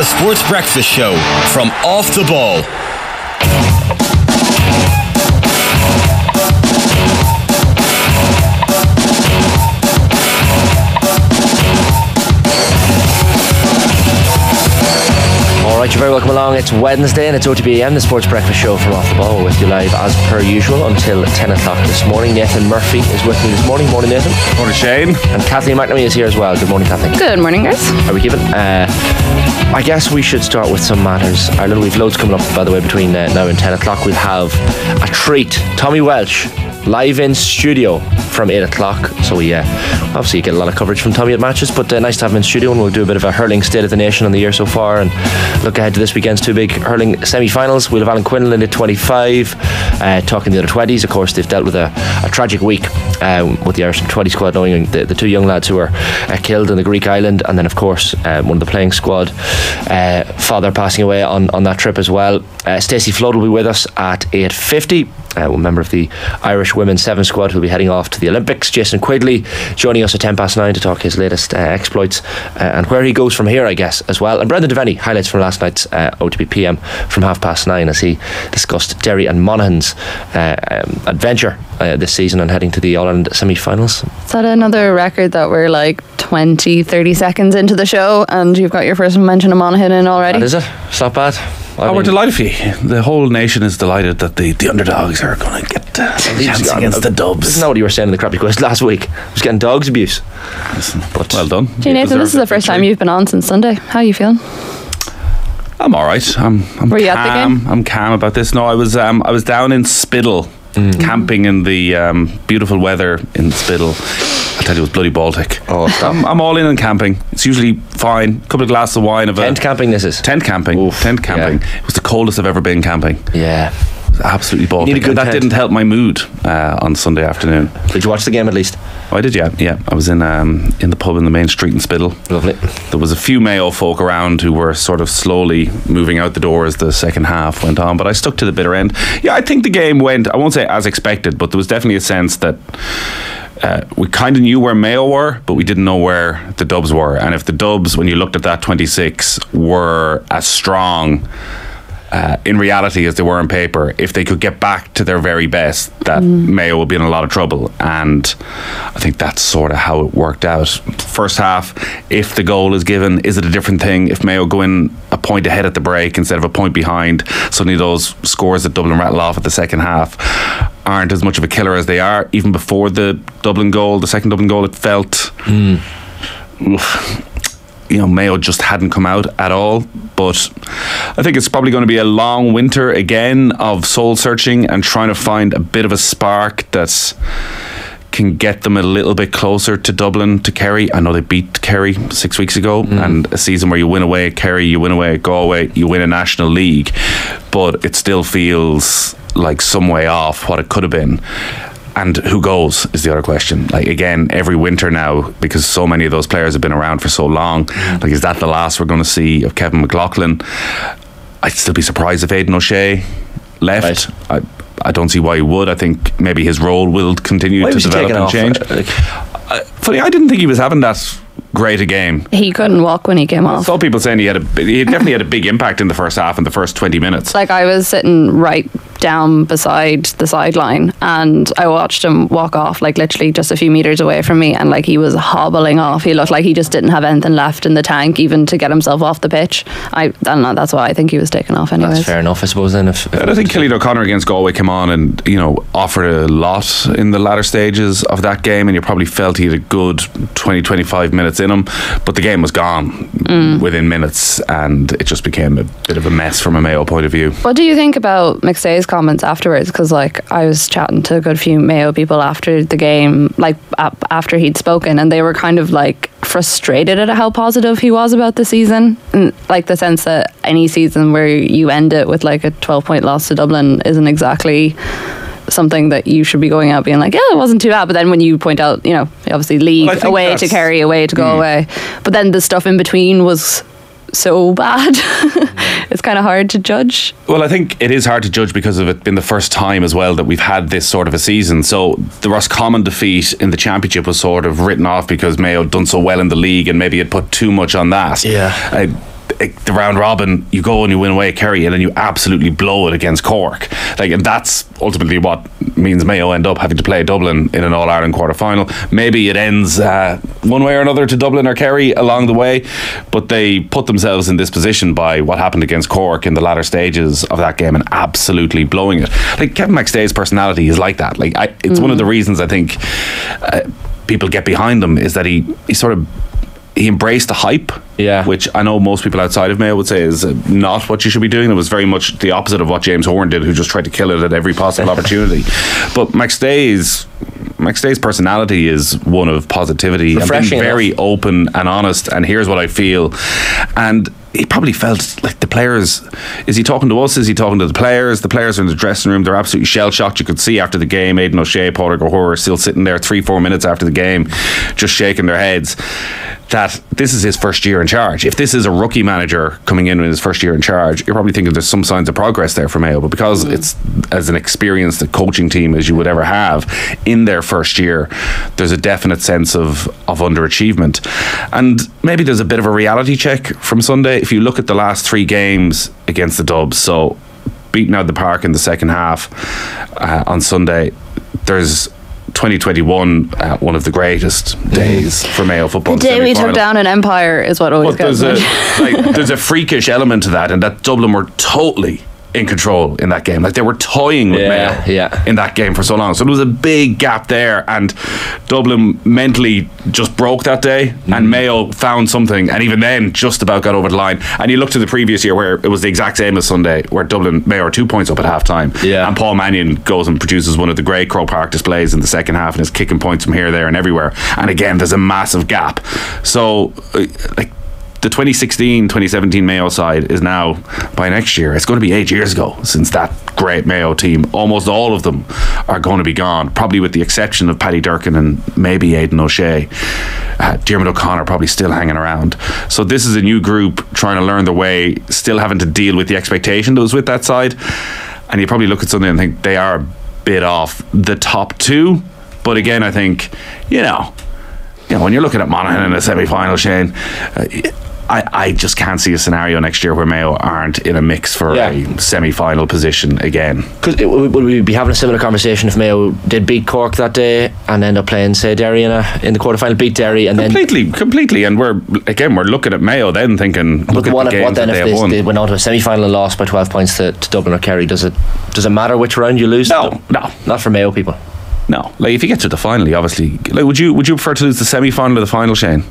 The Sports Breakfast Show from Off the Ball. Very welcome along. It's Wednesday and it's OTBAM, the Sports Breakfast Show from Off the Ball, with you live as per usual until 10 o'clock this morning. Nathan Murphy is with me this morning. Morning, Nathan. Morning, Shane. And Kathleen McNamee is here as well. Good morning, Kathleen. Good morning, guys. How are we keeping? Uh, I guess we should start with some matters. Ireland, we've loads coming up, by the way, between uh, now and 10 o'clock. We'll have a treat. Tommy Walsh, live in studio from 8 o'clock. So yeah, obviously get a lot of coverage from Tommy at matches, but uh, nice to have him in studio and we'll do a bit of a hurling state of the nation on the year so far and look ahead to this weekend's two big hurling semi-finals. We'll have Alan Quinlan at 25, uh, talking the other 20s. Of course, they've dealt with a, a tragic week uh, with the Irish 20 squad, knowing the, the two young lads who were uh, killed in the Greek island, and then, of course, uh, one of the playing squad, uh, father passing away on, on that trip as well. Stacey Flood will be with us at 8.50 uh, member of the Irish women's seven squad who'll be heading off to the Olympics. Jason Quigley joining us at 10 past 9 to talk his latest uh, exploits uh, and where he goes from here, I guess, as well. And Brendan Devenny, highlights from last night's uh, PM from half past 9 as he discussed Derry and Monaghan's uh, um, adventure uh, this season and heading to the All Ireland semi finals. Is that another record that we're like 20, 30 seconds into the show and you've got your first mention of Monaghan in already? That is it? It's not bad. I Oh, we're delighted for you. The whole nation is delighted that the, the underdogs are going to get uh, a chance against the dubs. Isn't that what you were saying in the crappy quiz last week? I was getting dogs abuse. Listen, well done. Gee, Nathan, this is the first time you've been on since Sunday. How are you feeling? I'm all right. I'm. I'm Were you calm. at the game? I'm calm about this. No, I was. Um, I was down in Spiddal, Mm. camping in the um, beautiful weather in Spiddal. I tell you, it was bloody Baltic. Oh. I'm, I'm all in on camping. It's usually fine. A couple of glasses of wine. Of a, Tent camping, this is. Tent camping. Oof, tent camping. yeah. It was the coldest I've ever been camping. Yeah. It was absolutely Baltic. need a good that tent. didn't help my mood uh, on Sunday afternoon. Did you watch the game at least? Oh, I did, yeah, yeah. I was in um, in the pub in the main street in Spiddal. Lovely. There was a few Mayo folk around who were sort of slowly moving out the door as the second half went on, but I stuck to the bitter end. Yeah, I think the game went. I won't say as expected, but there was definitely a sense that. Uh, we kind of knew where Mayo were, but we didn't know where the Dubs were. And if the Dubs, when you looked at that 26, were as strong uh, in reality as they were on paper, if they could get back to their very best, that Mayo would be in a lot of trouble. And I think that's sort of how it worked out. First half, if the goal is given, is it a different thing? If Mayo go in a point ahead at the break instead of a point behind, suddenly those scores that Dublin rattle off at the second half aren't as much of a killer as they are. Even before the Dublin goal, the second Dublin goal, it felt. oof, you know, Mayo just hadn't come out at all. But I think it's probably going to be a long winter again of soul searching and trying to find a bit of a spark that's can get them a little bit closer to Dublin to Kerry. I know they beat Kerry six weeks ago, mm. and a season where you win away at Kerry, you win away at Galway, you win a national league, but it still feels like some way off what it could have been. And who goes is the other question. Like again, every winter now, because so many of those players have been around for so long. Like, is that the last we're going to see of Kevin McLoughlin? I'd still be surprised if Aidan O'Shea left. I, I don't see why he would. I think maybe his role will continue Why to was he develop and change. Uh, like- Uh, funny, I didn't think he was having that great a game. He couldn't walk when he came I off. saw people saying he had a he definitely had a big impact in the first half in the first twenty minutes. Like I was sitting right down beside the sideline and I watched him walk off like literally just a few meters away from me and like he was hobbling off. He looked like he just didn't have anything left in the tank even to get himself off the pitch. I, I don't know, that's why I think he was taken off anyways. That's fair enough, I suppose. Then, if, if And I think Cillian O'Connor against Galway came on and you know offered a lot in the latter stages of that game, and you probably felt he had a good 20, 25 minutes in him, but the game was gone mm. within minutes, and it just became a bit of a mess from a Mayo point of view. What do you think about McStay's comments afterwards? Because like I was chatting to a good few Mayo people after the game, like a- after he'd spoken, and they were kind of like frustrated at how positive he was about the season, and like the sense that any season where you end it with like a twelve point loss to Dublin isn't exactly something that you should be going out being like, yeah, it wasn't too bad. But then when you point out, you know, obviously league Well, away to Kerry, away to Galway, but then the stuff in between was so bad. it's kind of hard to judge. Well, I think it is hard to judge because of it being the first time as well that we've had this sort of a season. So the Roscommon defeat in the championship was sort of written off because Mayo had done so well in the league and maybe it put too much on that. Yeah. Uh, like, the round robin, you go and you win away at Kerry, and then you absolutely blow it against Cork. Like, and that's ultimately what means Mayo end up having to play Dublin in an All Ireland quarter final. Maybe it ends uh, one way or another to Dublin or Kerry along the way, but they put themselves in this position by what happened against Cork in the latter stages of that game and absolutely blowing it. Like Kevin McStay's personality is like that. Like I, it's one of the reasons I think uh, people get behind him is that he he sort of he embraced the hype, Yeah. which I know most people outside of Mayo would say is not what you should be doing. It was very much the opposite of what James Horan did, who just tried to kill it at every possible opportunity. But McStay's Day's personality is one of positivity and being Refreshing very open and honest. And here's what I feel, and he probably felt like the players. Is he talking to us? Is he talking to the players? The players are in the dressing room. They're absolutely shell shocked. You could see after the game, Aidan O'Shea, Paul O'Hora still sitting there three, four minutes after the game, just shaking their heads. That this is his first year in charge. If this is a rookie manager coming in with his first year in charge, you're probably thinking there's some signs of progress there for Mayo. But because it's as an experienced coaching team as you would ever have in their first year, there's a definite sense of of underachievement, and maybe there's a bit of a reality check from Sunday. If you look at the last three games against the Dubs, so beaten out the park in the second half uh, on Sunday, there's 2021, uh, one of the greatest days for Mayo football. The day we took down an empire is what always But gets there's a like, there's a freakish element to that, and that Dublin were totally in control in that game. Like they were toying with Yeah, Mayo yeah. in that game for so long. So there was a big gap there, and Dublin mentally just broke that day, Mm-hmm. and Mayo found something, and even then just about got over the line. And you look to the previous year where it was the exact same as Sunday, where Dublin Mayo are two points up at halftime, Yeah. and Paul Mannion goes and produces one of the great Croke Park displays in the second half, and is kicking points from here, there, and everywhere. And again, there's a massive gap. So, uh, like. The 2016 2017 Mayo side is now, by next year, it's going to be eight years ago since that great Mayo team. Almost all of them are going to be gone, probably with the exception of Paddy Durcan and maybe Aidan O'Shea. Uh, Diarmuid O'Connor probably still hanging around. So, this is a new group trying to learn their way, still having to deal with the expectation that was with that side. And you probably look at something and think they are a bit off the top two. But again, I think, you know, you know, when you're looking at Monaghan in a semi-final, Shane, uh, I, I just can't see a scenario next year where Mayo aren't in a mix for Yeah. a semi-final position again. Because would we be having a similar conversation if Mayo did beat Cork that day and end up playing, say, Derry in, a, in the quarterfinal, beat Derry, and then. Completely, completely, and we're again we're looking at Mayo then thinking, But look at what, the games what then that if they they, they went on to a semi final and lost by 12 points to, to Dublin or Kerry? Does it does it matter which round you lose? No, no. Not for Mayo people. no, like if you get to the final, obviously, like, would you would you prefer to lose the semi-final or the final, Shane?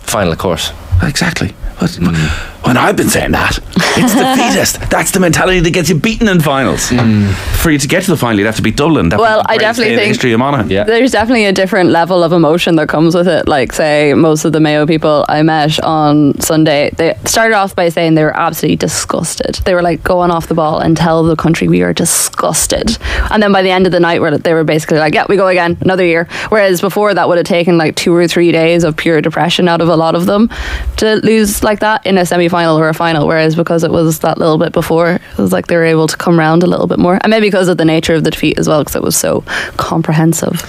Final, of course. Exactly. But mm. when I've been saying that, it's defeatist. That's the mentality that gets you beaten in finals. Mm. For you to get to the final, you'd have to beat Dublin. That'd be Well, I definitely day in the think- history of Monaghan. Yeah. There's definitely a different level of emotion that comes with it. Like, say, most of the Mayo people I met on Sunday, they started off by saying they were absolutely disgusted. They were like, go on off the ball and tell the country we are disgusted. And then by the end of the night, where they were basically like, yeah, we go again, another year. Whereas before, that would have taken like two or three days of pure depression out of a lot of them to lose like that in a semi final or a final. Whereas because it was that little bit before, it was like they were able to come round a little bit more. And maybe because of the nature of the defeat as well, because it was so comprehensive.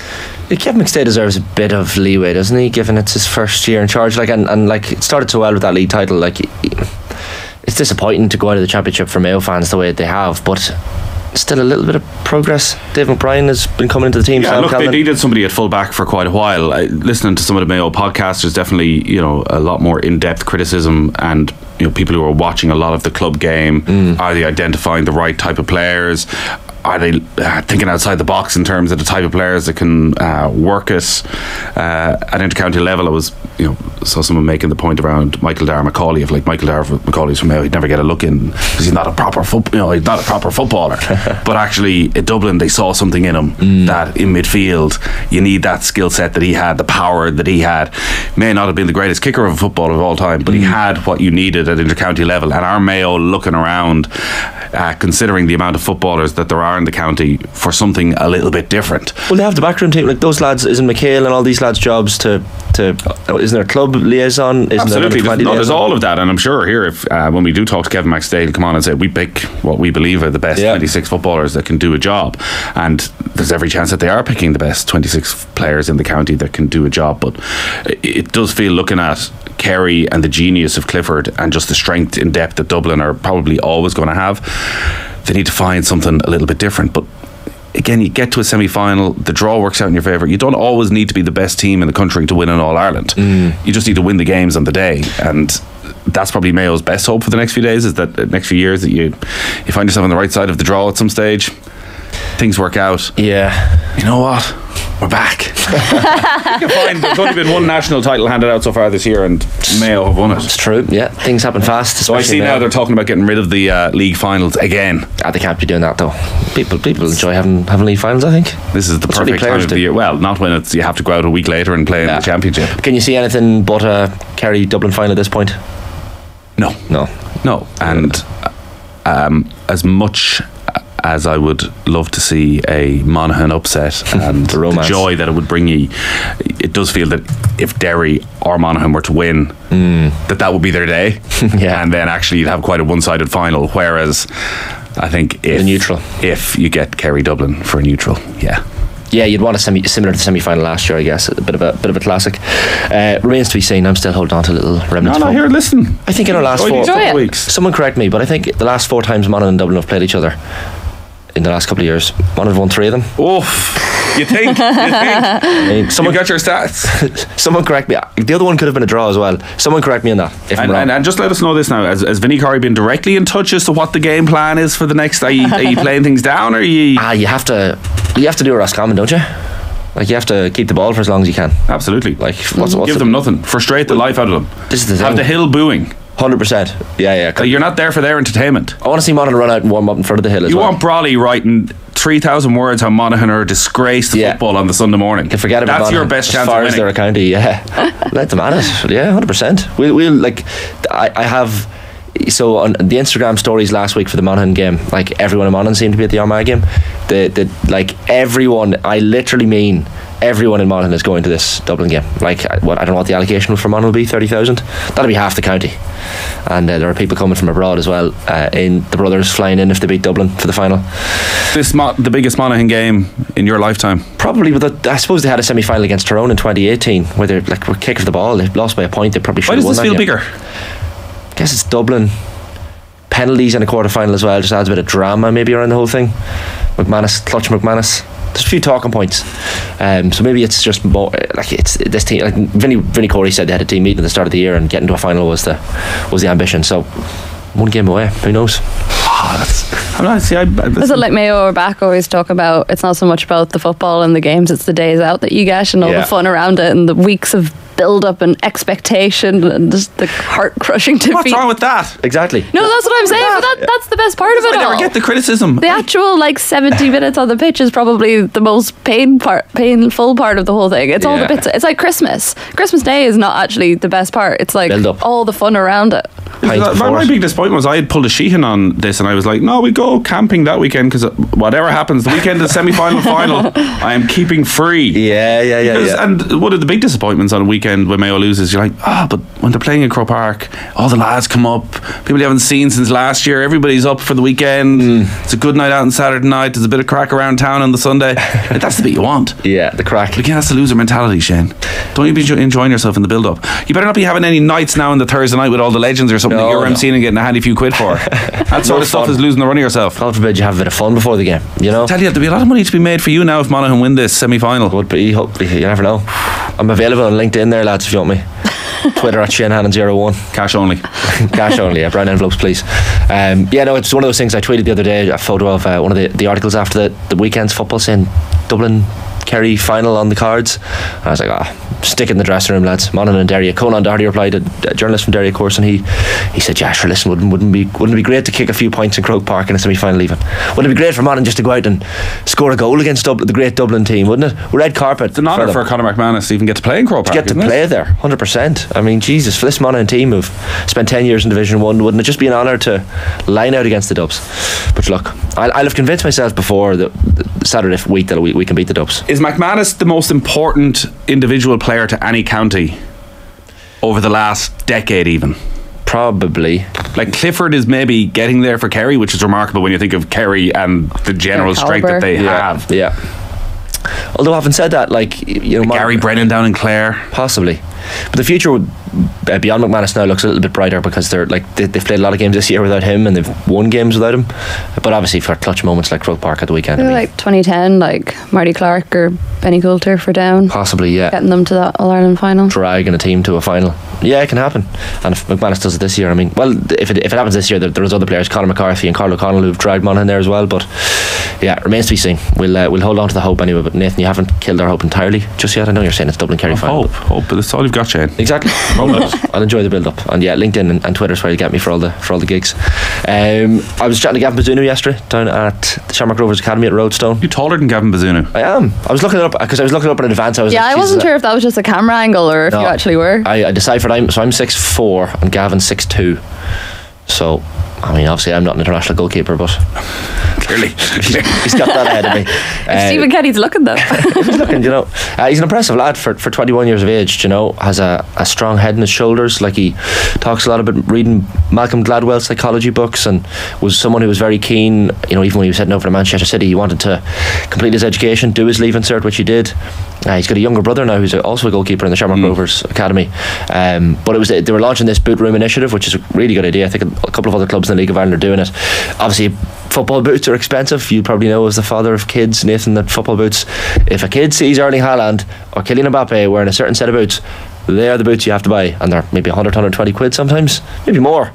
Yeah, Kevin McStay deserves a bit of leeway, doesn't he? Given it's his first year in charge, like and, and like it started so well with that league title. Like it's disappointing to go out of the championship for Mayo fans the way they have, but still a little bit of progress. Dave McBrien has been coming into the team. Yeah, Sam look, they needed somebody at full back for quite a while. I, listening to some of the Mayo podcasts, there's definitely you know a lot more in depth criticism and you know people who are watching a lot of the club game. Mm. Are they identifying the right type of players? Are they uh, thinking outside the box in terms of the type of players that can uh, work it uh, at intercounty level? I was, you know, saw someone making the point around Michael Darragh Macauley. If like Michael Darragh Macauley's from Mayo, he'd never get a look in because he's not a proper foot, you know, he's not a proper footballer. but actually, at Dublin, they saw something in him that in midfield, you need that skill set that he had, the power that he had. May not have been the greatest kicker of a footballer of all time, but he had what you needed at intercounty level. And our Mayo looking around, uh, considering the amount of footballers that there are are in the county for something a little bit different. Well, they have the backroom team, like those lads. Isn't McHale and all these lads' jobs to to? Isn't there a club liaison? Isn't Absolutely, there there's, no, there's all of that, and I'm sure here, if uh, when we do talk to Kevin he'll come on and say we pick what we believe are the best Yeah. 26 footballers that can do a job, and there's every chance that they are picking the best 26 players in the county that can do a job. But it, it does feel looking at Kerry and the genius of Clifford and just the strength in depth that Dublin are probably always going to have. They need to find something a little bit different, but again, you get to a semi final, the draw works out in your favour. You don't always need to be the best team in the country to win in All Ireland. Mm. You just need to win the games on the day. And that's probably Mayo's best hope for the next few days is that the next few years that you you find yourself on the right side of the draw at some stage. Things work out. Yeah, You know what? We're back. you can find there's only been one national title handed out so far this year, and Mayo have won it. it's true. Yeah, things happen fast. So I see now they're talking about getting rid of the uh, league finals again. Ah, they can't be doing that though. People people enjoy having having league finals. I think. This is the That's perfect time of the year. Well, not when it's you have to go out a week later and play in Yeah. the championship. Can you see anything but a Kerry Dublin final at this point? No, No. no, and um, as much as I would love to see a Monaghan upset and The the, joy that it would bring you, it does feel that if Derry or Monaghan were to win, that that would be their day. Yeah. and then actually you'd have quite a one-sided final. Whereas, I think if The neutral. if you get Kerry Dublin for a neutral, yeah. Yeah, you'd want a semi similar to the semi final last year, I guess. A bit of a bit of a classic. Uh, remains to be seen. I'm still holding on to a little No, remnants. no, from- here, listen. I think in our last Enjoy four these couple Enjoy of it. weeks. Someone correct me, but I think the last four times Monaghan and Dublin have played each other in the last couple of years, One have won three of them. Oh, You think? You think? I mean, Someone someone, got your stats. someone correct me. The other one could have been a draw as well. Someone correct me on that. If And, and, and just let us know this now. Has, has Vinny Corey been directly in touch as to what the game plan is for the next? Are you, are you playing things down, or are you? ah, you have to, you have to do a Roscommon, don't you? Like you have to keep the ball for as long as you can. Absolutely. Like what's, what's Give the, them nothing. Frustrate the life out of them. This is the Have thing. the hill booing. Hundred percent. Yeah, yeah. Like, you're not there for their entertainment. I want to see Monaghan run out and warm up in front of the hill as You well. want Brolly writing three thousand words how Monaghan are a disgrace to Yeah. football on the Sunday morning. You can forget about That's your Monaghan best as chance far of as winning. they're a county. Yeah, let them at it. Yeah, hundred percent. We'll, we'll like. I, I have. So on the Instagram stories last week for the Monaghan game, like everyone in Monaghan seemed to be at the Armagh game. The the like everyone. I literally mean everyone in Monaghan is going to this Dublin game. Like I- what I don't know what the allocation for Monaghan will be. Thirty thousand. That'll be half the county. And uh, there are people coming from abroad as well. Uh, in the brothers flying in if they beat Dublin for the final. This mo- the biggest Monaghan game in your lifetime. Probably, but the, I suppose they had a semi final against Tyrone in 2018 where they like were kick of the ball. They lost by a point. They probably should Why have does won this feel game. bigger? I guess it's Dublin. Penalties in a quarter final as well just adds a bit of drama maybe around the whole thing. McManus, Clutch McManus. There's a few talking points. Um, so maybe it's just more like it's this team. Like Vinny, Vinny Corey said they had a team meeting at the start of the year and getting to a final was the was the ambition. So one game away. Who knows? Oh, that's. I'm not. See, I. I Is it like Mayo or back always talk about? It's not so much about the football and the games; it's the days out that you get and all Yeah. the fun around it and the weeks of build up and expectation and just the heart crushing defeat. What's wrong with that? Exactly. no, that's what I'm saying. But that, that's the best part of it I never all. get the criticism. the actual like 70 minutes on the pitch is probably the most pain part painful part of the whole thing it's all the Yeah. bits it's like christmas christmas day is not actually the best part it's like all the fun around it My, big disappointment was I had pulled a Sheehan on this, and I was like, "No, we go camping that weekend because whatever happens, the weekend the semi-final, final, I am keeping free." Yeah, yeah, yeah. Yeah. And one of the big disappointments on a weekend when Mayo loses, you're like, ah, but when they're playing at Croke Park, all the lads come up, people you haven't seen since last year, everybody's up for the weekend. Mm. It's a good night out on Saturday night. There's a bit of crack around town on the Sunday. Like, that's the bit you want. yeah, the crack. But again, that's the loser mentality, Shane. Don't you be enjoying yourself in the build-up. You better not be having any nights now in the Thursday night with all the legends or something No, that you're no. emceeing and getting a handy few quid for. that sort No of stuff fun. is losing the run of yourself. God forbid you have a bit of fun before the game. You know. tell you, there'll be a lot of money to be made for you now if Monaghan win this semi-final. Would be, hopefully, you never know. I'm available on LinkedIn there, lads, if you want me. Twitter at Shane Hannon01. Cash only. Cash only, yeah, brown envelopes, please. Um, yeah, no, it's one of those things I tweeted the other day, a photo of uh, one of the, the articles after the, the weekend's football saying Dublin Kerry final on the cards. I was like, ah, stick in the dressing room, lads. Monaghan and Derry. Conan Doherty replied, a, a journalist from Derry, of course, and he he said, yeah, sure, listen, wouldn't, wouldn't be wouldn't it be great to kick a few points in Croke Park in a semi final even? Wouldn't it be great for Monaghan just to go out and score a goal against Dublin, the great Dublin team, wouldn't it? Red carpet. It's an honour for Conor McManus to even get to play in Croke Park. get to isn't it? play there, hundred percent. I mean, Jesus, for this Monaghan team who've spent ten years in Division One, wouldn't it just be an honour to line out against the Dubs? But look, I'll, I'll have convinced myself before the, the Saturday week that we, we can beat the Dubs. Is McManus the most important individual player to any county over the last decade, even? Probably. Like Clifford is maybe getting there for Kerry, which is remarkable when you think of Kerry and the general Their strength that they Yeah. have. Yeah. Although having said that, like you know, Mon- Gary Brennan down in Clare. possibly, but the future would, uh, beyond McManus now looks a little bit brighter because they're like they, they've played a lot of games this year without him and they've won games without him. But obviously for clutch moments like Croke Park at the weekend, I mean, like 2010, like Marty Clarke or Benny Coulter for down, possibly yeah. getting them to that All Ireland final. dragging a team to a final. Yeah, it can happen. And if McManus does it this year, I mean, well, if it, if it happens this year, there, there's other players, Conor McCarthy and Karl O'Connell, who've dragged Monaghan there as well. But yeah, it remains to be seen. We'll uh, we'll hold on to the hope anyway. But Nathan, you haven't killed our hope entirely just yet. I know you're saying it's Dublin Kerry final. Hope, hope, but that's all you've got, Shane. Exactly. I'll enjoy the build up. And yeah, LinkedIn and, and Twitter's where you get me for all the for all the gigs. Um, I was chatting to Gavin Bazunu yesterday down at the Shamrock Rovers Academy at Roadstone. You're taller than Gavin Bazunu. I am. I was looking it up because I was looking it up in advance. I was Yeah, like, I wasn't sure if that was just a camera angle or if No. you actually were. I, I deciphered I'm so I'm six four and Gavin's six two. So I mean obviously I'm not an international goalkeeper but Clearly. he's got that ahead of me. Uh, Stephen Kenny's looking though. he's looking, you know, uh, he's an impressive lad for, for 21 years of age. You know, has a, a strong head in his shoulders. Like he talks a lot about reading Malcolm Gladwell's psychology books, and was someone who was very keen. You know, even when he was heading over to Manchester City, he wanted to complete his education, do his leaving cert, which he did. Uh, he's got a younger brother now who's also a goalkeeper in the Shamrock Rovers Academy. Um, but it was they were launching this boot room initiative, which is a really good idea. I think a, a couple of other clubs in the League of Ireland are doing it. Obviously, football boots are expensive. You probably know as the father of kids, Nathan, that football boots. If a kid sees Erling Haaland or Kylian Mbappe wearing a certain set of boots, they are the boots you have to buy, and they're maybe 100, 120 quid sometimes, maybe more.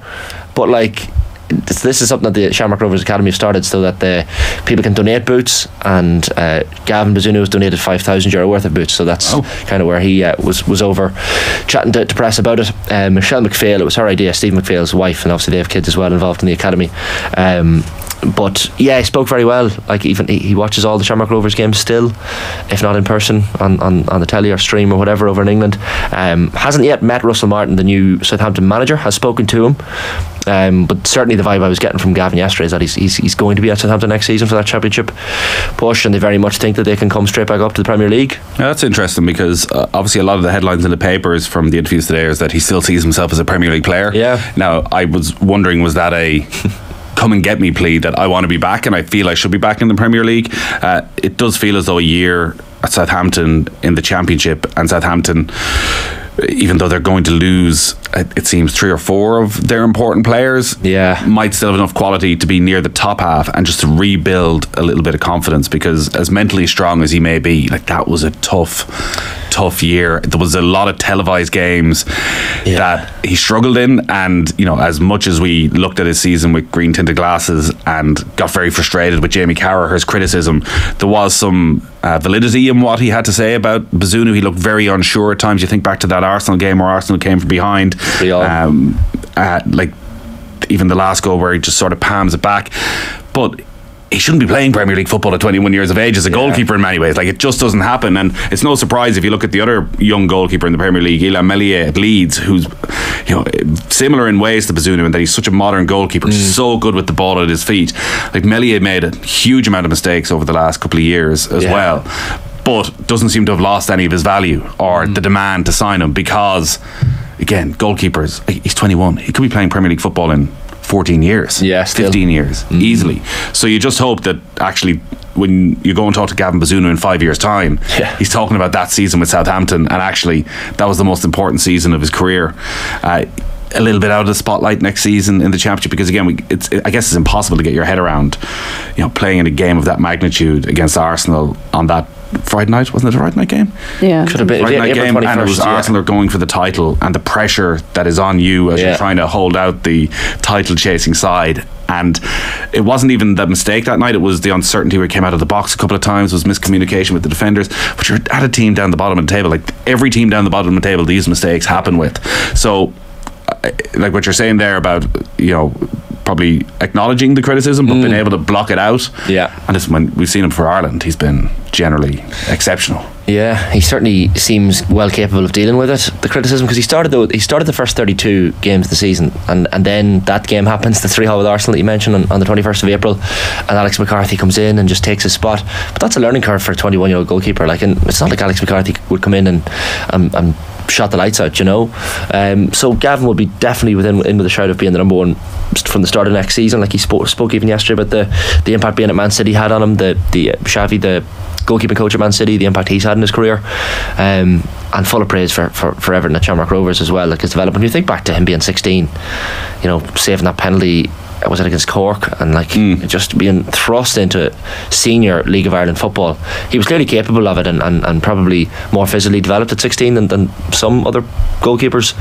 But like. This, this is something that the Shamrock Rovers Academy have started so that the people can donate boots and uh, Gavin Bazunu has donated 5,000 euro worth of boots. So that's Oh. kind of where he uh, was was over chatting to, to press about it. Uh, Michelle McPhail it was her idea Steve McPhail's wife and obviously they have kids as well involved in the academy. Um, but yeah he spoke very well. Like even he, he watches all the Shamrock Rovers games still if not in person on, on, on the telly or stream or whatever over in England. Um, hasn't yet met Russell Martin the new Southampton manager has spoken to him. Um, but certainly the vibe I was getting from Gavin yesterday is that he's, he's, he's going to be at Southampton next season for that championship push and they very much think that they can come straight back up to the Premier League Yeah, that's interesting because uh, obviously a lot of the headlines in the papers from the interviews today is that he still sees himself as a Premier League player. Yeah. Now, I was wondering, was that a come and get me plea that I want to be back and I feel I should be back in the Premier League? Uh, it does feel as though a year at Southampton in the Championship and Southampton. Even though they're going to lose, it it seems three or four of their important players, Yeah. might still have enough quality to be near the top half and just to rebuild a little bit of confidence because as mentally strong as he may be, like that was a tough, tough year. There was a lot of televised games Yeah. that he struggled in, and you know, as much as we looked at his season with green tinted glasses and got very frustrated with Jamie Carragher's criticism, there was some uh, validity in what he had to say about Bazunu. He looked very unsure at times. You think back to that Arsenal game where Arsenal came from behind, um, uh, like even the last goal where he just sort of palms it back. But he shouldn't be playing Premier League football at 21 years of age as a goalkeeper in many ways. Like it just doesn't happen, and it's no surprise if you look at the other young goalkeeper in the Premier League, Illan Meslier at Leeds, who's you know similar in ways to Bazunu in that he's such a modern goalkeeper, mm. so good with the ball at his feet. Like Meslier made a huge amount of mistakes over the last couple of years as Yeah. well. But doesn't seem to have lost any of his value or mm. the demand to sign him because, again, goalkeepers. He's 21. He could be playing Premier League football in 14 years. Yeah, still. 15 years easily. So you just hope that actually when you go and talk to Gavin Bazunu in five years' time, Yeah. he's talking about that season with Southampton, and actually that was the most important season of his career. Uh, a little bit out of the spotlight next season in the championship because again, we, it's I guess it's impossible to get your head around, you know, playing in a game of that magnitude against Arsenal on that Friday night. Wasn't it a Friday night game? Yeah. Could have been Friday yeah, night April game, and it was 21st, yeah. Arsenal are going for the title, and the pressure that is on you as Yeah. you're trying to hold out the title chasing side. And it wasn't even the mistake that night; it was the uncertainty where he came out of the box a couple of times, was miscommunication with the defenders. But you're at a team down the bottom of the table, like every team down the bottom of the table, these mistakes happen with. So like what you're saying there about you know probably acknowledging the criticism but being mm. able to block it out Yeah. and it's when we've seen him for Ireland he's been generally exceptional Yeah, he certainly seems well capable of dealing with it. The criticism because he started the he started the first thirty two games of the season, and, and then that game happens, the three 0 with Arsenal that you mentioned on, on the twenty first of April, and Alex McCarthy comes in and just takes his spot. But that's a learning curve for a twenty one year old goalkeeper. Like, and it's not like Alex McCarthy would come in and and, and shot the lights out, you know. Um, so Gavin will be definitely within in with a shout of being the number one from the start of next season. Like he spoke spoke even yesterday about the the impact being at Man City had on him. The the uh, Xavi the goalkeeping coach at Man City, the impact he's had in his career, um, and full of praise for, for, for Everton at Shamrock Rovers as well, like his development. You think back to him being 16, you know, saving that penalty. Was it against Cork and like just being thrust into senior League of Ireland football? He was clearly capable of it and, and, and probably more physically developed at 16 than, than some other goalkeepers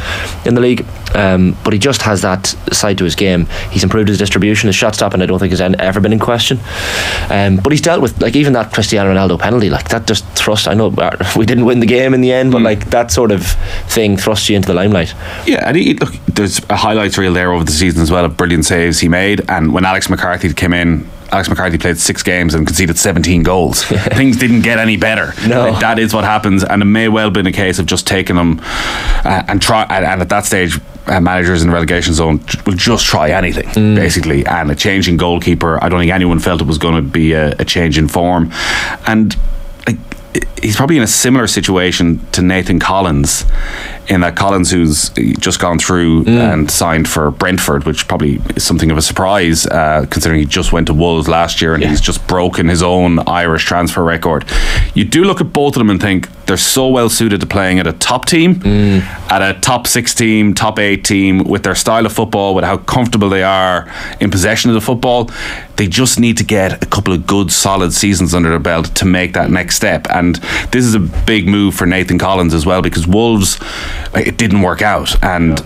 in the league. Um, but he just has that side to his game. He's improved his distribution, his shot stopping. I don't think has ever been in question. Um, but he's dealt with like even that Cristiano Ronaldo penalty, like that just thrust. I know uh, we didn't win the game in the end, but like that sort of thing thrusts you into the limelight. Yeah, and he, look, there's a highlights reel there over the season as well of brilliant saves he made. And when Alex McCarthy came in, Alex McCarthy played six games and conceded 17 goals. Things didn't get any better. No. Like, that is what happens, and it may well have been a case of just taking them uh, and try. And, and at that stage, uh, managers in the relegation zone will just try anything, basically. And a change in goalkeeper, I don't think anyone felt it was going to be a, a change in form. And like he's probably in a similar situation to Nathan Collins in that Collins who's just gone through and signed for Brentford which probably is something of a surprise uh, considering he just went to Wolves last year and Yeah. he's just broken his own Irish transfer record. You do look at both of them and think they're so well suited to playing at a top team at a top six team top eight team with their style of football with how comfortable they are in possession of the football. They just need to get a couple of good solid seasons under their belt to make that next step. And this is a big move for Nathan Collins as well because Wolves like, it didn't work out. And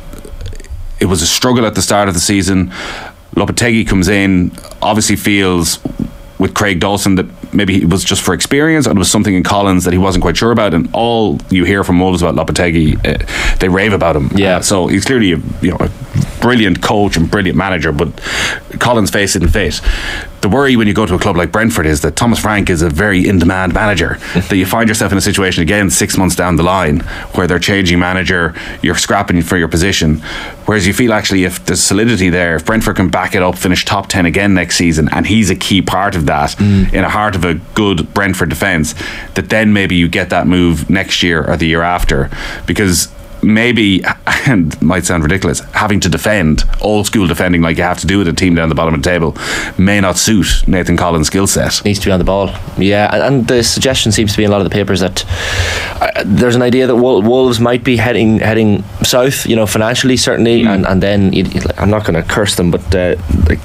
it was a struggle at the start of the season. Lopetegui comes in obviously feels with Craig Dawson that maybe it was just for experience and it was something in Collins that he wasn't quite sure about. And all you hear from Wolves about Lopetegui uh, they rave about him. Yeah. Uh, so he's clearly a you know a brilliant coach and brilliant manager but Collins face didn't fit the worry when you go to a club like Brentford is that Thomas Frank is a very in-demand manager that you find yourself in a situation again six months down the line where they're changing manager you're scrapping for your position. Whereas you feel actually if there's solidity there if Brentford can back it up finish top 10 again next season and he's a key part of that mm. in a heart of a good Brentford defence that then maybe you get that move next year or the year after. Because maybe and might sound ridiculous having to defend old school defending like you have to do with a team down the bottom of the table may not suit Nathan Collins' skill set needs to be on the ball. Yeah, and, and the suggestion seems to be in a lot of the papers that uh, there's an idea that Wolves might be heading heading south, you know, financially certainly, and and then you, I'm not going to curse them, but uh, like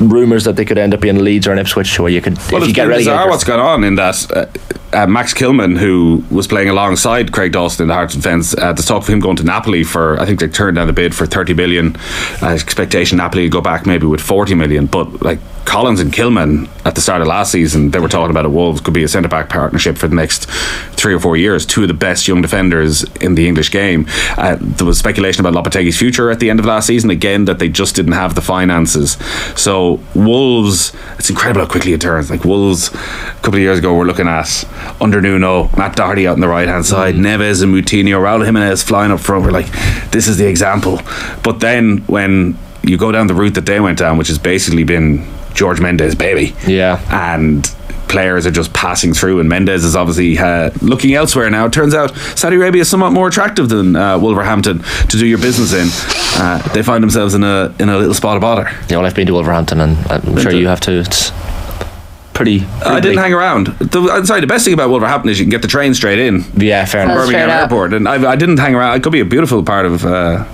rumors that they could end up being Leeds or an Ipswich, where you could Well, if you get been bizarre relegated. what's gone on in that uh, uh, Max Kilman, who was playing alongside Craig Dawson in the Hearts and Fence, uh, there's talk of him going to Napoli for, I think they turned down the bid for 30 million. Uh, expectation Napoli go back maybe with 40 million. But like Collins and Kilman at the start of last season, they were talking about a Wolves could be a centre back partnership for the next three or four years. Two of the best young defenders in the English game. Uh, there was speculation about Lopetegui's future at the end of last season. Again, that they just didn't have the finances. So Wolves, it's incredible how quickly it turns. Like Wolves, a couple of years ago, we're looking at under Nuno, Matt Doherty out on the right hand side, Neves and Moutinho, Raul Jimenez flying up front. We're like, this is the example. But then when you go down the route that they went down, which has basically been George Mendes' baby, Yeah. and players are just passing through, and Mendes is obviously uh, looking elsewhere now. It turns out Saudi Arabia is somewhat more attractive than uh, Wolverhampton to do your business in. Uh, they find themselves in a in a little spot of bother. Yeah, well, I've been to Wolverhampton, and I'm sure to- you have to. It's pretty. I didn't hang around. The, sorry. The best thing about Wolverhampton is you can get the train straight in. Yeah, fair enough. Birmingham straight up. Airport, and I, I didn't hang around. It could be a beautiful part of uh,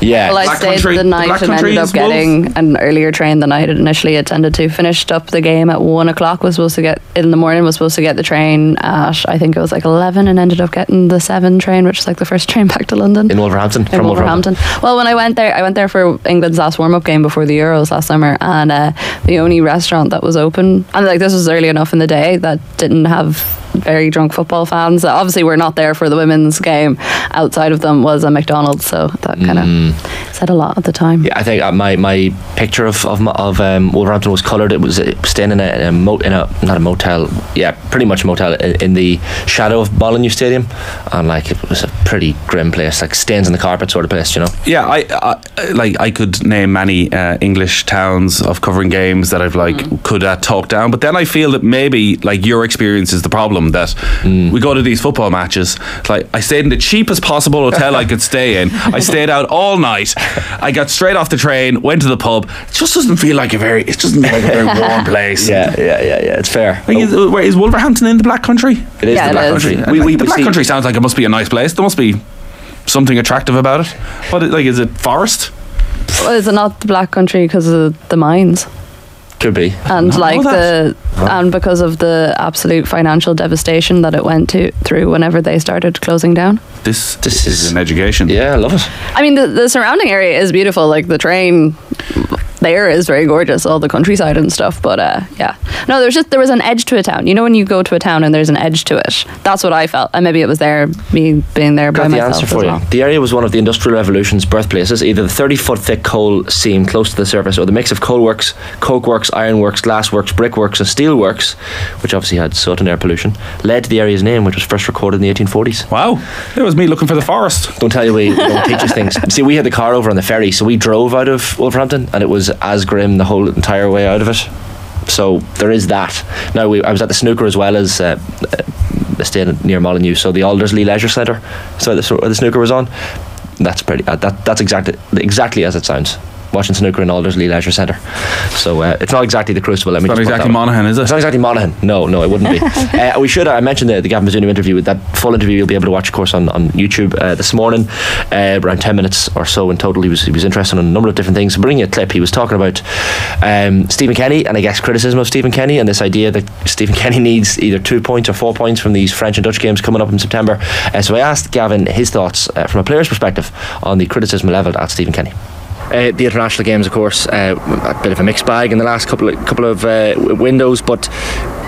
Yeah. Well, I Black stayed Country- the the night Black and ended up is Wolves? getting an earlier train than I had initially attended to. Finished up the game at one o'clock. Was supposed to get in the morning. Was supposed to get the train at I think it was like eleven, and ended up getting the seven train, which is like the first train back to London. in Wolverhampton in from Wolverhampton. Well, when I went there, I went there for England's last warm up game before the Euros last summer, and uh, the only restaurant that was open, and like this was early enough in the day that didn't have very drunk football fans. Obviously, we're not there for the women's game. Outside of them was a McDonald's, so that kind of said a lot at the time. Yeah, I think uh, my, my picture of of, of um, Wolverhampton was coloured. It was uh, staying in a, in a mo- in a not a motel, yeah, pretty much a motel in, in the shadow of Molyneux Stadium, and like it was a pretty grim place, like stains on the carpet sort of place, you know. Yeah, I, I like I could name many uh, English towns of covering games that I've like Mm. could uh, talk down, but then I feel that maybe like your experience is the problem that Mm. we go to these football matches. Like I stayed in the cheapest possible hotel I could stay in. I stayed out all night. I got straight off the train, went to the pub. It just doesn't feel like a very. It doesn't feel like a very warm place. Yeah, yeah, yeah, yeah. It's fair. Like, is, wait, is Wolverhampton in the Black Country? It is Yeah, the Black is. Country. Like, We, we, the we Black see- Country sounds like it must be a nice place. There must be something attractive about it. What like is it forest? Well, is it not the Black Country because of the mines? Could be. and know like that. the and because of the absolute financial devastation that it went to through whenever they started closing down. This This this is is- an education. Yeah, I love it. I mean, the, the surrounding area is beautiful. Like the train there is very gorgeous, all the countryside and stuff. But uh, yeah, no, there's just there was an edge to a town. You know, when you go to a town and there's an edge to it. That's what I felt, and maybe it was there me being there by Got the myself answer as for well. you. The area was one of the Industrial Revolution's birthplaces. Either the 30 foot thick coal seam close to the surface, or the mix of coal works, coke works, iron works, glass works, brick works, and steel works, which obviously had soot and air pollution, led to the area's name, which was first recorded in the 1840s. Wow, there was me looking for the forest. Don't tell you we don't teach us things. See, we had the car over on the ferry, so we drove out of Wolverhampton, and it was as grim the whole entire way out of it. So there is that. Now we, I was at the snooker as well as uh, uh, staying near Molyneux, so the Aldersley Leisure Centre. So the, the snooker was on. That's pretty. Uh, that that's exactly exactly as it sounds. Watching snooker in Aldersley Leisure Centre. So uh, it's not exactly the Crucible. Let me Not just exactly. Monaghan, is It's it? not exactly Monaghan. No, no, it wouldn't be. uh, we should. I mentioned the, the Gavin Bazunu interview. That full interview you'll be able to watch, of course, on, on YouTube uh, this morning. Uh, around ten minutes or so in total. He was he was interested in a number of different things. So bringing a clip, he was talking about um, Stephen Kenny and I guess criticism of Stephen Kenny and this idea that Stephen Kenny needs either two points or four points from these French and Dutch games coming up in September. Uh, so I asked Gavin his thoughts uh, from a player's perspective on the criticism levelled at Stephen Kenny. Uh, the international games, of course, uh, a bit of a mixed bag in the last couple of, couple of uh, windows, but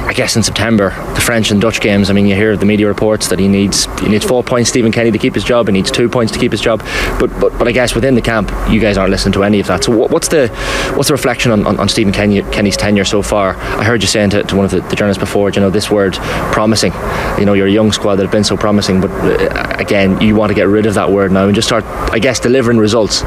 I guess in September, the French and Dutch games. I mean, you hear the media reports that he needs he needs four points, Stephen Kenny, to keep his job. He needs two points to keep his job. But but, but I guess within the camp, you guys aren't listening to any of that. So what's the what's the reflection on, on, on Stephen Kenny, Kenny's tenure so far? I heard you saying to, to one of the, the journalists before, you know, this word promising. You know, you're a young squad that have been so promising, but uh, again, you want to get rid of that word now and just start, I guess, delivering results.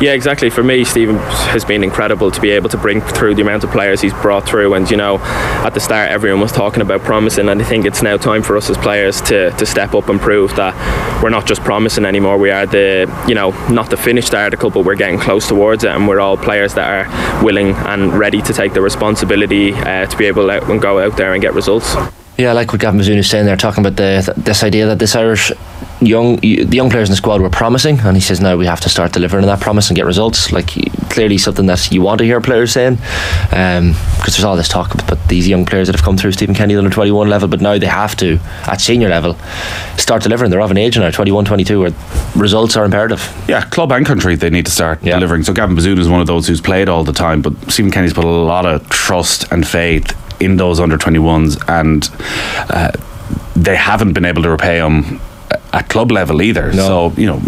Yeah, exactly. For me, Stephen has been incredible to be able to bring through the amount of players he's brought through. And you know, at the start, everyone was talking about promising, and I think it's now time for us as players to, to step up and prove that we're not just promising anymore. We are the, you know, not the finished article, but we're getting close towards it, and we're all players that are willing and ready to take the responsibility uh, to be able to go out there and get results. Yeah, I like what Gavin Bazunu is saying there, talking about the this idea that this Irish young the young players in the squad were promising, and he says now we have to start delivering on that promise and get results. Like clearly something that you want to hear players saying, because there's all this talk about these young players that have come through Stephen Kenny under 21 level, but now they have to at senior level start delivering. They're of an age now, 21, 22, where results are imperative. Yeah, club and country, they need to start Yeah. delivering. So Gavin Bazunu is one of those who's played all the time, but Stephen Kenny's put a lot of trust and faith in those under 21s, and uh, they haven't been able to repay him at club level either. No. So, you know,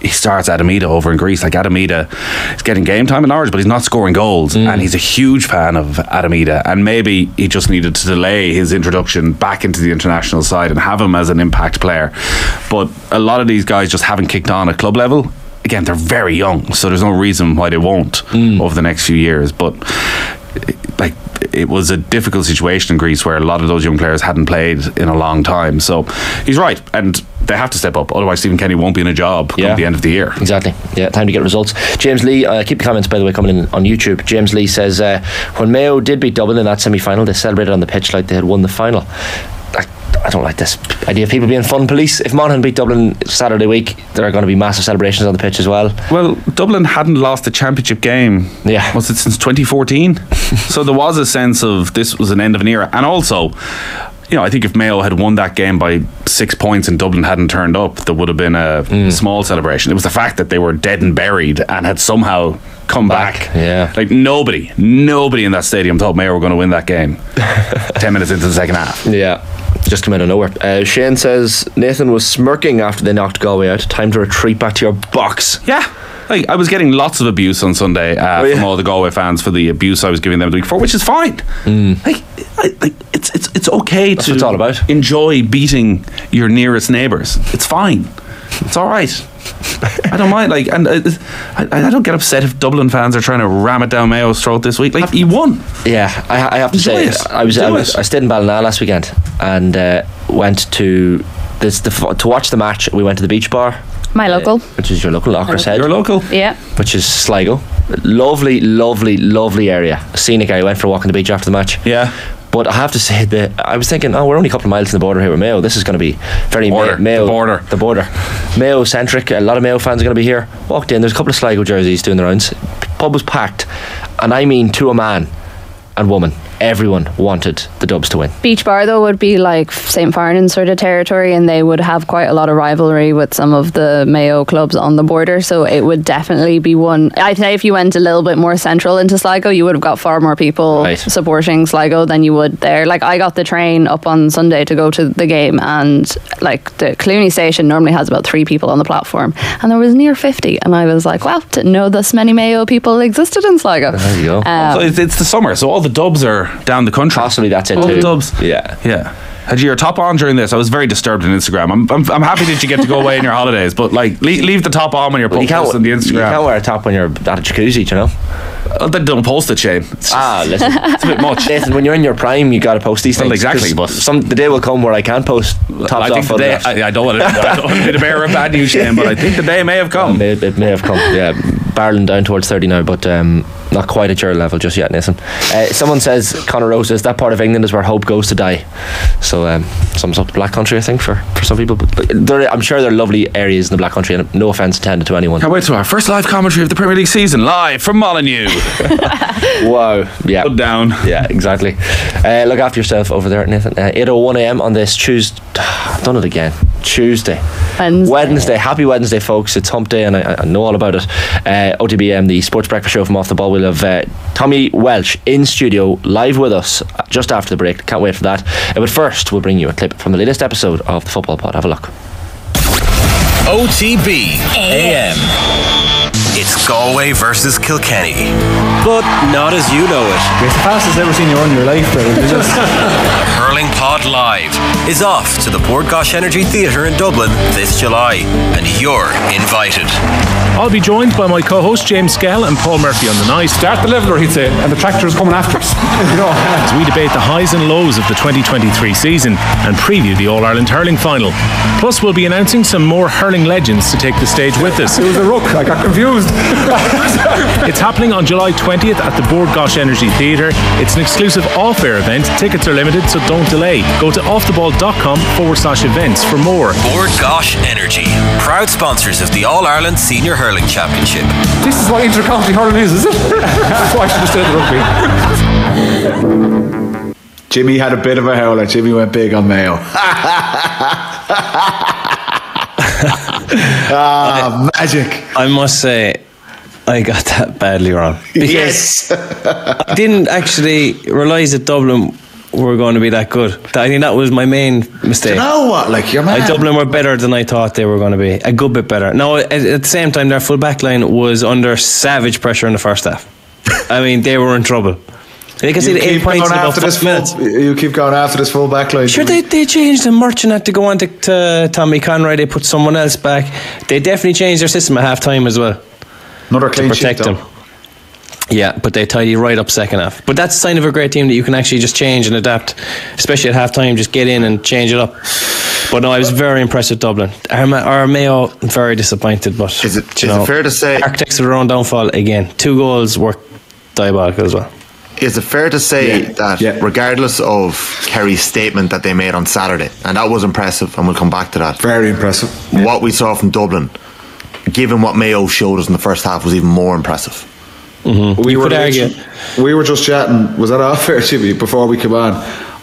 he starts Adam Idah over in Greece. Like Adam Idah is getting game time in Norwich, but he's not scoring goals. Mm. And he's a huge fan of Adam Idah. And maybe he just needed to delay his introduction back into the international side and have him as an impact player. But a lot of these guys just haven't kicked on at club level. Again, they're very young, so there's no reason why they won't mm. over the next few years. But like it was a difficult situation in Greece where a lot of those young players hadn't played in a long time. So he's right, and they have to step up. Otherwise, Stephen Kenny won't be in a job Yeah. come the end of the year. Exactly. Yeah, time to get results. James Lee, uh, keep the comments by the way coming in on YouTube. James Lee says uh, when Mayo did beat Dublin in that semi final, they celebrated on the pitch like they had won the final. I, I don't like this idea of people being fun police. If Monaghan beat Dublin Saturday week, there are going to be massive celebrations on the pitch as well. Well, Dublin hadn't lost a championship game. Yeah. Was it since 2014? so there was a sense of this was an end of an era. And also, you know, I think if Mayo had won that game by six points and Dublin hadn't turned up, there would have been a Mm. small celebration. It was the fact that they were dead and buried and had somehow come back. yeah. Like nobody, nobody in that stadium thought Mayo were going to win that game 10 minutes into the second half. Yeah. Just come out of nowhere. Uh, Shane says Nathan was smirking after they knocked Galway out. Time to retreat back to your box. Yeah. Like, I was getting lots of abuse on Sunday uh, Oh, yeah. from all the Galway fans for the abuse I was giving them the week before, which is fine. Like, I, like it's it's it's okay Mm. That's to it's all about. enjoy beating your nearest neighbours. It's fine. It's all right. I don't mind. Like, and uh, I, I don't get upset if Dublin fans are trying to ram it down Mayo's throat this week. Like, he won. Yeah, I, I have to Enjoy say, it. I was I, was it. I stayed in Ballina last weekend and uh, went to this the, to watch the match. We went to the beach bar, My local. which is your local Aughris Head, You're local. Yeah. which is Sligo. Lovely, lovely, lovely area. Scenic area. Went for a walk on the beach after the match. Yeah. But I have to say that I was thinking, oh, we're only a couple of miles from the border here with Mayo. This is going to be very Border, Ma- Mayo. the border. The border. Mayo centric. A lot of Mayo fans are going to be here. Walked in. There's a couple of Sligo jerseys doing the rounds. Pub was packed, and I mean to a man and woman. Everyone wanted the Dubs to win. Beach Bar though would be like St. Farnan sort of territory, and they would have quite a lot of rivalry with some of the Mayo clubs on the border. So it would definitely be one. I'd say if you went a little bit more central into Sligo, you would have got far more people Right. supporting Sligo than you would there. Like I got the train up on Sunday to go to the game, and like the Collooney station normally has about three people on the platform, and there was near fifty, and I was like, wow, didn't know this many Mayo people existed in Sligo. There you go. Um, so it's, it's the summer, so all the dubs are down the country. Possibly that's it all too. the dubs. Yeah. Yeah. Had you your top on during this? I was very disturbed on Instagram. I'm, I'm, I'm happy that you get to go away on your holidays, but like leave, leave the top on when you're But you posting can't, on the you Instagram. can't wear a top when you're at a jacuzzi, do you know? Oh, then don't post it, Shane. It's, Ah, listen. it's a bit much. Nathan, when you're in your prime, you got to post these Well, things. exactly, 'cause but- some the day will come where I can't post tops I think off the day, photographs. I, I don't want to. I don't want to be the bearer of bad news, Shane, but I think the day may have It come. may, it may have come. Yeah, barreling down towards 30 now, but um, not quite at your level just yet, Nathan. Uh, someone says, Conor Rose says, that part of England is where hope goes to die. So, um, sums up the Black Country, I think, for, for some people. But there, I'm sure there are lovely areas in the Black Country, and no offence intended to anyone. Can't wait to our first live commentary of the Premier League season, live from Molineux. Wow. Yeah. Put down. Yeah, exactly. Uh, look after yourself over there, Nathan. Uh, 8.01am on this Tuesday. I've done it again. Tuesday. Wednesday. Wednesday. Happy Wednesday, folks. It's hump day and I, I know all about it. Uh, OTB AM, the sports breakfast show from Off the Ball. We'll have uh, Tommy Walsh in studio, live with us just after the break. Can't wait for that. Uh, but first, we'll bring you a clip from the latest episode of the Football Pod. Have a look. OTB AM. It's Galway versus Kilkenny. But not as you know it. It's the fastest I've ever seen you run in your life, bro. It's just- Hurling Pod Live is off to the Bord Gáis Energy Theatre in Dublin this July, and you're invited. I'll be joined by my co-host James Skehill and Paul Murphy on the night Start the leveler, he'd say, and the tractor is coming after us. as we debate the highs and lows of the 2023 season and preview the All Ireland hurling final. Plus, we'll be announcing some more hurling legends to take the stage with us. it was a rook. I got confused. It's happening on July 20th at the Bord Gáis Energy Theatre. It's an exclusive off-air event. Tickets are limited, so don't delay. Go to offtheball.com forward slash events for more. Bord Gáis Energy, proud sponsors of the All Ireland Senior Hurling Championship. this is what intercounty hurling is, is it? That's why I should have stayed said rugby. Jimmy had a bit of a howler. Jimmy went big on Mayo. ah, magic. I must say, I got that badly wrong. Yes. I didn't actually realise that Dublin were going to be that good. I think that was my main mistake. you know what? Like, your man. I Dublin were better than I thought they were going to be. A good bit better. Now, at, at the same time, their full back line was under savage pressure in the first half. I mean, they were in trouble. They can see you the eight keep going points in about after five this minutes. full, You keep going after this full back line. Sure, they, they changed the merchant had to go on to, to Tommy Conroy. They put someone else back. They definitely changed their system at half time as well Another to clean sheet, protect though. Them. Yeah, but they tidy right up second half. But that's a sign of a great team that you can actually just change and adapt, especially at half time. Just get in and change it up. But no, I was very impressed with Dublin. Our, Ma- our Mayo, very disappointed. But Is it- you is it fair to say- architects of their own downfall again? Two goals were diabolical as well. is it fair to say Yeah, that yeah. regardless of Kerry's statement that they made on Saturday, and that was impressive, and we'll come back to that. Very impressive. What we saw from Dublin, given what Mayo showed us in the first half, was even more impressive. Mm-hmm. We You were could argue. we were just chatting. Was that off air, Jimmy? Before we came on,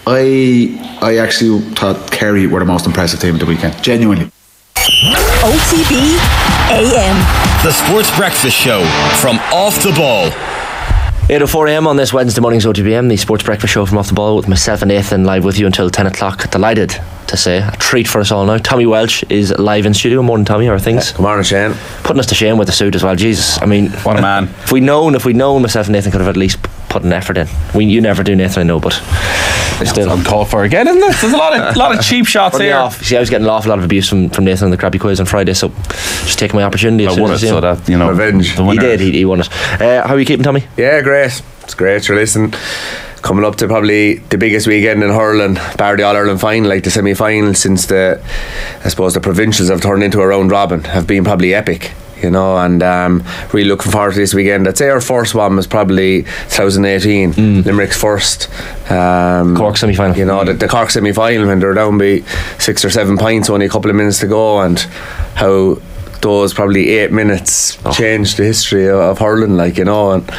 I I actually thought Kerry were the most impressive team of the weekend. Genuinely. OTB AM. The Sports Breakfast Show from Off the Ball. 8.04am on this Wednesday morning's OTB AM, the sports breakfast show from Off the Ball with myself and Nathan live with you until 10 o'clock. Delighted to say, a treat for us all now. Tommy Walsh is live in studio. Morning, Tommy, how are things? Good morning, Shane. Putting us to shame with the suit as well. Jesus, I mean, What a man. if we'd known, if we'd known, myself and Nathan could have at least put an effort in. We, you never do, Nathan, I know, but still. Uncalled for again, isn't it? There's a lot of lot of cheap shots here. off. See, I was getting an awful lot of abuse from, from Nathan on the crappy quiz on Friday, so just taking my opportunity. I soon won as it, so that you know Revenge. The He did, he, he won it. Uh, how are you keeping, Tommy? Yeah, great. It's great. You're listening. Coming up to probably the biggest weekend in hurling, bar the All Ireland final, like the semi final since the, I suppose the provincials have turned into a round robin, have been probably epic. You know, and um, really looking forward to this weekend. I'd say our first one was probably 2018, Limerick's first. Um, Cork semi-final. You know, the, the Cork semi final when they were down by six or seven points, only a couple of minutes to go, and how those probably eight minutes changed the history of, of hurling, like, you know. And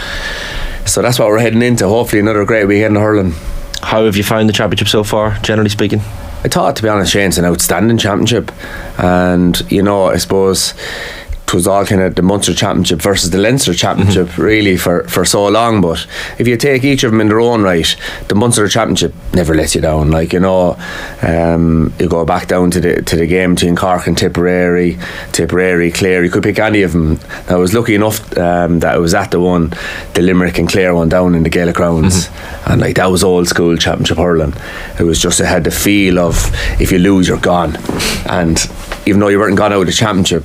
so that's what we're heading into. Hopefully, another great weekend of hurling. How have you found the championship so far, generally speaking? I thought, to be honest, Shane, it's an outstanding championship, and you know, I suppose was all kind of the Munster Championship versus the Leinster Championship, really, for, for so long. But if you take each of them in their own right, the Munster Championship never lets you down. Like you know, um, you go back down to the to the game between Cork and Tipperary, Tipperary, Clare. You could pick any of them. I was lucky enough um, that I was at the one, the Limerick and Clare one down in the Gaelic grounds, and like that was old school championship hurling. It was just it had the feel of if you lose, you're gone, and even though you weren't gone out of the championship,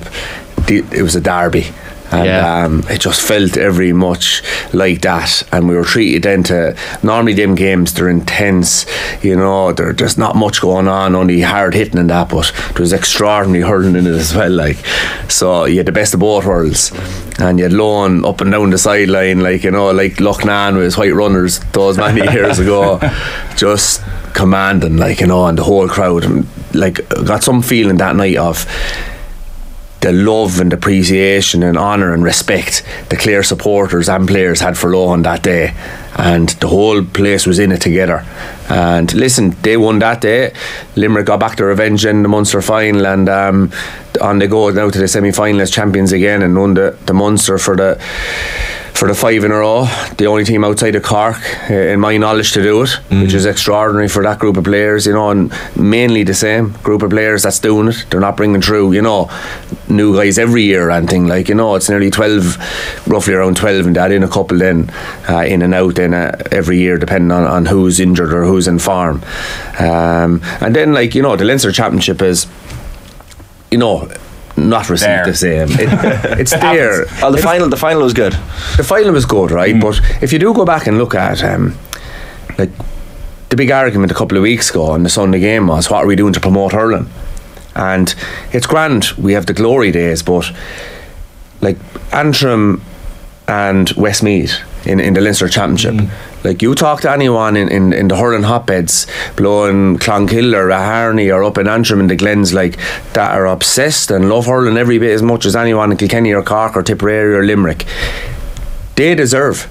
the, it was a derby. And Yeah. um, it just felt every much like that. And we were treated then to normally them games they're intense, you know, there, there's not much going on, only hard hitting and that, but there was extraordinary hurling in it as well. Like so you had the best of both worlds. And you had Lohan up and down the sideline, like, you know, like Lohan with his white runners those many years ago. Just commanding, like, you know, and the whole crowd and like got some feeling that night of the love and appreciation and honour and respect the Clare supporters and players had for Lohan that day. And the whole place was in it together. And listen, they won that day. Limerick got back to revenge in the Munster final and um, on they go now to the semi final as champions again and won the, the Munster for the for the five in a row. The only team outside of Cork, uh, in my knowledge, to do it, which is extraordinary for that group of players, you know, and mainly the same group of players that's doing it. They're not bringing through, you know, new guys every year and thing like, you know, it's nearly 12, roughly around 12, and that in a couple then, uh, in and out then uh, every year, depending on, on who's injured or who's in farm. Um, and then, like, you know, the Leinster Championship is, you know, not received There. the same. It, it's there. Well, the final, the final was good. The final was good, right? But if you do go back and look at, um, like, the big argument a couple of weeks ago on the Sunday game was, what are we doing to promote hurling? And it's grand, we have the glory days, but like Antrim and Westmeath in, in the Leinster Championship. Mm. Like you talk to anyone in, in, in the hurling hotbeds, blowing in Clonkill or Harney or up in Antrim in the Glens, like that are obsessed and love hurling every bit as much as anyone in Kilkenny or Cork or Tipperary or Limerick. They deserve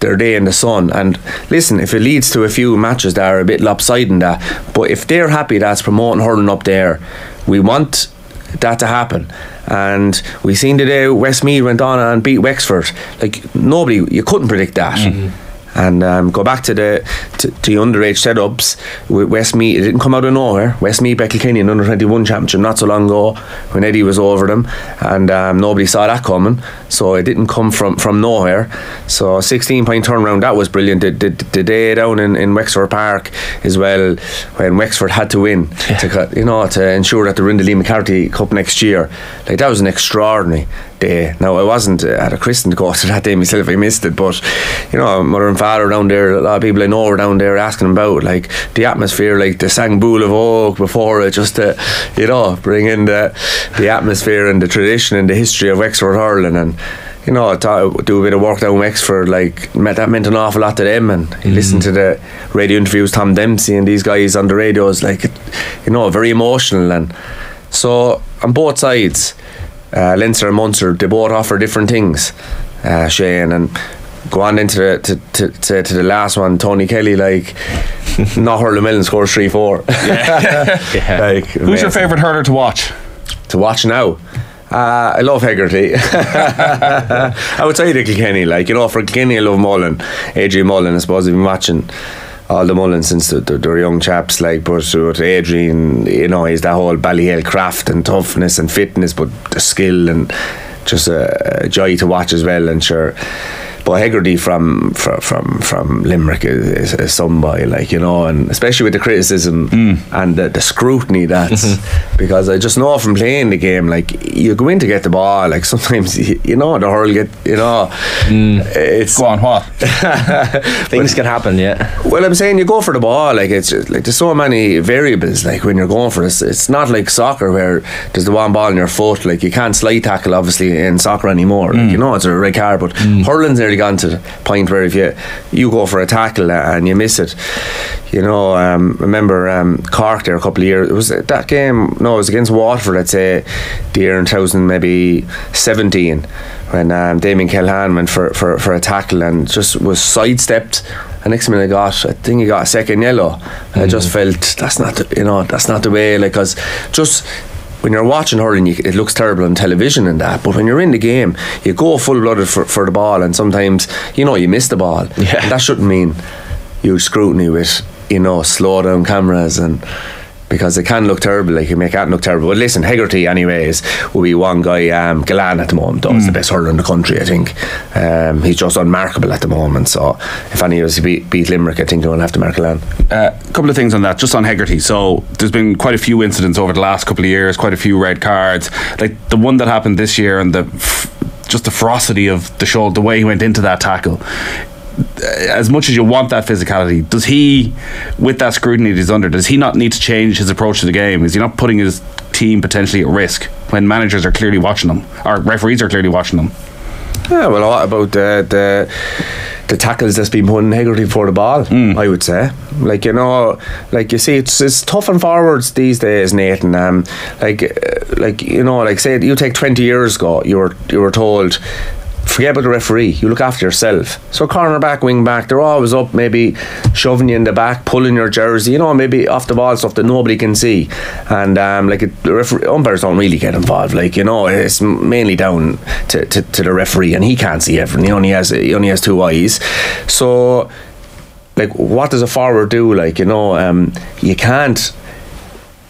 their day in the sun. And listen, if it leads to a few matches that are a bit lopsided, that, but if they're happy that's promoting hurling up there, we want that to happen. And we seen today Westmeath went on and beat Wexford. Like nobody, you couldn't predict that. Mm-hmm. And um, go back to the to, to the underage setups with Westmeath. It didn't come out of nowhere. Westmeath, Beckley in under twenty one championship not so long ago when Eddie was over them, and um, nobody saw that coming. So it didn't come from, from nowhere. So sixteen point turnaround that was brilliant. The, the, the day down in, in Wexford Park as well when Wexford had to win to cut- you know to ensure that they were in the Liam MacCarthy Cup next year. Like that was an extraordinary day. Now I wasn't at a christening to go to that day myself. I missed it, but you know, mother and father down there, a lot of people I know were down there asking about like the atmosphere, like the sang Boolavogue before it, just to you know bring in the the atmosphere and the tradition and the history of Wexford hurling and. you know, do a bit of work down Wexford, like met, that meant an awful lot to them. And you listen mm. to the radio interviews, Tom Dempsey and these guys on the radio radios, like, you know, very emotional. And so on both sides, uh, Leinster and Munster, they both offer different things. Uh, Shane and go on into the to, to, to, to the last one, Tony Kelly, like. not hurling Millen scores three four. Yeah, Like, Who's your favourite hurler to watch? to watch now. Uh, I love Hegarty. Outside of Kilkenny, like, you know, for Kilkenny, I love Mullen. Adrian Mullen, I suppose I've been watching all the Mullins since the- the- they're young chaps, like, but uh, with Adrian, you know, he's that whole Ballyhale craft and toughness and fitness, but the skill and just a, a joy to watch as well. And sure, but Hegarty from from from, from Limerick is, is, somebody like you know, and especially with the criticism hmm. and the, the scrutiny that's because I just know from playing the game, like you go in to get the ball, like sometimes you, you know the hurl get you know hmm. it's Go on, what? Things can happen, yeah. well, I'm saying you go for the ball. Like it's just, like there's so many variables. Like when you're going for this, it's not like soccer where there's the one ball in your foot. Like you can't slide tackle obviously in soccer anymore. Like, hmm. you know it's a red card, but hurling's nearly gone to the point where if you you go for a tackle and you miss it, you know. Um, remember um, Cork there a couple of years. It was that game. No, it was against Waterford. Let's say the year in 2000 maybe 17 when um, Damien Cahalane went for, for, for a tackle and just was sidestepped. And next minute I got, I think he got a second yellow. And I just felt that's not, the, you know, that's not the way. Like, cause just when you're watching hurling, you, it looks terrible on television and that. But when you're in the game, you go full blooded for, for the ball, and sometimes you know you miss the ball. Yeah. And that shouldn't mean huge scrutiny with you know slow down cameras and because it can look terrible, like you make that look terrible. But listen, Hegarty, anyways, will be one guy. Um, Gillane at the moment, though, is the best hurler in the country. I think um, he's just unmarkable at the moment. So if any of us beat, beat Limerick, I think we'll have to mark Gillane. A couple of things on that, just on Hegarty. So there's been quite a few incidents over the last couple of years, quite a few red cards. Like the one that happened this year, and the f- just the ferocity of the shoulder, the way he went into that tackle. As much as you want that physicality, does he, with that scrutiny that he's under, does he not need to change his approach to the game? Is he not putting his team potentially at risk when managers are clearly watching them, or referees are clearly watching them? Yeah, well, what about the the, the tackles that's been put in Hegarty for the ball? I would say, like you know, like you see, it's it's tough on forwards these days, Nathan. Um, like uh, like you know, like say you take twenty years ago, you were you were told. Forget about the referee. You look after yourself. So cornerback, wing back, they're always up, maybe shoving you in the back, pulling your jersey. You know, maybe off the ball stuff that nobody can see. And um, like it, the referee, umpires don't really get involved. Like you know, it's mainly down to, to, to the referee, and he can't see everything. He only has he only has two eyes. So like what does a forward do like you know um, you can't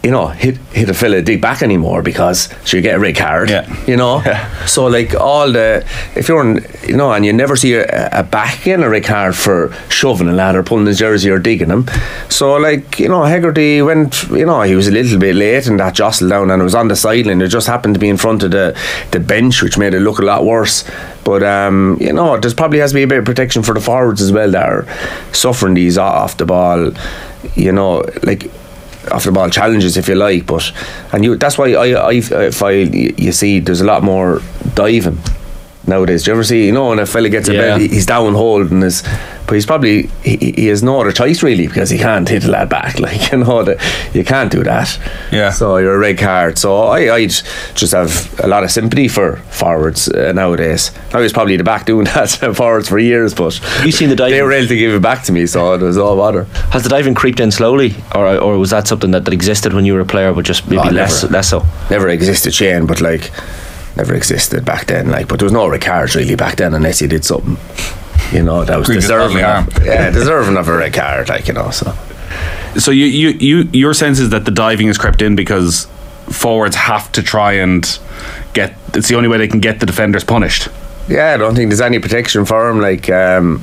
you know hit hit a fella dig back anymore because so you get a red card Yeah. you know Yeah. so like all the if you're in, you know and you never see a, a back in a red card for shoving a lad or pulling his jersey or digging him so like you know Hegarty went you know he was a little bit late and that jostled down and it was on the sideline it just happened to be in front of the the bench which made it look a lot worse but um, you know there's probably has to be a bit of protection for the forwards as well that are suffering these off the ball you know like off the ball challenges if you like but and you that's why I, I if I you see there's a lot more diving nowadays do you ever see you know when a fella gets a Yeah. bit he's down holding his but he's probably he, he has no other choice really because he can't hit a lad back like you know that you can't do that Yeah. so you're a red card so I I just have a lot of sympathy for forwards uh, nowadays I was probably the back doing that forwards for years but Have you seen the diving? they were able to give it back to me so it was all bother Has the diving creeped in slowly, or or was that something that, that existed when you were a player, but just maybe Oh, less less so? never existed Shane but like never existed back then like but there was no recards really back then unless you did something you know that was Grievous deserving of, yeah deserving of a red card like you know so So you, you, you your sense is that the diving has crept in because forwards have to try and get. It's the only way they can get the defenders punished. yeah I don't think there's any protection for him like um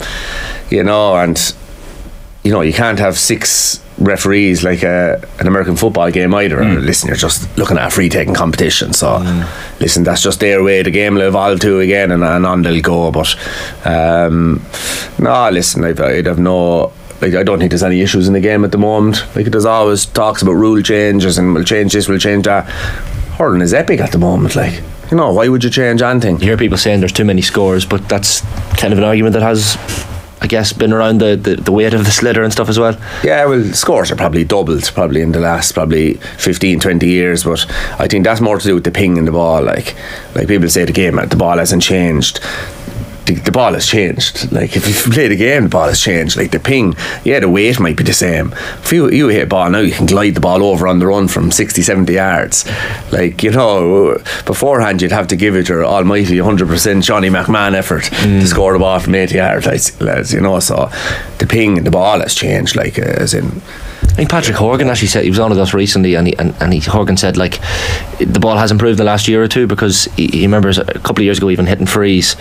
you know and you know you can't have six referees like a, an American football game either. Hmm. Listen you're just looking at a free taking competition so hmm. listen that's just their way. The game will evolve to again and, and on they'll go but um, no listen I'd, I'd have no like I don't think there's any issues in the game at the moment. Like there's always talks about rule changes and we'll change this we'll change that. Hurling is epic at the moment like You know, why would you change anything? You hear people saying there's too many scores, but that's kind of an argument that has, I guess, been around the, the, the weight of the sliotar and stuff as well. Yeah, well, scores are probably doubled probably in the last probably 15, 20 years, but I think that's more to do with the ping in the ball. Like, like people say the game, the ball hasn't changed. The, the ball has changed. Like if you play the game, the ball has changed. Like the ping, yeah, the weight might be the same. If you, you hit a ball now, you can glide the ball over on the run from 60, 70 yards. Like, you know, beforehand you'd have to give it your almighty 100% Johnny McMahon effort to mm. score the ball from 80 yards, lads, you know. So the ping and the ball has changed, like, as in. I think Patrick Horgan actually said he was on with us recently, and he, and, and he, Horgan said like the ball has improved the last year or two because he, he remembers a couple of years ago even hitting frees,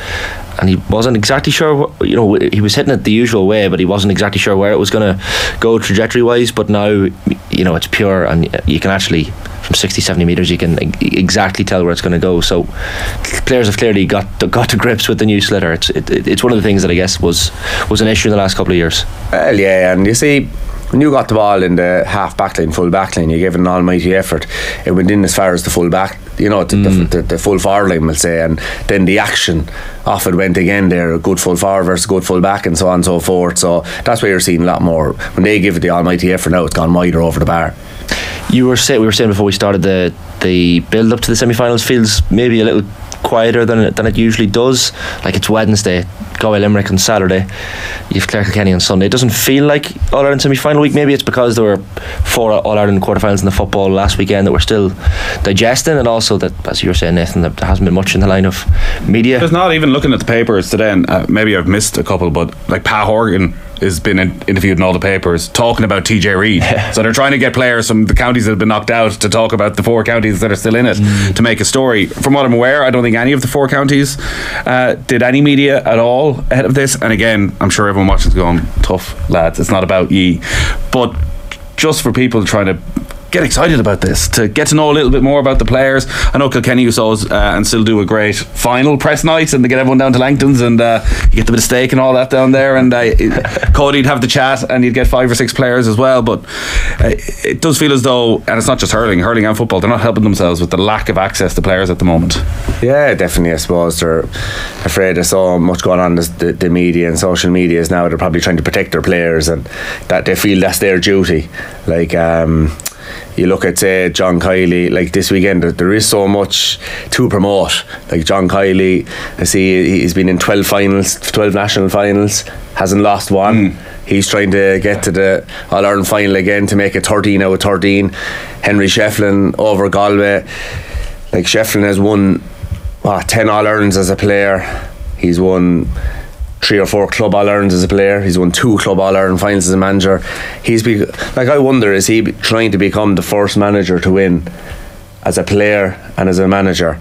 and he wasn't exactly sure. What, you know, he was hitting it the usual way, but he wasn't exactly sure where it was going to go trajectory wise. But now, you know, it's pure, and you can actually from 60, 70 meters, you can exactly tell where it's going to go. So players have clearly got got to grips with the new sliotar. It's it, it- it's one of the things that I guess was was an issue in the last couple of years. Well, yeah, and you see, when you got the ball in the half back line, full back line, you gave it an almighty effort. It went in as far as the full back, you know, the, the, mm. the, the full forward line, we'll say, and then the action off it went again there, a good full forward versus good full back, and so on and so forth. So that's why you're seeing a lot more. When they give it the almighty effort now, it's gone wider over the bar. You were say, we were saying before we started the the build up to the semi-finals feels maybe a little quieter than it, than it usually does. Like it's Wednesday, Galway Limerick on Saturday, you've Kenny on Sunday. It doesn't feel like All Ireland semi-final week. Maybe it's because there were four All Ireland quarterfinals in the football last weekend that we're still digesting, and also that, as you were saying, Nathan, there hasn't been much in the line of media. Just not even looking at the papers today, and uh, maybe I've missed a couple, but like Pa Horgan has been in, interviewed in all the papers talking about TJ Reid. So they're trying to get players from the counties that have been knocked out to talk about the four counties that are still in it to make a story. From what I'm aware, I don't think any of the four counties uh, did any media at all ahead of this. And again, I'm sure everyone watching is going, tough lads, it's not about ye. But just for people trying to get excited about this, to get to know a little bit more about the players. I know Kilkenny used to always uh, and still do a great final press night, and they get everyone down to Langton's, and uh, you get the bit of steak and all that down there. And uh, Cody'd have the chat, and you'd get five or six players as well. But uh, it does feel as though, and it's not just hurling, hurling and football, they're not helping themselves with the lack of access to players at the moment. Yeah, definitely. I suppose they're afraid of so much going on. The, the media and social media is now they're probably trying to protect their players and that they feel that's their duty. Like um, you look at say John Kiely, like this weekend, there, is so much to promote. Like John Kiely, I see he's been in twelve finals, twelve national finals, hasn't lost one. Hmm. He's trying to get to the All Ireland final again to make it 13 out of 13. Henry Shefflin over Galway. Like Shefflin has won what, 10 All Irelands as a player. He's won three or four Club All Irelands as a player. He's won two Club All Ireland finals as a manager. He's be, like, I wonder, is he be- trying to become the first manager to win as a player and as a manager?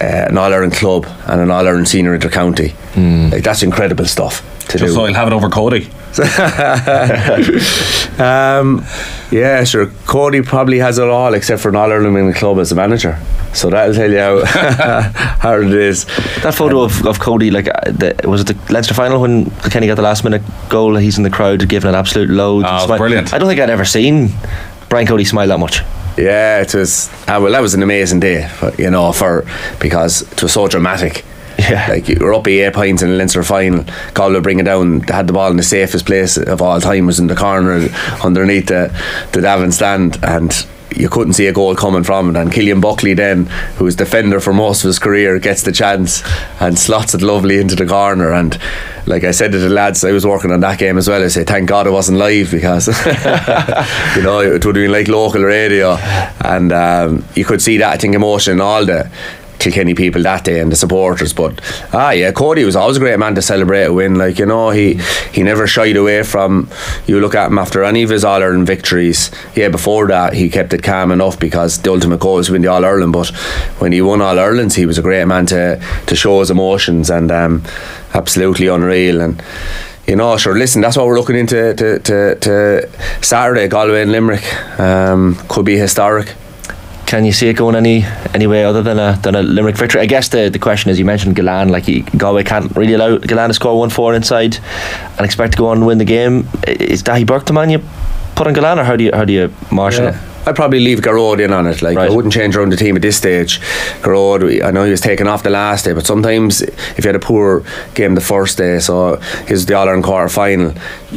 Uh, an All Ireland club and an All Ireland senior inter county. Like that's incredible stuff to Just do. so I'll have it over Cody. um, yeah, sure. Cody probably has it all except for an All Ireland winning club as a manager. So that'll tell you how hard it is. That photo of, of Cody, like, uh, the, was it the Leinster final when Kenny got the last minute goal? He's in the crowd giving an absolute load. Oh, Smile- brilliant. I don't think I'd ever seen Brian Cody smile that much. Yeah, it was. Ah, well, that was an amazing day, for, you know, for because it was so dramatic. Yeah. Like you were up by eight points in the Leinster final. Galway bring it down. They had the ball in the safest place of all time was in the corner underneath the the Davin stand, and you couldn't see a goal coming from it. And Cillian Buckley then, who was defender for most of his career, gets the chance and slots it lovely into the corner. And like I said to the lads, I was working on that game as well. I say, thank God it wasn't live because you know it would have been like local radio, and um, you could see that I think emotion all the. Kilkenny people that day and the supporters. But ah, yeah, Cody was always a great man to celebrate a win. Like you know, he he never shied away from. You look at him after any of his All Ireland victories. Yeah, before that he kept it calm enough because the ultimate goal was to win the All Ireland. But when he won All Irelands, he was a great man to to show his emotions and um, absolutely unreal and. You know, sure. Listen, that's what we're looking into to, to, to Saturday, Galway and Limerick. Um, could be historic. Can you see it going any any way other than a than a Limerick victory? I guess the, the question is you mentioned Gillane, like he, Galway can't really allow Gillane to score one four inside and expect to go on and win the game. Is Daithí Burke the man you put on Gillane or how do you how do you marshal Yeah. it? I'd probably leave Gearóid in on it. Like I wouldn't change around the team at this stage. Gearóid, I know he was taken off the last day, but sometimes if you had a poor game the first day, so his the All Ireland quarter final,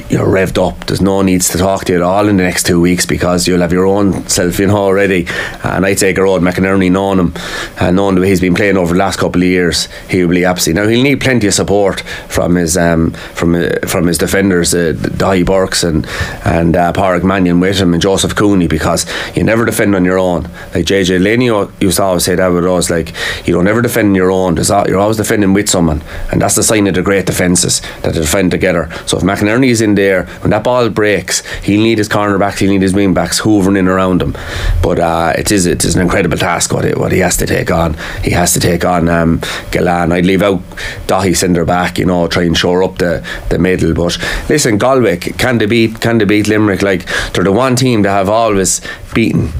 you're revved up. There's no needs to talk to you at all in the next two weeks because you'll have your own self in already. And I'd say Gearóid McInerney, knowing him, and knowing the way he's been playing over the last couple of years, he'll be absolutely. Now he'll need plenty of support from his um, from uh, from his defenders, uh, Daithí Burks and and uh, Padraig Mannion with him and Joseph Cooney because you never defend on your own. Like JJ Laney used to always say that with us, like you don't ever defend on your own. There's al- You're always defending with someone, and that's the sign of the great defences that they defend together. So if McInerney is in there, when that ball breaks, he'll need his cornerbacks, he'll need his wing backs hoovering in around him. But uh, it is it is an incredible task what, it, what he has to take on. He has to take on um, Gillane. I'd leave out Daithí centre back, you know, try and shore up the, the middle. But listen, Galway can they beat can they beat Limerick? Like they're the one team that have always beaten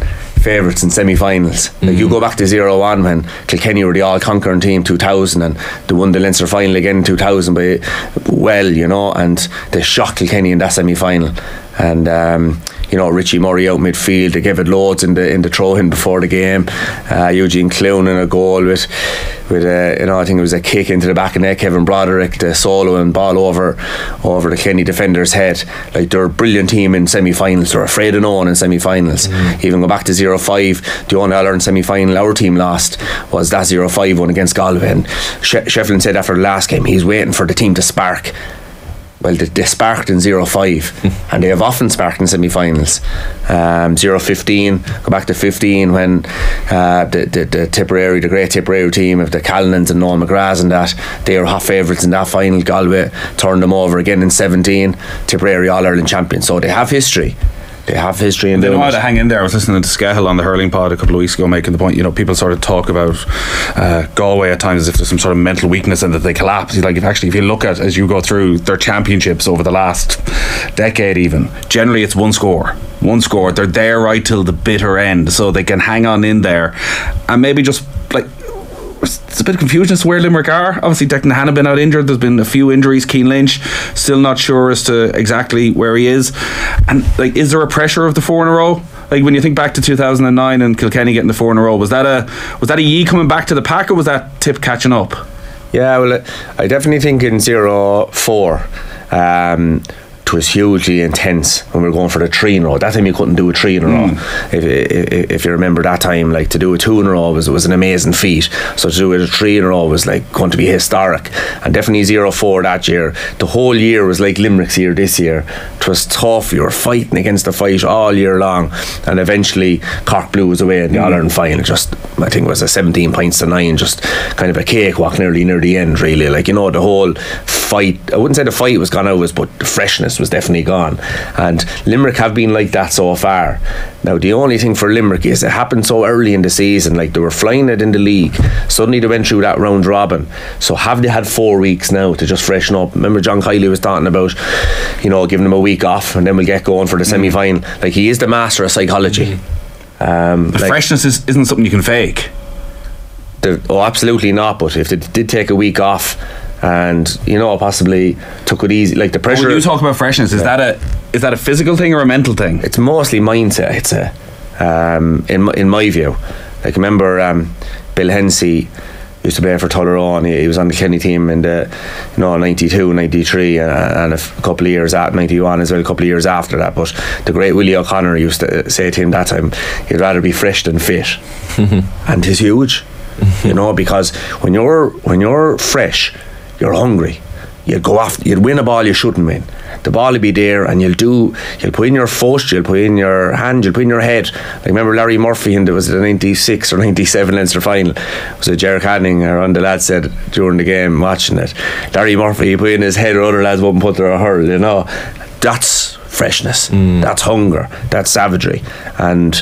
favourites in semi-finals. Like you go back to 0-1 when Kilkenny were the all-conquering team 2000 and they won the Leinster final again in 2000 by well, you know, and they shocked Kilkenny in that semi-final. And um, you know Richie Murray out midfield. They gave it loads in the in the throw in before the game. Uh, Eugene Cloonan in a goal with with a you know I think it was a kick into the back of the net. Kevin Broderick the solo and ball over over the Kenny defender's head. Like they're a brilliant team in semi-finals. They're afraid of no one in semi-finals. Even go back to 0-5, the only Ireland semi-final our team lost was that 0-5 one against Galway. And she- Shefflin said after the last game he's waiting for the team to spark well, they, they sparked in 05 and they have often sparked in semi finals. Um, 015, go back to 15 when uh, the, the, the Tipperary, the great Tipperary team of the Callanans and Noel McGrath and that, they were hot favourites in that final. Galway turned them over again in 17, Tipperary All Ireland champions. So they have history. They have history in They know how to hang in there. I was listening to Skehill on the hurling pod a couple of weeks ago, making the point. You know, people sort of talk about uh, Galway at times as if there's some sort of mental weakness and that they collapse. Like, if actually, if you look at as you go through their championships over the last decade, even generally it's one score, one score. They're there right till the bitter end, so they can hang on in there, and maybe just like it's a bit of confusion as to where Limerick are. Obviously, Declan Hannon been out injured. There's been a few injuries. Cian Lynch still not sure as to exactly where he is. And like, is there a pressure of the four in a row? Like when you think back to 2009 and Kilkenny getting the four in a row, was that a was that a ye coming back to the pack or was that Tip catching up? Yeah, well, I definitely think in zero four, um, was hugely intense when we were going for the three in a row. That time you couldn't do a three in a row. Mm. If, if, if you remember that time, like to do a two in a row was was an amazing feat. So to do it a three in a row was like going to be historic. And definitely zero four that year. The whole year was like Limerick's year this year. It was tough. You were fighting against the fight all year long, and eventually Cork blew us away in the All Ireland final. Just I think it was a 17 points to nine. Just kind of a cakewalk nearly near the end. Really, like you know the whole fight. I wouldn't say the fight was gone out but the freshness was definitely gone. And Limerick have been like that so far. Now the only thing for Limerick is it happened so early in the season. Like they were flying it in the league. Suddenly they went through that round robin. So have they had four weeks now to just freshen up? Remember John Kiely was talking about, you know, giving them a week off and then we'll get going for the semi final. Like he is the master of psychology. Um, The like- freshness is, isn't something you can fake. oh, absolutely not. But if they did take a week off, and you know, possibly took it easy, like the pressure. When you talk about freshness, is that a is that a physical thing or a mental thing? It's mostly mindset. It's a, um, in my- in my view, like remember um, Bill Hennessy used to play for Tullaroan. He, he was on the Kenny team in the you know 92, 93 and, and a couple of years at 91 as well. A couple of years after that. But the great Willie O'Connor used to say to him that time, he'd rather be fresh than fit, and he's huge. you know, because when you're when you're fresh, you're hungry. You'd go after, you'd win a ball you shouldn't win. The ball will be there, and you'll do. You'll put in your foot, you'll put in your hand, you'll put in your head. Like remember Larry Murphy, and it was the '96 or '97 Leinster final. It was a Jerry Canning or on the lad said during the game watching it. Larry Murphy, he put in his head, or other lads wouldn't put their hurl. You know, that's freshness. Hmm. That's hunger. That's savagery, and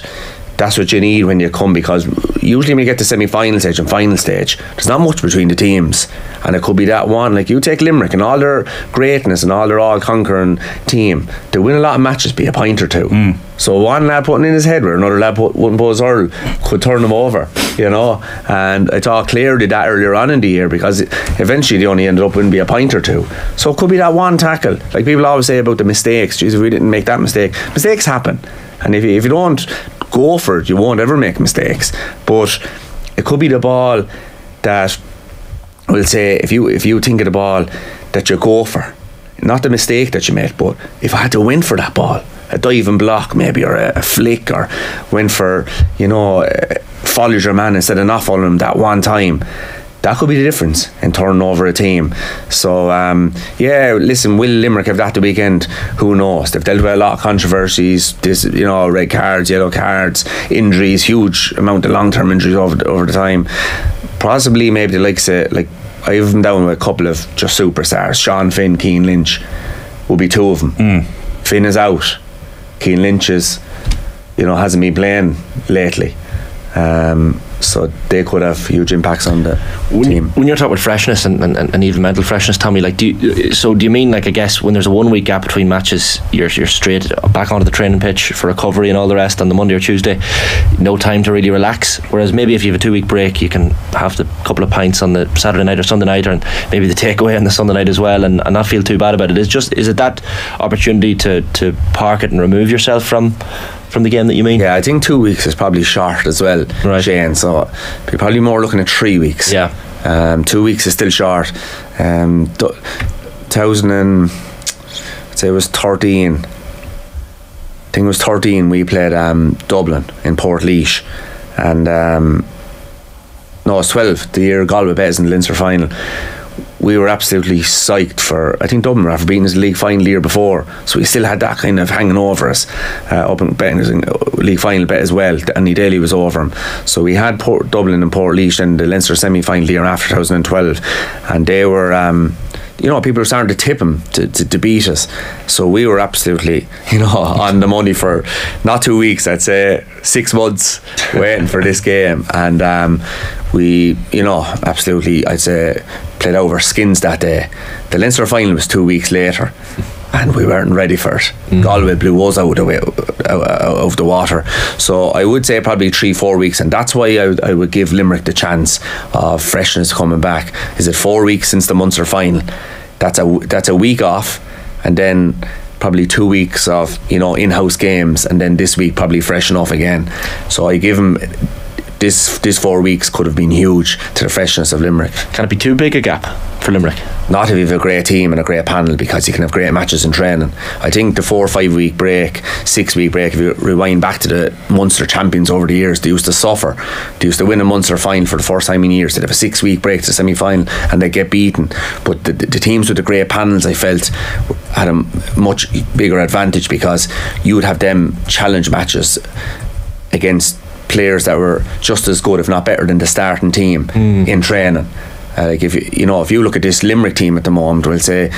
that's what you need when you come because usually when you get to semi-final stage and final stage there's not much between the teams. And it could be that one like you take Limerick and all their greatness and all their all-conquering team they win a lot of matches be a point or two. Hmm. So one lad putting in his head where another lad put, wouldn't put his hurl could turn them over you know? And I thought Clare did that earlier on in the year because eventually they only ended up winning be a point or two. So it could be that one tackle. Like people always say about the mistakes. Geez if we didn't make that mistake. Mistakes happen. And if you, if you don't go for it. You won't ever make mistakes. But it could be the ball that we'll say if you if you think of the ball that you go for, not the mistake that you made, but if I had to win for that ball, a diving block maybe or a, a flick or went for you know uh, followed your man instead of not following him that one time. That could be the difference in turning over a team. So um, yeah, listen, will Limerick have that the weekend? Who knows? They've dealt with a lot of controversies. This, you know, red cards, yellow cards, injuries, huge amount of long-term injuries over the, over the time. Possibly, maybe the likes of like I have them down with a couple of just superstars. Sean Finn, Cian Lynch will be two of them. Finn is out. Cian Lynch is, you know, hasn't been playing lately. Um, so they could have huge impacts on the when, team. when you're talking about freshness and, and, and even mental freshness, Tommy, like, do you, so do you mean like I guess when there's a one week gap between matches, you're you're straight back onto the training pitch for recovery and all the rest on the Monday or Tuesday, no time to really relax. Whereas maybe if you have a two week break, you can have the couple of pints on the Saturday night or Sunday night, or maybe the takeaway on the Sunday night as well, and, and not feel too bad about it. Is just is it that opportunity to to park it and remove yourself from from the game that you mean? Yeah, I think two weeks is probably short as well, right. Shane. So you're probably more looking at three weeks. Yeah. Um, two weeks is still short. Um, th- thousand and I'd say it was thirteen. I think it was thirteen. We played um, Dublin in Portlaoise, and um, no, it's twelve. The year Galway Bez in the Leinster final we were absolutely psyched for. I think Dublin were after beating us league final year before, so we still had that kind of hanging over us. Uh, up in betting in league final bet as well. and the daily was over him, so we had Port, Dublin and Port in the Leinster semi final year after 2012, and they were. Um, you know, people were starting to tip him to, to, to, beat us. So we were absolutely, you know, on the money for not two weeks, I'd say six months waiting for this game. And um, we, you know, absolutely, I'd say, played over skins that day. The Leinster final was two weeks later. And we weren't ready for it. Mm. Galway blew us out of, of the water. So I would say probably three, four weeks. And that's why I, I would give Limerick the chance of freshness coming back. Is it four weeks since the Munster final? That's a, that's a week off. And then probably two weeks of you know in-house games and then this week probably freshen off again so I give him this this four weeks could have been huge to the freshness of Limerick. Can it be too big a gap for Limerick? Not if you have a great team and a great panel because you can have great matches in training. I think the four or five week break, six week break, if you rewind back to the Munster champions over the years, they used to suffer. They used to win a Munster final for the first time in years. They'd have a six week break to semi final and they'd get beaten. But the, the, the teams with the great panels, I felt, had a much bigger advantage because you would have them challenge matches against players that were just as good, if not better, than the starting team mm. in training. Uh, like if you, you know, if you look at this Limerick team at the moment, we'll say,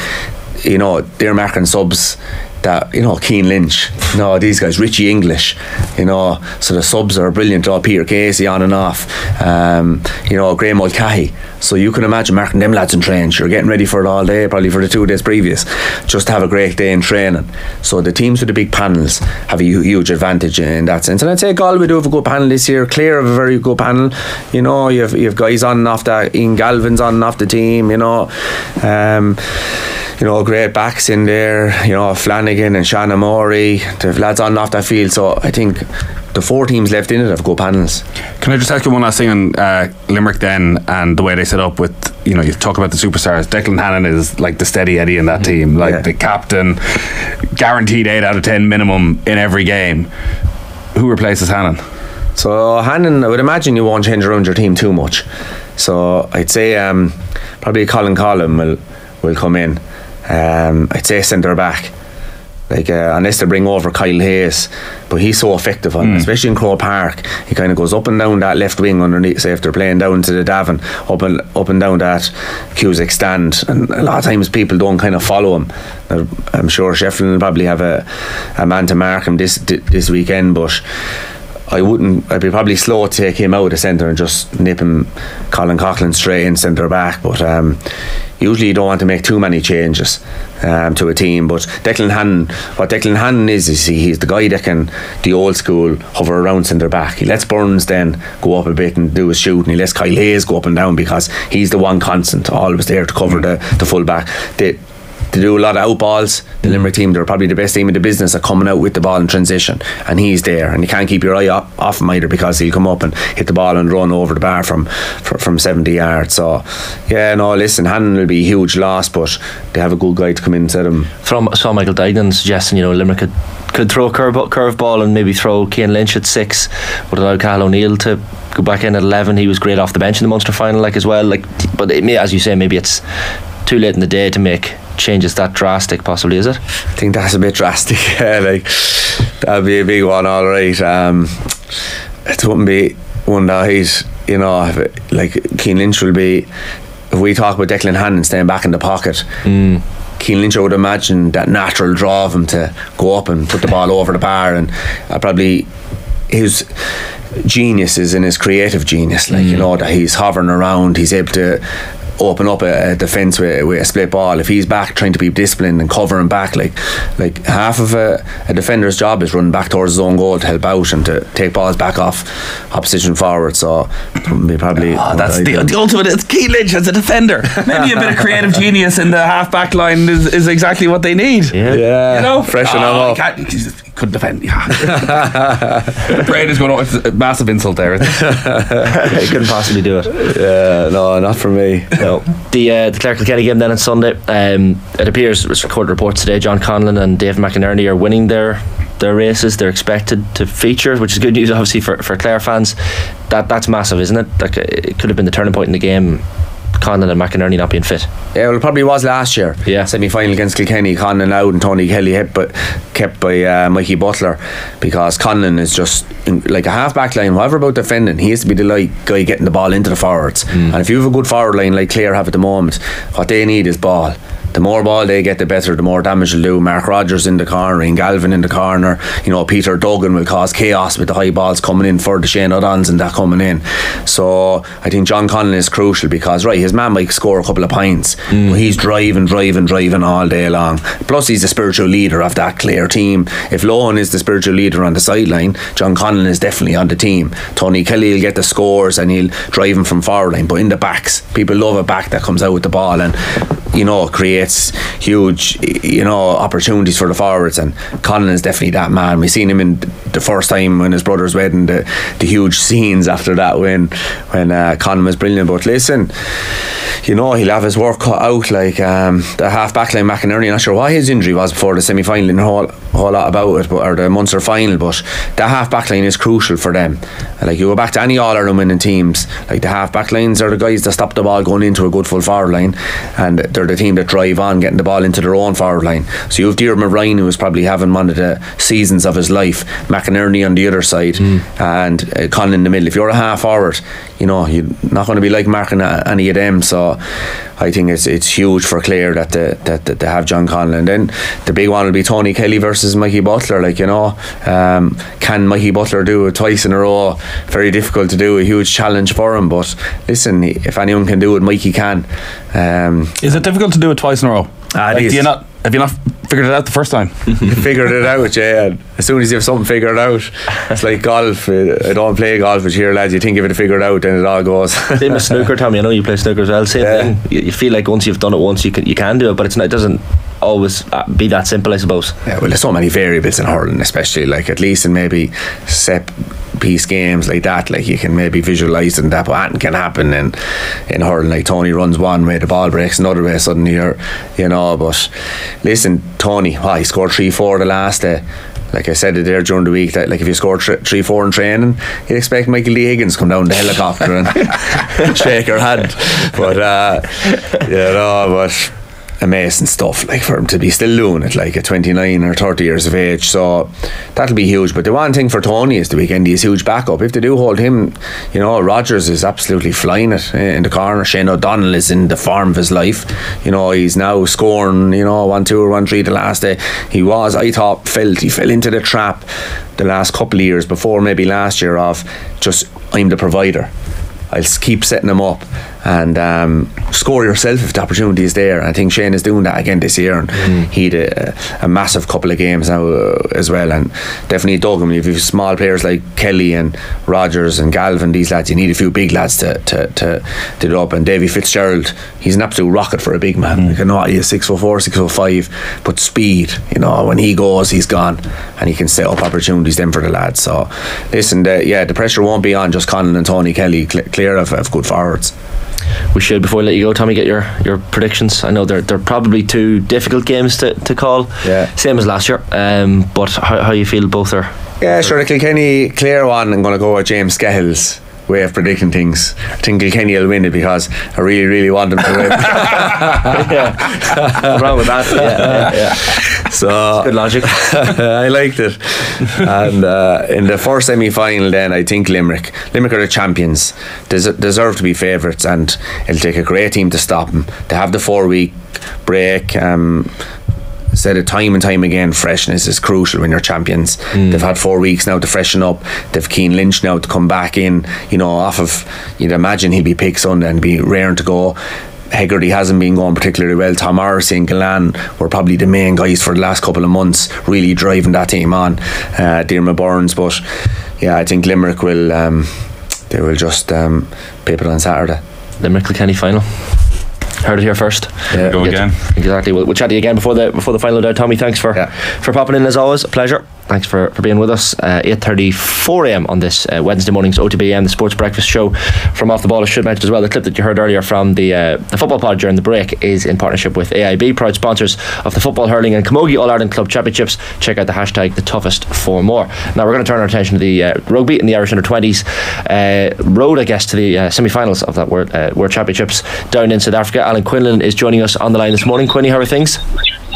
you know, they're marking subs that you know Cian Lynch, you know these guys, Richie English, you know, so the subs are brilliant. All Peter Casey on and off, um, you know Graeme Mulcahy. So you can imagine marking them lads in training. You're getting ready for it all day, probably for the two days previous, just to have a great day in training. So the teams with the big panels have a huge advantage in that sense. And I'd say Galway do have a good panel this year. Clare have a very good panel. You know, you have, you have guys on and off that. Ian Galvin's on and off the team. You know. Um, you know, great backs in there, you know, Flanagan and Shannon Morey, the lads on and off that field. So I think the four teams left in it have good panels. Can I just ask you one last thing on uh, Limerick then and the way they set up with, you know, you talk about the superstars. Declan Hannon is like the steady Eddie in that mm-hmm. team, like yeah. the captain, guaranteed 8 out of 10 minimum in every game. Who replaces Hannon? So Hannon, I would imagine you won't change around your team too much. So I'd say um, probably Colin Coughlan will will come in. Um, I'd say centre back. Like uh, unless they bring over Kyle Hayes, but he's so effective on, mm. especially in Croke Park. He kind of goes up and down that left wing underneath. Say if they're playing down to the Davin, up and up and down that Cusack stand, and a lot of times people don't kind of follow him. I'm sure Shefflin will probably have a, a man to mark him this this weekend, but. I wouldn't. I'd be probably slow to take him out of centre and just nip him, Colin Coughlan straight in centre back. But um, usually you don't want to make too many changes um, to a team. But Declan Hannon, what Declan Hannon is, is he, he's the guy that can, the old school, hover around centre back. He lets Byrnes then go up a bit and do his shooting. He lets Kyle Hayes go up and down because he's the one constant, always there to cover the, the full back. They do a lot of out balls. The Limerick team, they're probably the best team in the business at coming out with the ball in transition, and he's there, and you can't keep your eye off, off him either because he'll come up and hit the ball and run over the bar from from, from 70 yards. So, yeah, no, listen, Hannon will be a huge loss, but they have a good guy to come in instead of him. From saw Michael Duignan suggesting you know Limerick could could throw a curve curveball and maybe throw Cian Lynch at six, would allow Cathal O'Neill to go back in at eleven. He was great off the bench in the Munster final, like as well. Like, but it may, as you say, maybe it's too late in the day to make changes that drastic. Possibly, is it? I think that's a bit drastic. Yeah, like that'd be a big one, all right. Um, it wouldn't be one that he's, you know, if it, like Cian Lynch will be. If we talk about Declan Hannon staying back in the pocket, mm. Cian Lynch, I would imagine that natural draw of him to go up and put the ball over the bar, and I probably his genius is in his creative genius, like you know that he's hovering around, he's able to open up a, a defence with, with a split ball. If he's back trying to be disciplined and covering back, like like half of a, a defender's job is running back towards his own goal to help out and to take balls back off opposition forward. So we probably Oh, that's the, the ultimate. It's Cian Lynch as a defender. Maybe a bit of creative genius in the half back line is, is exactly what they need. Yeah, yeah, You know, freshen him Oh, up. he can't- he couldn't defend. Yeah. Brain is going. on. A massive insult there. he couldn't possibly do it. Yeah, no, not for me. No. The uh, the Clare Kilkenny game then on Sunday. Um, it appears it's recorded reports today. John Conlon and Dave McInerney are winning their their races. They're expected to feature, which is good news, obviously for for Clare fans. That that's massive, isn't it? Like it could have been the turning point in the game. Conlon and McInerney not being fit. Yeah, well, it probably was last year. Yeah. Semi final against Kilkenny, Conlon out and Tony Kelly hit, but kept by uh, Mikey Butler because Conlon is just in, like a half back line, whatever about defending, he has to be the like guy getting the ball into the forwards. And if you have a good forward line like Clare have at the moment, what they need is ball. The more ball they get, the better, the more damage they'll do. Mark Rogers in the corner, Ian Galvin in the corner. You know, Peter Duggan will cause chaos with the high balls coming in for the Shane O'Donnells and that coming in. So I think John Conlon is crucial because, right, his man might score a couple of points, mm. but he's driving, driving, driving all day long. Plus, he's the spiritual leader of that Clare team. If Lohan is the spiritual leader on the sideline, John Conlon is definitely on the team. Tony Kelly will get the scores and he'll drive him from forward line, but in the backs, people love a back that comes out with the ball and you know creates huge you know opportunities for the forwards and Conlon is definitely that man. We seen him in the first time when his brother's wedding the, the huge scenes after that when when uh, Conlon was brilliant. But listen you know he'll have his work cut out like um, the half back line McInerney not sure why his injury was before the semi-final in a whole, whole lot about it but, or the Munster final but that half back line is crucial for them. Like you go back to any All-Ireland winning teams like the half back lines are the guys that stop the ball going into a good full forward line and they're the team that drive on getting the ball into their own forward line. So you have Diarmuid Ryan who is probably having one of the seasons of his life McInerney on the other side and uh, Conlon in the middle. If you're a half forward you know you're not going to be like marking a- any of them. So I think it's it's huge for Clare that they, that, that they have John Conlon and then the big one will be Tony Kelly versus Mikey Butler like you know um, can Mikey Butler do it twice in a row very difficult to do a huge challenge for him but listen if anyone can do it Mikey can um, Is it difficult to do it twice in a row? Ah, it Like, is. do you not? Have you not figured it out the first time? figured it out, yeah. And as soon as you have something figured out, it's like golf. I don't play golf, but here, lads, you think if it figured out, then it all goes. Same as snooker, Tommy. I know you play snooker as well. Same thing. You, you feel like once you've done it once, you can you can do it, but it's not. It doesn't always uh, be that simple, I suppose. Yeah, well, there's so many variables in hurling, especially like at least in maybe set piece games like that. Like you can maybe visualise and that, but anything can happen in in hurling. Like Tony runs one way, the ball breaks another way. Suddenly you're, you know. But listen, Tony, wow, he scored three four the last day. Like I said it there during the week, that like if you score four in training, you'd expect Michael D Higgins come down the helicopter and shake her hand. But uh, you know, but amazing stuff like for him to be still doing it like at 29 or 30 years of age. So that'll be huge. But the one thing for Tony is the weekend he's huge backup. If they do hold him you know Rogers is absolutely flying it eh, in the corner. Shane O'Donnell is in the form of his life. You know he's now scoring you know 1 2 or 1 3 the last day. He was I thought felt he fell into the trap the last couple of years before maybe last year of just I'm the provider. I'll keep setting him up and um, score yourself if the opportunity is there. I think Shane is doing that again this year, and he had a, a massive couple of games now uh, as well. And definitely Doug. I mean, if you have small players like Kelly and Rogers and Galvin, these lads, you need a few big lads to to to, to do up. And Davy Fitzgerald, he's an absolute rocket for a big man. Like, I know he's six foot four, six foot five, but speed. You know, when he goes, he's gone, and he can set up opportunities then for the lads. So, listen, the, yeah, the pressure won't be on just Conlon and Tony Kelly cl- clear of, of good forwards. We should before we let you go, Tommy, get your, your predictions. I know they're they're probably two difficult games to, to call. Yeah. Same as last year. Um, but how, how you feel both are Yeah, sure. The Kilkenny Clare one. I'm going to go with James Skehill's way of predicting things. I think Kilkenny will win it because I really, really want them to win. What's wrong with that? Yeah, yeah, yeah. So good logic. I liked it. And uh, in the first semi final, then I think Limerick. Limerick are the champions. Des- deserve to be favourites, and it'll take a great team to stop them. They have the four week break. Um, said it time and time again freshness is crucial when you're champions. They've had four weeks now to freshen up. They've Cian Lynch now to come back in you know off of you'd imagine he'd be picked Sunday and be raring to go. Hegarty hasn't been going particularly well. Tom Morrissey and Gillane were probably the main guys for the last couple of months really driving that team on uh, Diarmaid Byrnes. But yeah I think Limerick will um, they will just um, pip it on Saturday. Limerick Kilkenny final. Heard it here first. Yeah. Go again. Exactly. We'll, we'll chat to you again before the before the final. There, Tommy. Thanks for for popping in as always. A pleasure. Thanks for, for being with us. Uh, 8.34 a.m. on this uh, Wednesday morning's OTB AM, the Sports Breakfast Show from Off the Ball. I should mention as well, the clip that you heard earlier from the uh, the football pod during the break is in partnership with AIB, proud sponsors of the Football Hurling and Camogie All-Ireland Club Championships. Check out the hashtag the toughest for more. Now we're going to turn our attention to the uh, rugby in the Irish Under-20s. Uh, road, I guess, to the uh, semi-finals of that World, World Championships down in South Africa. Alan Quinlan is joining us on the line this morning. Quinny, how are things?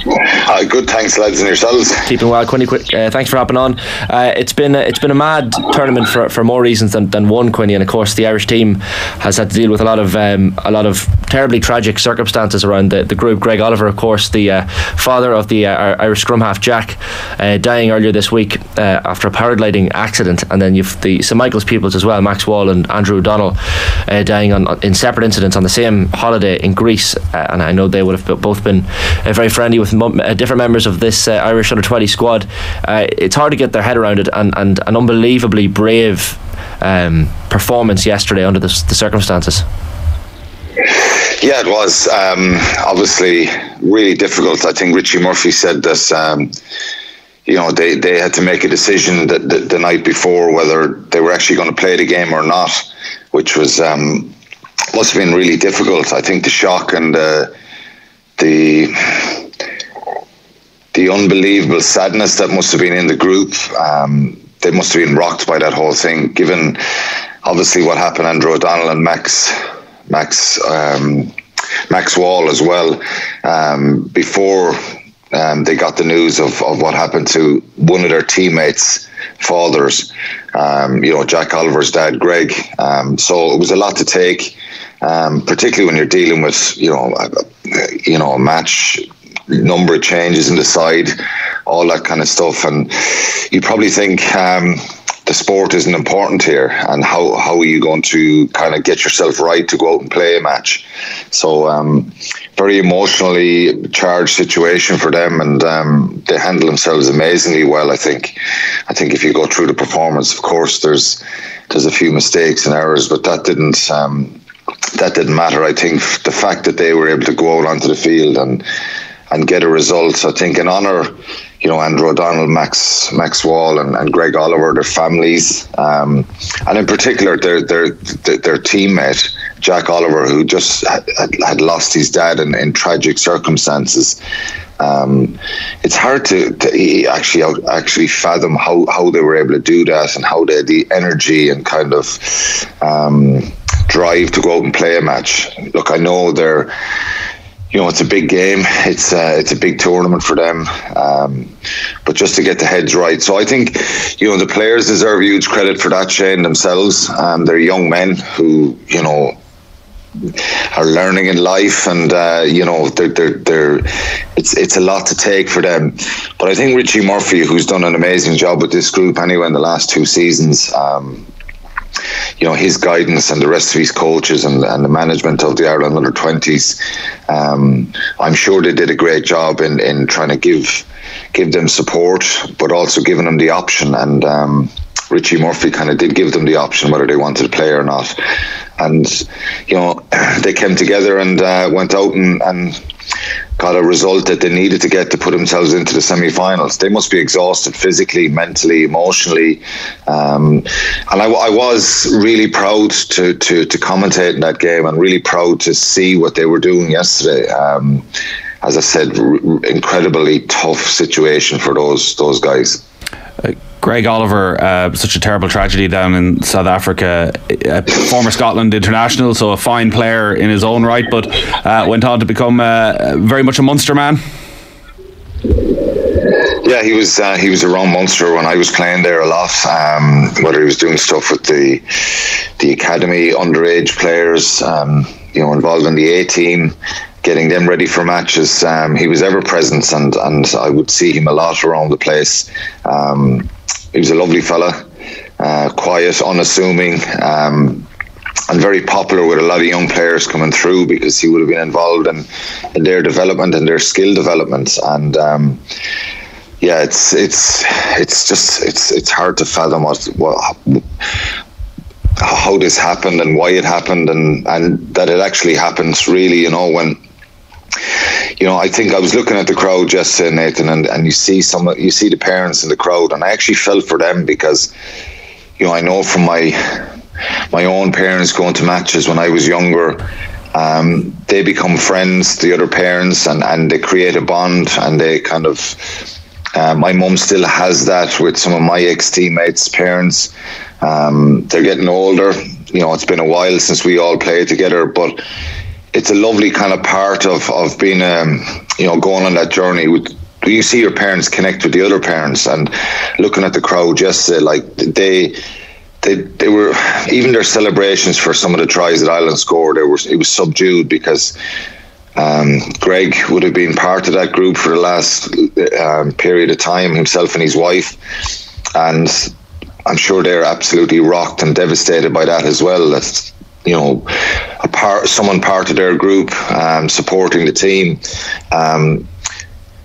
Uh, good, thanks, lads, and yourselves. Keeping well, Quinny. Qu- Uh, thanks for hopping on. Uh, it's been a, it's been a mad tournament for, for more reasons than, than one, Quinny, and of course the Irish team has had to deal with a lot of um, a lot of terribly tragic circumstances around the, the group. Greg Oliver, of course, the uh, father of the uh, Irish scrum half Jack, uh, dying earlier this week after a paragliding accident, and then you've the St Michael's pupils as well, Max Wall and Andrew O'Donnell, dying on, in separate incidents on the same holiday in Greece, and I know they would have both been very friendly with different members of this uh, Irish under 20 squad. Uh, it's hard to get their head around it, and, and an unbelievably brave um, performance yesterday under the, the circumstances. Yeah, it was um, obviously really difficult. I think Richie Murphy said that. Um, you know, they, they had to make a decision that, the the night before whether they were actually going to play the game or not, which was um, must have been really difficult. I think the shock and the the the unbelievable sadness that must have been in the group. Um, they must have been rocked by that whole thing, given obviously what happened. Andrew O'Donnell and Max Max um, Max Wall as well. Um, before um, they got the news of, of what happened to one of their teammates' fathers, um, you know, Jack Oliver's dad, Greg. Um, so it was a lot to take, um, particularly when you're dealing with, you know, a, you know, a match number of changes in the side, all that kind of stuff. And you probably think um, the sport isn't important here, and how how are you going to kind of get yourself right to go out and play a match? So um, very emotionally charged situation for them, and um, they handle themselves amazingly well. I think. I think if you go through the performance, of course, there's there's a few mistakes and errors, but that didn't. Um, that didn't matter. I think the fact that they were able to go out onto the field and and get a result, I think, in honour, you know, Andrew O'Donnell, Max Max Wall, and, and Greg Oliver, their families, um, and in particular their their their, their teammate Jack Oliver, who just had, lost his dad in, in tragic circumstances. Um, it's hard to, to actually actually fathom how, how they were able to do that and how they had the energy and kind of um, drive to go out and play a match. Look, I know they're you know, it's a big game. It's uh, it's a big tournament for them. Um, but just to get the heads right, so I think you know the players deserve huge credit for that, Shane themselves. Um, they're young men who you know are learning in life, and uh, you know they're, they're they're it's it's a lot to take for them. But I think Richie Murphy, who's done an amazing job with this group anyway in the last two seasons. Um, you know his guidance and the rest of his coaches and, and the management of the Ireland under twenties. Um, I'm sure they did a great job in, in trying to give give them support, but also giving them the option. And um, Richie Murphy kind of did give them the option whether they wanted to play or not. And you know they came together and uh, went out and, and got a result that they needed to get to put themselves into the semi-finals. They must be exhausted physically, mentally, emotionally, um, and I, I, was really proud to, to to commentate in that game and really proud to see what they were doing yesterday. Um, as I said, r- incredibly tough situation for those those guys. Greg Oliver, uh, such a terrible tragedy down in South Africa, a former Scotland international, so a fine player in his own right, but uh, went on to become uh, very much a Munster man. Yeah, he was uh, he was around Munster when I was playing there a lot. Um, whether he was doing stuff with the the academy underage players, um, you know, involved in the A team, getting them ready for matches. Um, he was ever present, and and I would see him a lot around the place. Um, he was a lovely fella, uh, quiet, unassuming. Um, and very popular with a lot of young players coming through because he would have been involved in, in their development and their skill development and um, yeah it's it's it's just it's it's hard to fathom what what how this happened and why it happened and and that it actually happens really you know when you know, I think I was looking at the crowd yesterday, Nathan, and, and you see some, you see the parents in the crowd, and I actually felt for them because, you know, I know from my my own parents going to matches when I was younger, um, they become friends, the other parents, and and they create a bond, and they kind of. Uh, my mum still has that with some of my ex teammates' parents. Um, they're getting older. You know, it's been a while since we all played together, but it's a lovely kind of part of of being um, you know going on that journey with you see your parents connect with the other parents and looking at the crowd yesterday like they they they were even their celebrations for some of the tries that Ireland scored was it was subdued because um, Greg would have been part of that group for the last um, period of time himself and his wife. And I'm sure they're absolutely rocked and devastated by that as well. That's you know, a part, someone part of their group um, supporting the team. Um,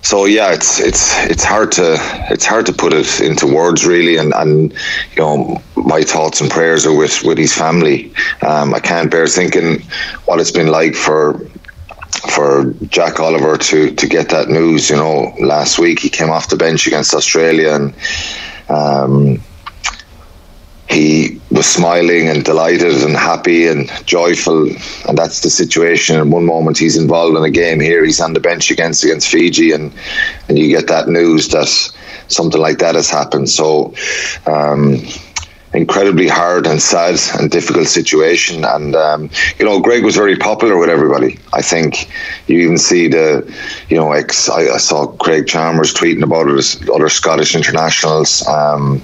so yeah, it's it's it's hard to it's hard to put it into words really, and and you know my thoughts and prayers are with with his family. Um, I can't bear thinking what it's been like for for Jack Oliver to to get that news. You know, last week he came off the bench against Australia and. Um, he was smiling and delighted and happy and joyful and that's the situation. In one moment he's involved in a game here. He's on the bench against against Fiji and and you get that news that something like that has happened. So um, incredibly hard and sad and difficult situation. And um, you know, Greg was very popular with everybody. I think you even see the, you know, ex. I, I saw Craig Chalmers tweeting about it. Other Scottish internationals. Um,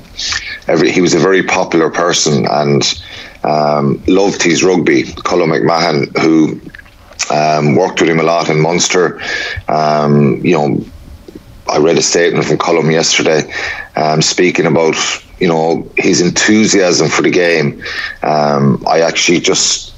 every he was a very popular person and um, loved his rugby. Colm McMahon, who um, worked with him a lot in Munster. Um, you know, I read a statement from Colm yesterday, um, speaking about you know his enthusiasm for the game. Um, I actually just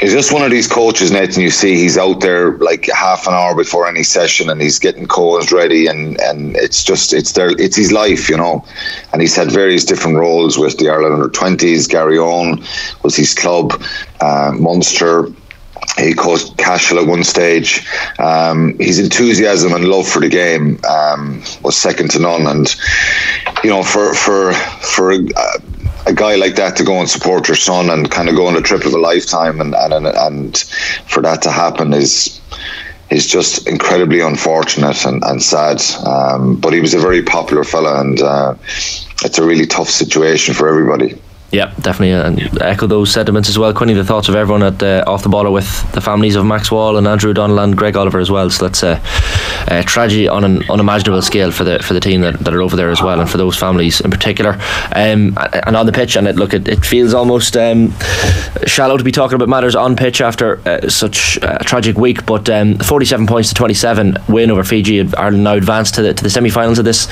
he's just one of these coaches, Nathan. You see, he's out there like half an hour before any session, and he's getting calls ready, and and it's just it's there, it's his life, you know. And he's had various different roles with the Ireland under twenties. Garryowen was his club, uh, Munster. He coached Cashel at one stage. Um, his enthusiasm and love for the game um, was second to none, and you know, for for for a, a, guy like that to go and support your son and kind of go on a trip of a lifetime, and and and for that to happen is is just incredibly unfortunate and, and sad. Um, but he was a very popular fella, and uh, it's a really tough situation for everybody. Yeah, definitely, and echo those sentiments as well. Quinny, the thoughts of everyone at uh, off the baller with the families of Max Wall and Andrew O'Donnell and Greg Oliver as well. So that's a, a tragedy on an unimaginable scale for the for the team that, that are over there as well, and for those families in particular. Um, and on the pitch, and it look, it, it feels almost um, shallow to be talking about matters on pitch after uh, such a tragic week. But um, 47 points to 27 win over Fiji. Ireland now advanced to the to the semi-finals of this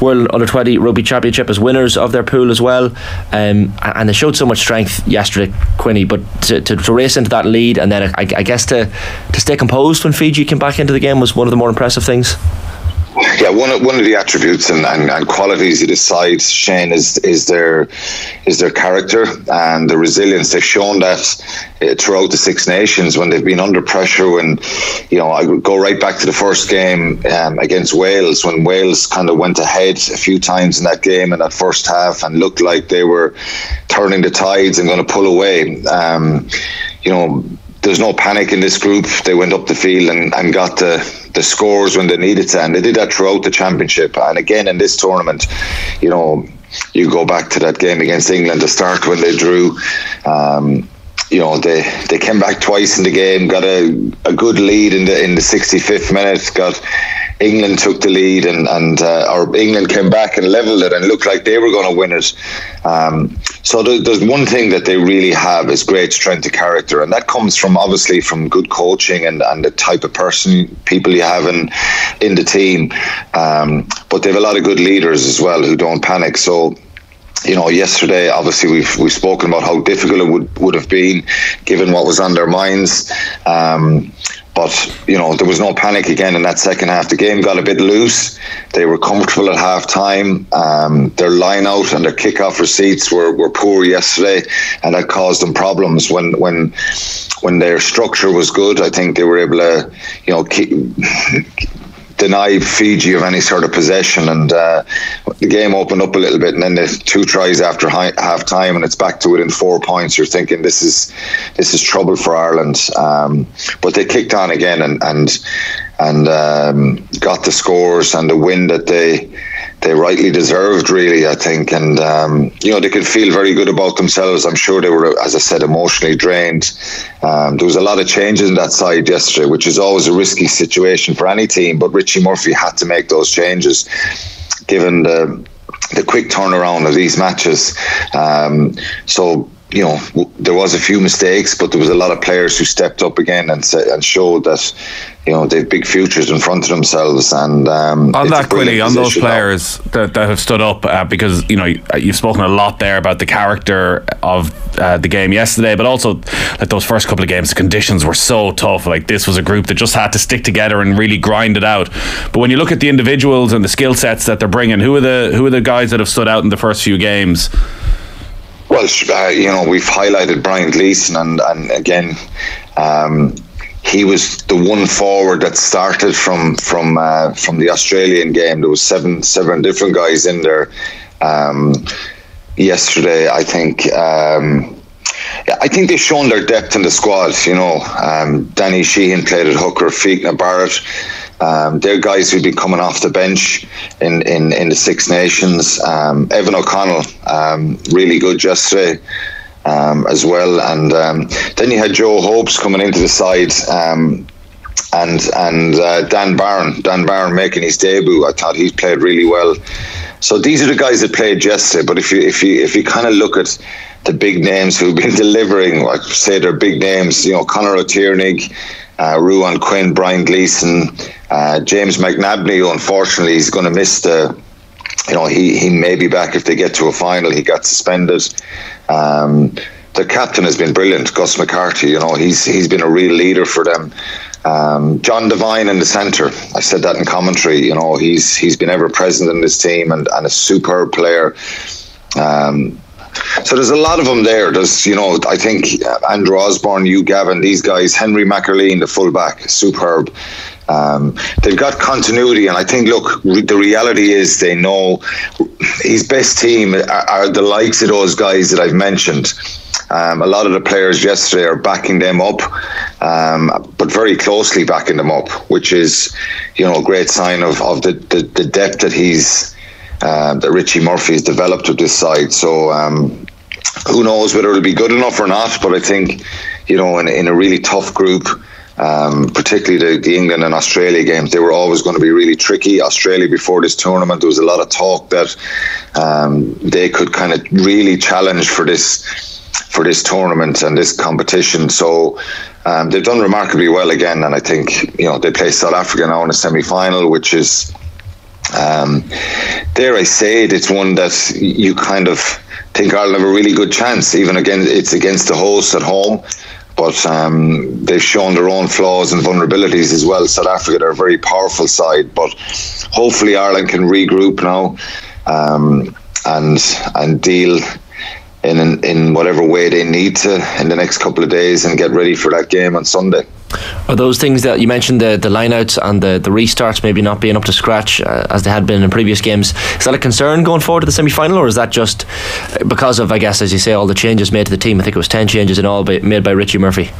World Under 20 Rugby Championship as winners of their pool as well. Um, and they showed so much strength yesterday, Quinny. But to, to, to race into that lead and then I, I guess to to stay composed when Fiji came back into the game was one of the more impressive things. Yeah, one of, one of the attributes and, and, and qualities you decide, Shane, is is their is their character and the resilience. They've shown that uh, throughout the Six Nations when they've been under pressure. When you know, I go right back to the first game um, against Wales when Wales kind of went ahead a few times in that game in that first half and looked like they were turning the tides and going to pull away. Um, you know, there's no panic in this group. They went up the field and, and got the the scores when they needed to, and they did that throughout the championship. And again in this tournament, you know, you go back to that game against England to start when they drew. Um, you know they they came back twice in the game, got a, a good lead in the in the 65th minute, got England took the lead and and uh, or England came back and leveled it and looked like they were going to win it. Um, so there, there's one thing that they really have is great strength of character, and that comes from obviously from good coaching and, and the type of person people you have in in the team. Um, but they have a lot of good leaders as well who don't panic. So you know, yesterday, obviously, we've we've spoken about how difficult it would, would have been, given what was on their minds. Um, but you know, there was no panic again in that second half. The game got a bit loose. They were comfortable at half time. Um, their line out and their kickoff receipts were, were poor yesterday, and that caused them problems. When when when their structure was good, I think they were able to, you know, keep, deny Fiji of any sort of possession, and uh, the game opened up a little bit. And then the two tries after hi- half time, and it's back to within four points. You're thinking this is this is trouble for Ireland, um, but they kicked on again and and and um, got the scores and the win that they they rightly deserved, really, I think. And, um, you know, they could feel very good about themselves. I'm sure they were, as I said, emotionally drained. Um, there was a lot of changes in that side yesterday, which is always a risky situation for any team. But Richie Murphy had to make those changes given the, the quick turnaround of these matches. Um, so, you know, there was a few mistakes, but there was a lot of players who stepped up again and and showed that you know they've big futures in front of themselves. And um, on that, Quinny, on those players that, that have stood up, uh, because you know you've spoken a lot there about the character of uh, the game yesterday, but also like those first couple of games, the conditions were so tough. Like this was a group that just had to stick together and really grind it out. But when you look at the individuals and the skill sets that they're bringing, who are the who are the guys that have stood out in the first few games? Well, uh, you know, we've highlighted Brian Gleeson, and and again. Um, he was the one forward that started from from uh, from the Australian game. There was seven seven different guys in there. Um, yesterday, I think. Um, I think they've shown their depth in the squad. You know, um, Danny Sheehan played at hooker, Fiachna Barrett. Um, they're guys who've been coming off the bench in, in, in the Six Nations. Um, Evan O'Connell, um, really good yesterday um, as well. And um, then you had Joe Hopes coming into the side. Um, and and uh, Dan Barron, Dan Barron making his debut. I thought he played really well. So these are the guys that played yesterday. But if you if you if you kind of look at the big names who've been delivering, like say they're big names, you know, Conor O'Tighearnaigh, uh, Ruadhán Quinn, Brian Gleeson, uh, James McNabney. who Unfortunately, he's going to miss the. You know, he he may be back if they get to a final. He got suspended. Um, the captain has been brilliant, Gus McCarthy. You know, he's he's been a real leader for them. Um, John Devine in the centre. I said that in commentary. You know, he's he's been ever present in this team and, and a superb player. Um, so there's a lot of them there. There's, you know, I think Andrew Osborne, you, Gavin, these guys, Henry McErlean, the fullback, superb. Um, they've got continuity, and I think, look, re- the reality is they know his best team are, are, the likes of those guys that I've mentioned. Um, a lot of the players yesterday are backing them up, um, but very closely backing them up, which is, you know, a great sign of, of the, the, the depth that he's uh, that Richie Murphy has developed with this side. So um, who knows whether it'll be good enough or not? But I think, you know, in, in a really tough group um, particularly the, the, England and Australia games, they were always going to be really tricky. Australia before this tournament, there was a lot of talk that um, they could kind of really challenge for this for this tournament and this competition. So um, they've done remarkably well again, and I think you know they play South Africa now in a semi final, which is um, dare I say it, it's one that you kind of think Ireland have a really good chance. Even again, it's against the hosts at home, but um, they've shown their own flaws and vulnerabilities as well. South Africa, they're a very powerful side, but hopefully Ireland can regroup now um, and and deal in in whatever way they need to in the next couple of days and get ready for that game on Sunday. Are those things that you mentioned the the lineouts and the the restarts maybe not being up to scratch uh, as they had been in previous games? Is that a concern going forward to the semi final, or is that just because of I guess as you say all the changes made to the team? I think it was ten changes in all made by Richie Murphy.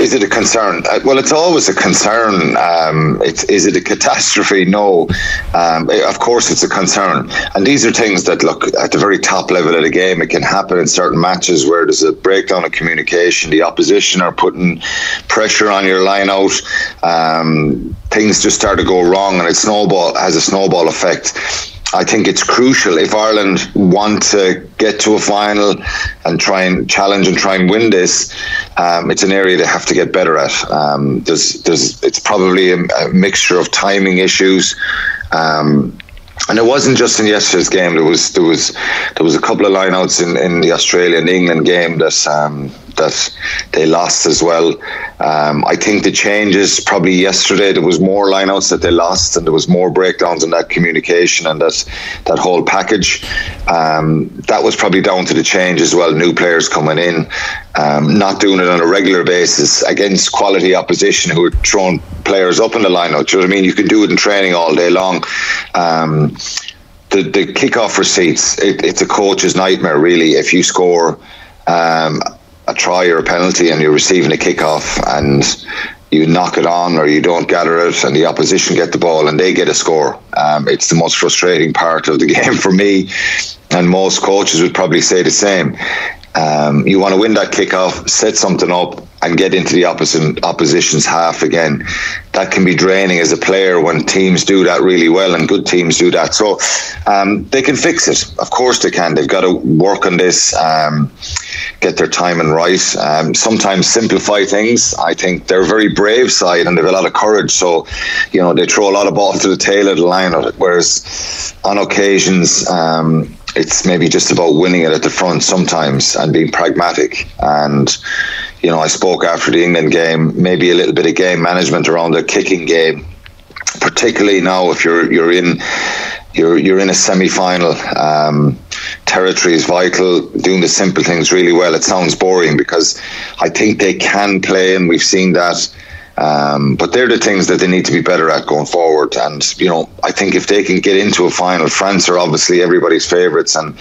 Is it a concern? Uh, well, it's always a concern. Um, is it a catastrophe? No. Um, of course, it's a concern. And these are things that look at the very top level of the game. It can happen in certain matches where there's a breakdown of communication. The opposition are putting pressure on your line out. Um, things just start to go wrong, and it snowball has a snowball effect. I think it's crucial if Ireland want to get to a final and try and challenge and try and win this. Um, it's an area they have to get better at. Um, there's, there's, it's probably a, a mixture of timing issues. Um, and it wasn't just in yesterday's game. There was there was there was a couple of lineouts in, in the Australia and England game that um, that they lost as well. Um, I think the changes probably yesterday there was more lineouts that they lost and there was more breakdowns in that communication and that that whole package. Um, that was probably down to the change as well. New players coming in, um, not doing it on a regular basis against quality opposition who are throwing players up in the lineout. Do you know what I mean? You can do it in training all day long. Um, the the kickoff receipts, it, it's a coach's nightmare really. If you score um, a try or a penalty and you're receiving a kickoff and you knock it on or you don't gather it and the opposition get the ball and they get a score. Um, it's the most frustrating part of the game for me and most coaches would probably say the same. Um, you want to win that kickoff, set something up, and get into the opposite opposition's half again. That can be draining as a player when teams do that really well, and good teams do that. So um, they can fix it. Of course they can. They've got to work on this, um, get their timing right. Um, sometimes simplify things. I think they're a very brave side and they've a lot of courage. So you know they throw a lot of balls to the tail of the line, whereas on occasions um, it's maybe just about winning it at the front sometimes and being pragmatic. And, you know, I spoke after the England game, maybe a little bit of game management around the kicking game, particularly now if you're you're in you're you're in a semi final. Um, territory is vital. Doing the simple things really well. It sounds boring because I think they can play, and we've seen that um, but they're the things that they need to be better at going forward. And, you know, I think if they can get into a final, France are obviously everybody's favourites and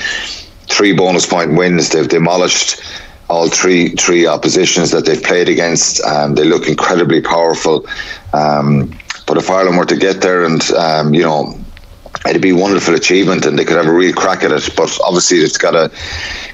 three bonus point wins. They've demolished all three three oppositions that they've played against. Um, they look incredibly powerful. Um, but if Ireland were to get there and, um, you know, it'd be a wonderful achievement and they could have a real crack at it. But obviously, it's got to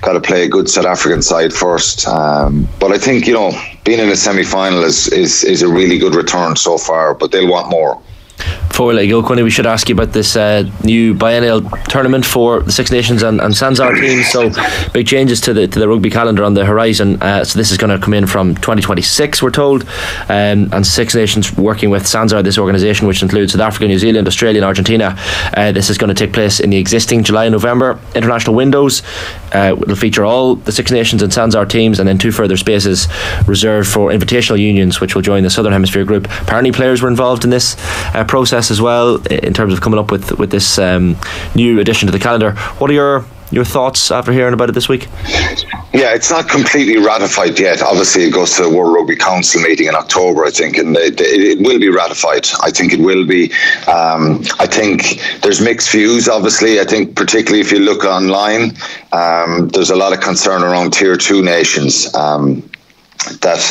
got to play a good South African side first. Um, but I think you know being in a semi final is, is is a really good return so far. But they'll want more. Before we let you go, Quinny, we should ask you about this uh, new biennial tournament for the Six Nations and, and SANZAAR teams. So, big changes to the to the rugby calendar on the horizon. Uh, so, this is going to come in from 2026, we're told. Um, and Six Nations working with Sanzar, this organisation, which includes South Africa, New Zealand, Australia, and Argentina. Uh, this is going to take place in the existing July and November international windows. Uh, it'll feature all the Six Nations and Sanzar teams, and then two further spaces reserved for invitational unions, which will join the Southern Hemisphere group. Apparently, players were involved in this uh, process as well in terms of coming up with with this um, new addition to the calendar. What are your your thoughts after hearing about it this week? Yeah, it's not completely ratified yet. Obviously, it goes to the World Rugby Council meeting in October, I think, and it, it will be ratified. I think it will be. Um, I think there's mixed views, obviously. I think, particularly if you look online, um, there's a lot of concern around tier two nations. Um, that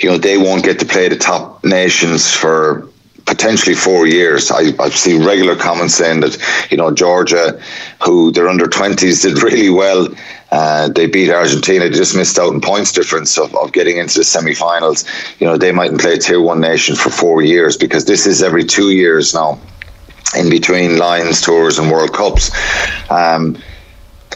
you know they won't get to play the top nations for potentially four years. I, I've seen regular comments saying that, you know, Georgia, who their under 20s did really well, uh, they beat Argentina, they just missed out in points difference of, of getting into the semi finals. You know, they mightn't play tier one nation for four years because this is every two years now in between Lions tours and World Cups. Um,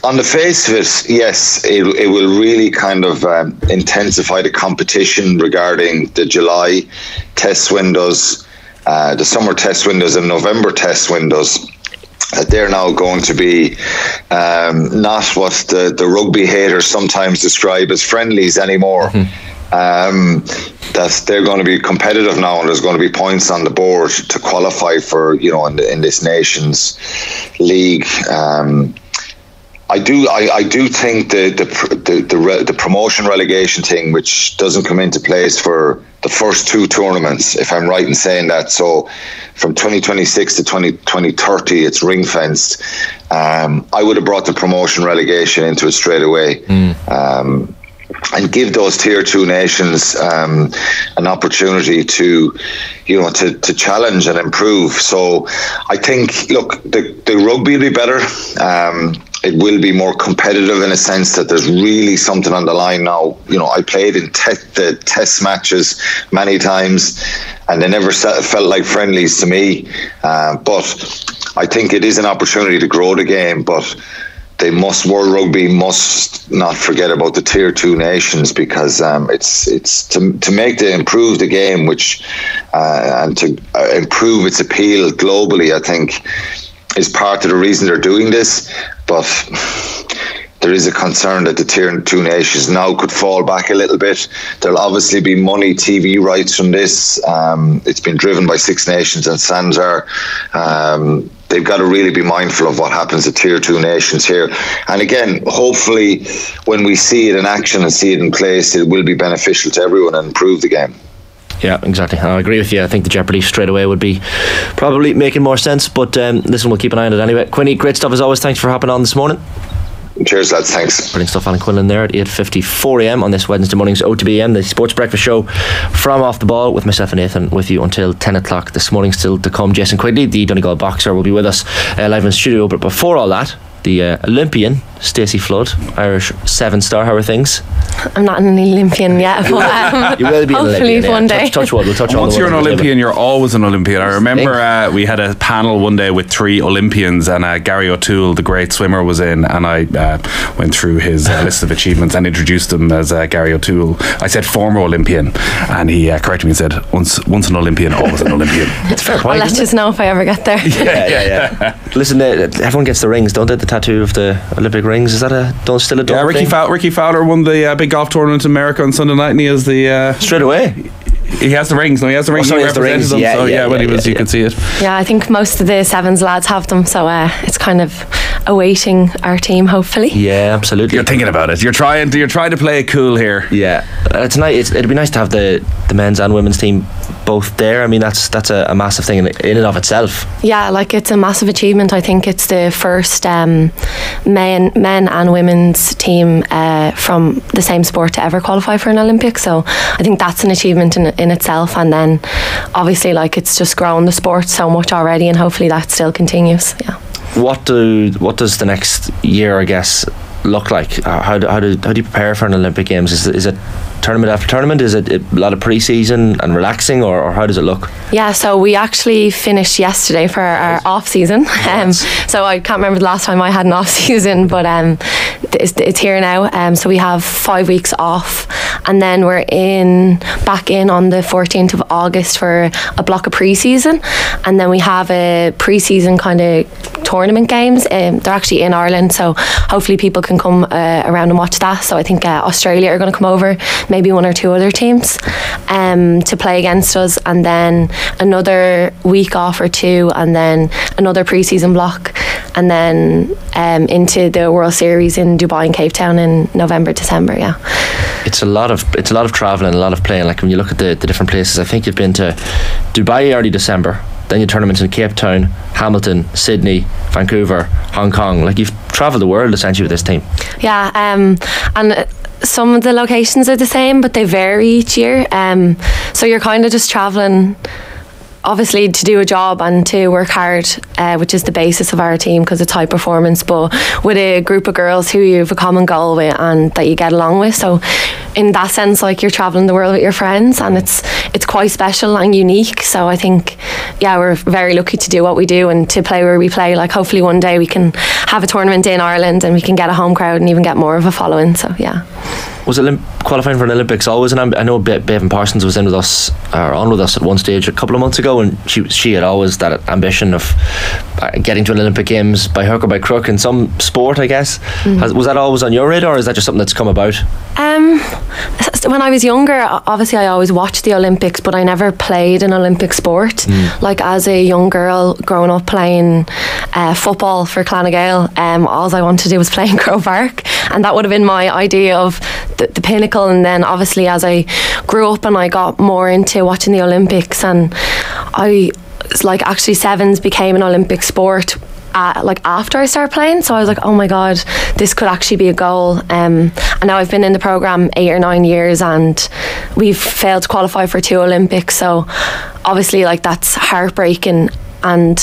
on the face of it, yes, it, it will really kind of um, intensify the competition regarding the July test windows uh, the summer test windows and November test windows that they're now going to be um, not what the, the rugby haters sometimes describe as friendlies anymore. Um, that they're going to be competitive now, and there's going to be points on the board to qualify for you know in, the, in this nations league. Um, I do. I, I do think the the the the, re, the promotion relegation thing, which doesn't come into place for the first two tournaments, if I'm right in saying that. So, from 2026 to 20, 2030, it's ring fenced. Um, I would have brought the promotion relegation into it straight away. Um, and give those tier two nations um, an opportunity to, you know, to, to challenge and improve. So I think, look, the, the rugby will be better. Um, it will be more competitive in a sense that there's really something on the line now. You know, I played in te- the test matches many times, and they never felt like friendlies to me. Uh, but I think it is an opportunity to grow the game, but they must World Rugby must not forget about the tier two nations because um, it's it's to to make the improve the game, which uh, and to uh, improve its appeal globally. I think is part of the reason they're doing this, but. There is a concern that the tier two nations now could fall back a little bit. There'll obviously be money TV rights from this. Um, it's been driven by Six Nations and Sanzar. Um, they've got to really be mindful of what happens to tier two nations here. And again, hopefully, when we see it in action and see it in place, it will be beneficial to everyone and improve the game. Yeah, exactly. I agree with you. I think the Jeopardy straight away would be probably making more sense. But um, listen, we'll keep an eye on it anyway. Quinny, great stuff as always. Thanks for hopping on this morning. Cheers, lads. Thanks. Brilliant stuff, Alan Quinlan there at 8.54am on this Wednesday morning's OTB AM, the Sports Breakfast Show from Off the Ball with myself and Nathan with you until 10 o'clock this morning. Still to come, Jason Quigley, the Donegal boxer, will be with us uh, live in studio. But before all that, the uh, Olympian, Stacey Flood, Irish seven star. How are things? I'm not an Olympian yet, but um, You will be an hopefully Olympian, yeah. one day. Touch, touch wood, we'll touch all Once you're an wood, Olympian, you're always an Olympian. I remember uh, we had a panel one day with three Olympians, and uh, Gary O'Toole, the great swimmer, was in, and I uh, went through his uh, list of achievements and introduced him as uh, Gary O'Toole. I said former Olympian, and he uh, corrected me and said once once an Olympian, always an Olympian. It's fair I'll let you know if I ever get there. yeah, yeah, yeah. Listen, uh, everyone gets the rings, don't they? The tattoo of the Olympic rings. Is that a don't still a Yeah, Ricky, thing? Fow- Rickie Fowler won the uh, big golf tournament in America on Sunday night, and he has the uh, straight away. He has the rings. No, he has the Oh, rings. sorry, he he has the rings. them. Yeah, so yeah, yeah, when yeah, he was, yeah, you could see it. Yeah, I think most of the sevens lads have them, so uh, it's kind of awaiting our team, hopefully. Yeah, absolutely. You're thinking about it. You're trying. To, you're trying to play it cool here. Yeah, uh, it's nice. It's, it'd be nice to have the, the men's and women's team both there. I mean, that's that's a, a massive thing in, in and of itself. Yeah, like it's a massive achievement. I think it's the first um, men men and women's team uh, from the same sport to ever qualify for an Olympic. So I think that's an achievement in, in itself. And then obviously, like it's just grown the sport so much already, and hopefully that still continues. Yeah. What do what does the next year, I guess, look like? How do, how do how do you prepare for an Olympic Games? Is is it tournament after tournament? Is it a lot of pre-season and relaxing, or, or how does it look? Yeah, so we actually finished yesterday for our off season. Um, so I can't remember the last time I had an off season, but um, it's, it's here now. Um, so we have five weeks off, and then we're in back in on the 14th of August for a block of pre-season, and then we have a pre-season kind of tournament games. Um, they're actually in Ireland, so hopefully people can come uh, around and watch that. So I think uh, Australia are going to come over, maybe one or two other teams, um, to play against us, and then another week off or two, and then another pre-season block, and then um, into the World Series in Dubai and Cape Town in November, December. Yeah. It's a lot of it's a lot of traveling, a lot of playing. Like when you look at the, the different places, I think you've been to Dubai early December, then your tournaments in Cape Town, Hamilton, Sydney, Vancouver, Hong Kong. Like you've travelled the world essentially with this team. Yeah, um, and some of the locations are the same, but they vary each year. Um, so you're kind of just traveling. Obviously, to do a job and to work hard, uh, which is the basis of our team because it's high performance, but with a group of girls who you have a common goal with and that you get along with. So, in that sense, like you're traveling the world with your friends, and it's it's quite special and unique. So, I think, yeah, we're very lucky to do what we do and to play where we play. Like, hopefully, one day we can have a tournament in Ireland and we can get a home crowd and even get more of a following. So, yeah. was Olymp- qualifying for an Olympics always an amb- I know Be- Beibhinn Parsons was in with us or on with us at one stage a couple of months ago and she she had always that ambition of uh, getting to an Olympic Games by hook or by crook in some sport I guess Mm. Has, was that always on your radar or is that just something that's come about Um, when I was younger, obviously I always watched the Olympics, but I never played an Olympic sport. Like as a young girl growing up playing uh, football for Clanagale, um, all I wanted to do was play in Croke Park, and that would have been my idea of the, the pinnacle. And then obviously as I grew up and I got more into watching the Olympics, and I like actually sevens became an Olympic sport uh, like after I started playing. So I was like, oh my god, this could actually be a goal. Um, and now I've been in the program eight or nine years, and we've failed to qualify for two Olympics. So obviously, like that's heartbreaking. And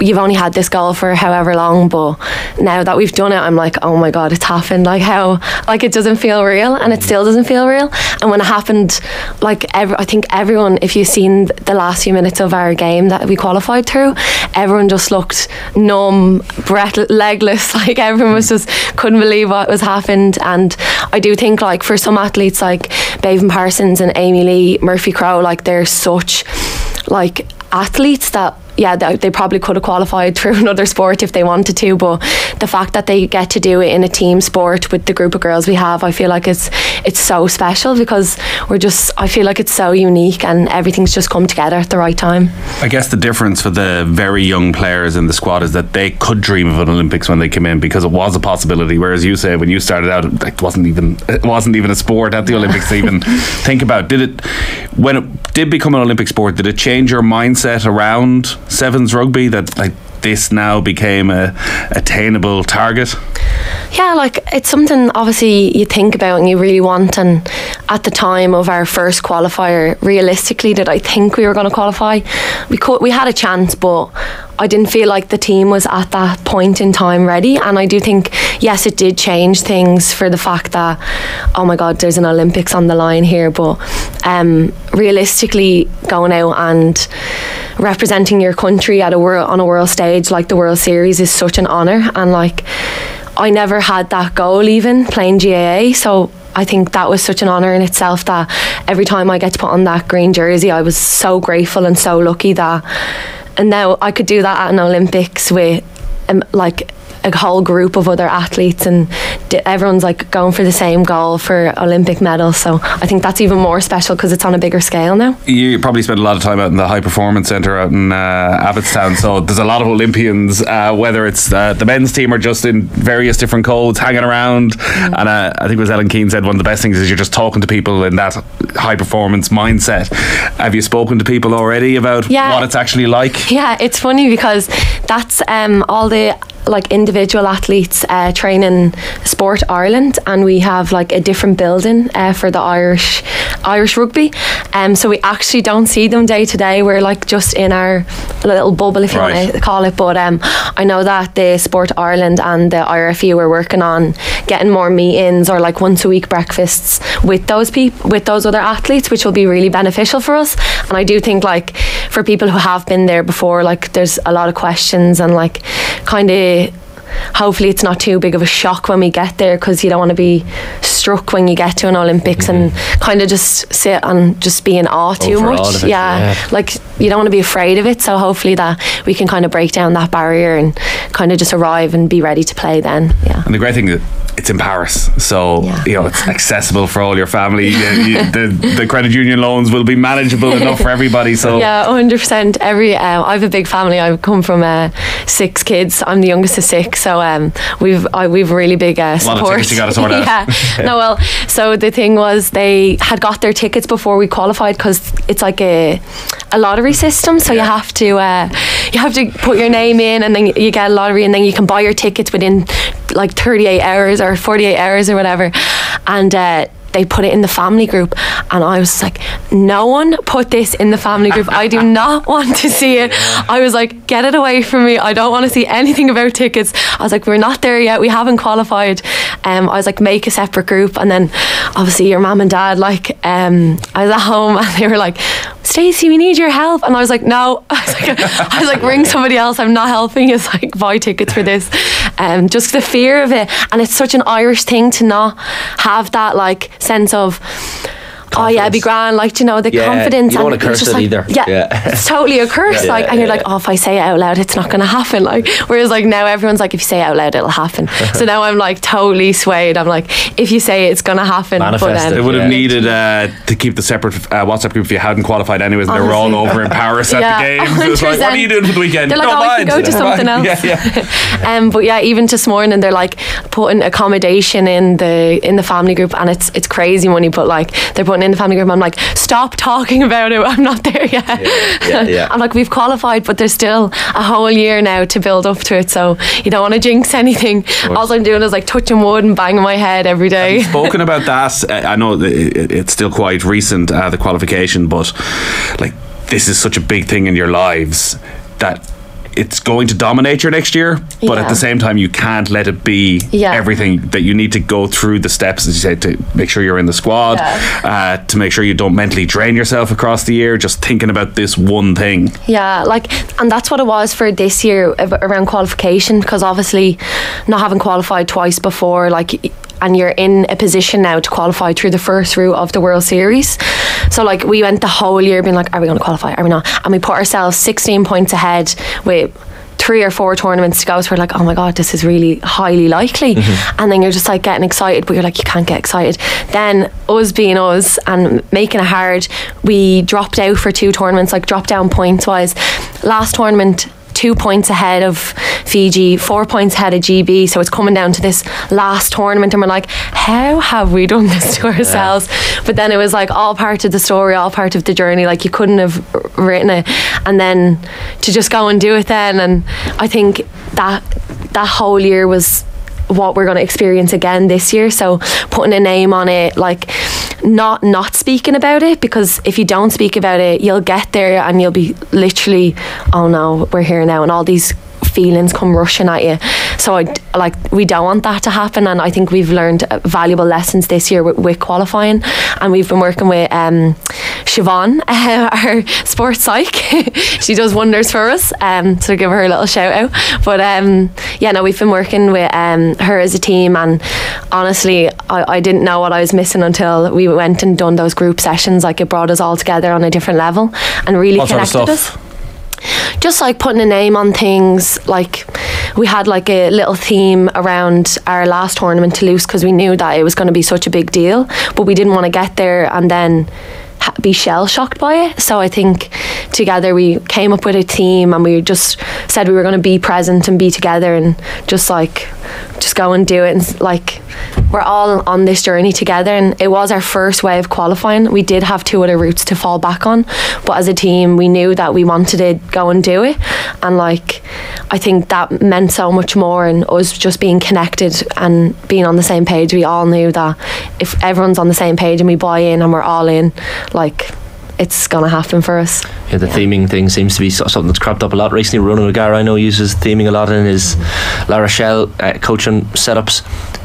you've only had this goal for however long, but now that we've done it, I'm like, oh my god, it's happened. Like how, like it doesn't feel real, and it still doesn't feel real. And when it happened, like every, I think everyone, if you've seen the last few minutes of our game that we qualified through, everyone just looked numb, breath, legless. Like everyone was just couldn't believe what was happened. And I do think like for some athletes like Beibhinn Parsons and Amee-Leigh Murphy Crowe, like they're such like athletes that yeah they, they probably could have qualified through another sport if they wanted to but the fact that they get to do it in a team sport with the group of girls we have I feel like it's it's so special because we're just I feel like it's so unique and everything's just come together at the right time I guess the difference for the very young players in the squad is that they could dream of an Olympics when they came in because it was a possibility. Whereas you say when you started out, it wasn't even it wasn't even a sport at the Olympics even think about. Did it when it did become an Olympic sport? Did it change your mindset around sevens rugby that like this now became a attainable target? Yeah, like it's something obviously you think about and you really want. And at the time of our first qualifier, realistically, did I think we were going to qualify? We could, we had a chance, but I didn't feel like the team was at that point in time ready. And I do think, yes, it did change things for the fact that, oh my God, there's an Olympics on the line here. But um, realistically, going out and representing your country at a world on a world stage like the World Series is such an honour. And like, I never had that goal even playing GAA. So I think that was such an honour in itself that every time I get to put on that green jersey, I was so grateful and so lucky that. And now I could do that at an Olympics with um, like a whole group of other athletes and everyone's like going for the same goal for Olympic medals. So I think that's even more special because it's on a bigger scale now. You probably spent a lot of time out in the high performance centre out in uh, Abbottstown. So there's a lot of Olympians, uh, whether it's uh, the men's team or just in various different codes, hanging around. And uh, I think it was Ellen Keane said one of the best things is you're just talking to people in that high performance mindset. Have you spoken to people already about Yeah. what it's actually like? Yeah, it's funny because that's um, all the like individual athletes uh, training Sport Ireland, and we have like a different building uh, for the Irish Irish rugby. Um, so we actually don't see them day to day. We're like just in our little bubble, if you want to call it. But um, I know that the Sport Ireland and the IRFU are working on getting more meetings or like once a week breakfasts with those people, with those other athletes, which will be really beneficial for us. And I do think like for people who have been there before, like there's a lot of questions and like kind of hopefully it's not too big of a shock when we get there because you don't want to be struck when you get to an Olympics and mm-hmm. kind of just sit and just be in awe too much. it, yeah. yeah. like you don't want to be afraid of it. So hopefully that we can kind of break down that barrier and kind of just arrive and be ready to play then. Yeah. And the great thing is it's in Paris, so you know it's accessible for all your family. The the credit union loans will be manageable enough for everybody. So yeah, hundred percent. Every uh, I have a big family. I come from uh, six kids. I'm the youngest of six, so um, we've I, we've really big uh, lot of support. tickets you gotta sort out. yeah. No, well, so the thing was they had got their tickets before we qualified because it's like a a lottery system. So you have to uh, you have to put your name in, and then you get a lottery, and then you can buy your tickets within like 38 hours or 48 hours or whatever, and. Uh, they put it in the family group and I was like no one put this in the family group. I do not want to see it. I was like get it away from me. I don't want to see anything about tickets. I was like we're not there yet. We haven't qualified. Um, I was like make a separate group. And then obviously your mum and dad like um, I was at home and they were like Stacey we need your help. And I was like no. I was like, I was like ring somebody else. I'm not helping. It's like buy tickets for this Um, just the fear of it, and it's such an Irish thing to not have that like sense of. Oh yeah, it'd be grand. Like you know, the Yeah, confidence. you don't wanna curse it like, either. Yeah, Yeah. it's totally a curse. Yeah, like, yeah, and you're yeah. like, oh, if I say it out loud, it's not going to happen. Like, whereas like now everyone's like, if you say it out loud, it'll happen. so now I'm like totally swayed. I'm like, if you say it, it's going to happen. But, um, They would have needed uh, to keep the separate uh, WhatsApp group if you hadn't qualified anyways, and they were all over in Paris at Yeah, the games. It was like, what are you doing for the weekend? They're like, Don't oh, I can go to something mind." else. Yeah, yeah. um, but yeah, even this morning they're like putting accommodation in the in the family group, and it's it's crazy money. But like they're putting in the family group, I'm like, stop talking about it. I'm not there yet. yeah, yeah. I'm like, we've qualified, but there's still a whole year now to build up to it. So you don't want to jinx anything. All I'm doing is like touching wood and banging my head every day. Spoken about that, I know it's still quite recent, uh, the qualification, but like this is such a big thing in your lives that it's going to dominate your next year, but at the same time, you can't let it be Yeah. everything that you need to go through the steps, as you said, to make sure you're in the squad, uh, to make sure you don't mentally drain yourself across the year, just thinking about this one thing. Yeah, like, and that's what it was for this year around qualification because obviously not having qualified twice before, like, and you're in a position now to qualify through the first route of the World Series. So, like, we went the whole year being like, are we going to qualify? Are we not? And we put ourselves 16 points ahead with three or four tournaments to go. So we're like, oh my God, this is really highly likely. Mm-hmm. And then you're just like getting excited, but you're like, you can't get excited. Then, us being us and making it hard, we dropped out for two tournaments, like dropped down points wise. Last tournament, two points ahead of Fiji, four points ahead of GB. So it's coming down to this last tournament, and we're like, how have we done this to ourselves? But then it was like all part of the story, all part of the journey. Like you couldn't have written it, and then to just go and do it then. And I think that that whole year was what we're going to experience again this year. So putting a name on it like not not speaking about it because if you don't speak about it you'll get there and you'll be literally oh no we're here now and all these feelings come rushing at you. So I like we don't want that to happen and I think we've learned uh, valuable lessons this year with, with qualifying. And we've been working with um Siobhan our sports psych. She does wonders for us um so give her a little shout out. But um yeah no we've been working with um her as a team and honestly I, I didn't know what I was missing until we went and done those group sessions. Like it brought us all together on a different level and really What sort of connected us just like putting a name on things like we had like a little theme around our last tournament to lose because we knew that it was going to be such a big deal but we didn't want to get there and then be shell shocked by it. So i think together we came up with a team and we just said we were going to be present and be together and just like just go and do it. And like we're all on this journey together and it was our first way of qualifying. We did have two other routes to fall back on but as a team we knew that we wanted to go and do it. And like i think that meant so much more and us just being connected and being on the same page. We all knew that if everyone's on the same page and we buy in and we're all in like it's gonna happen for us Yeah, the theming thing seems to be something that's cropped up a lot recently. Ronan O'Gara, I know, uses theming a lot in his La Rochelle uh, coaching setups.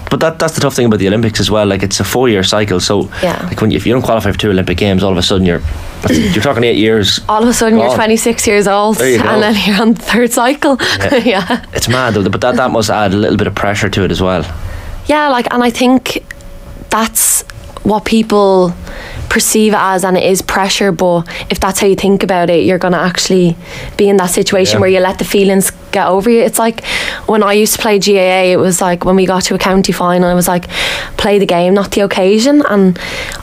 But that, that's the tough thing about the Olympics as well. Like it's a four-year cycle, so Yeah. like when you, if you don't qualify for two Olympic games, all of a sudden you're you're talking eight years. all of a sudden you're 26 years old There you go. and then you're on the third cycle Yeah. yeah It's mad though, but that that must add a little bit of pressure to it as well. Yeah, like, and I think that's what people perceive it as, and it is pressure. But if that's how you think about it, you're going to actually be in that situation Yeah. where you let the feelings get over you. It's like when I used to play GAA, it was like when we got to a county final, it was like play the game, not the occasion. And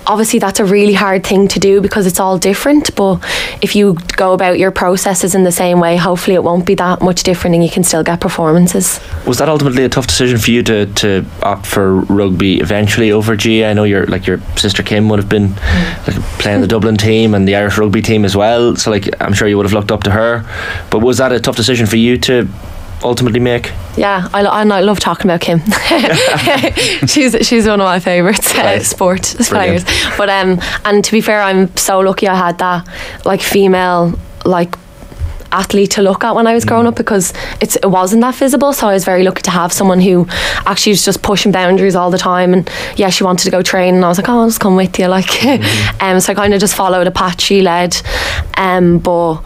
obviously, that's a really hard thing to do because it's all different. But if you go about your processes in the same way, hopefully, it won't be that much different and you can still get performances. Was that ultimately a tough decision for you to, to opt for rugby eventually over GA? I know your like your sister Kim would have been like playing the Dublin team and the Irish rugby team as well. So like I'm sure you would have looked up to her. But was that a tough decision for you to ultimately make? Yeah, I, lo- and I love talking about Kim. she's she's one of my favourites uh, sport Brilliant. players. But um, and to be fair, I'm so lucky I had that like female like athlete to look at when I was growing up because it's it wasn't that visible. So I was very lucky to have someone who actually was just pushing boundaries all the time. And yeah, she wanted to go train, and I was like, oh, I'll just come with you. Like, um, so I kind of just followed a path she led. Um, but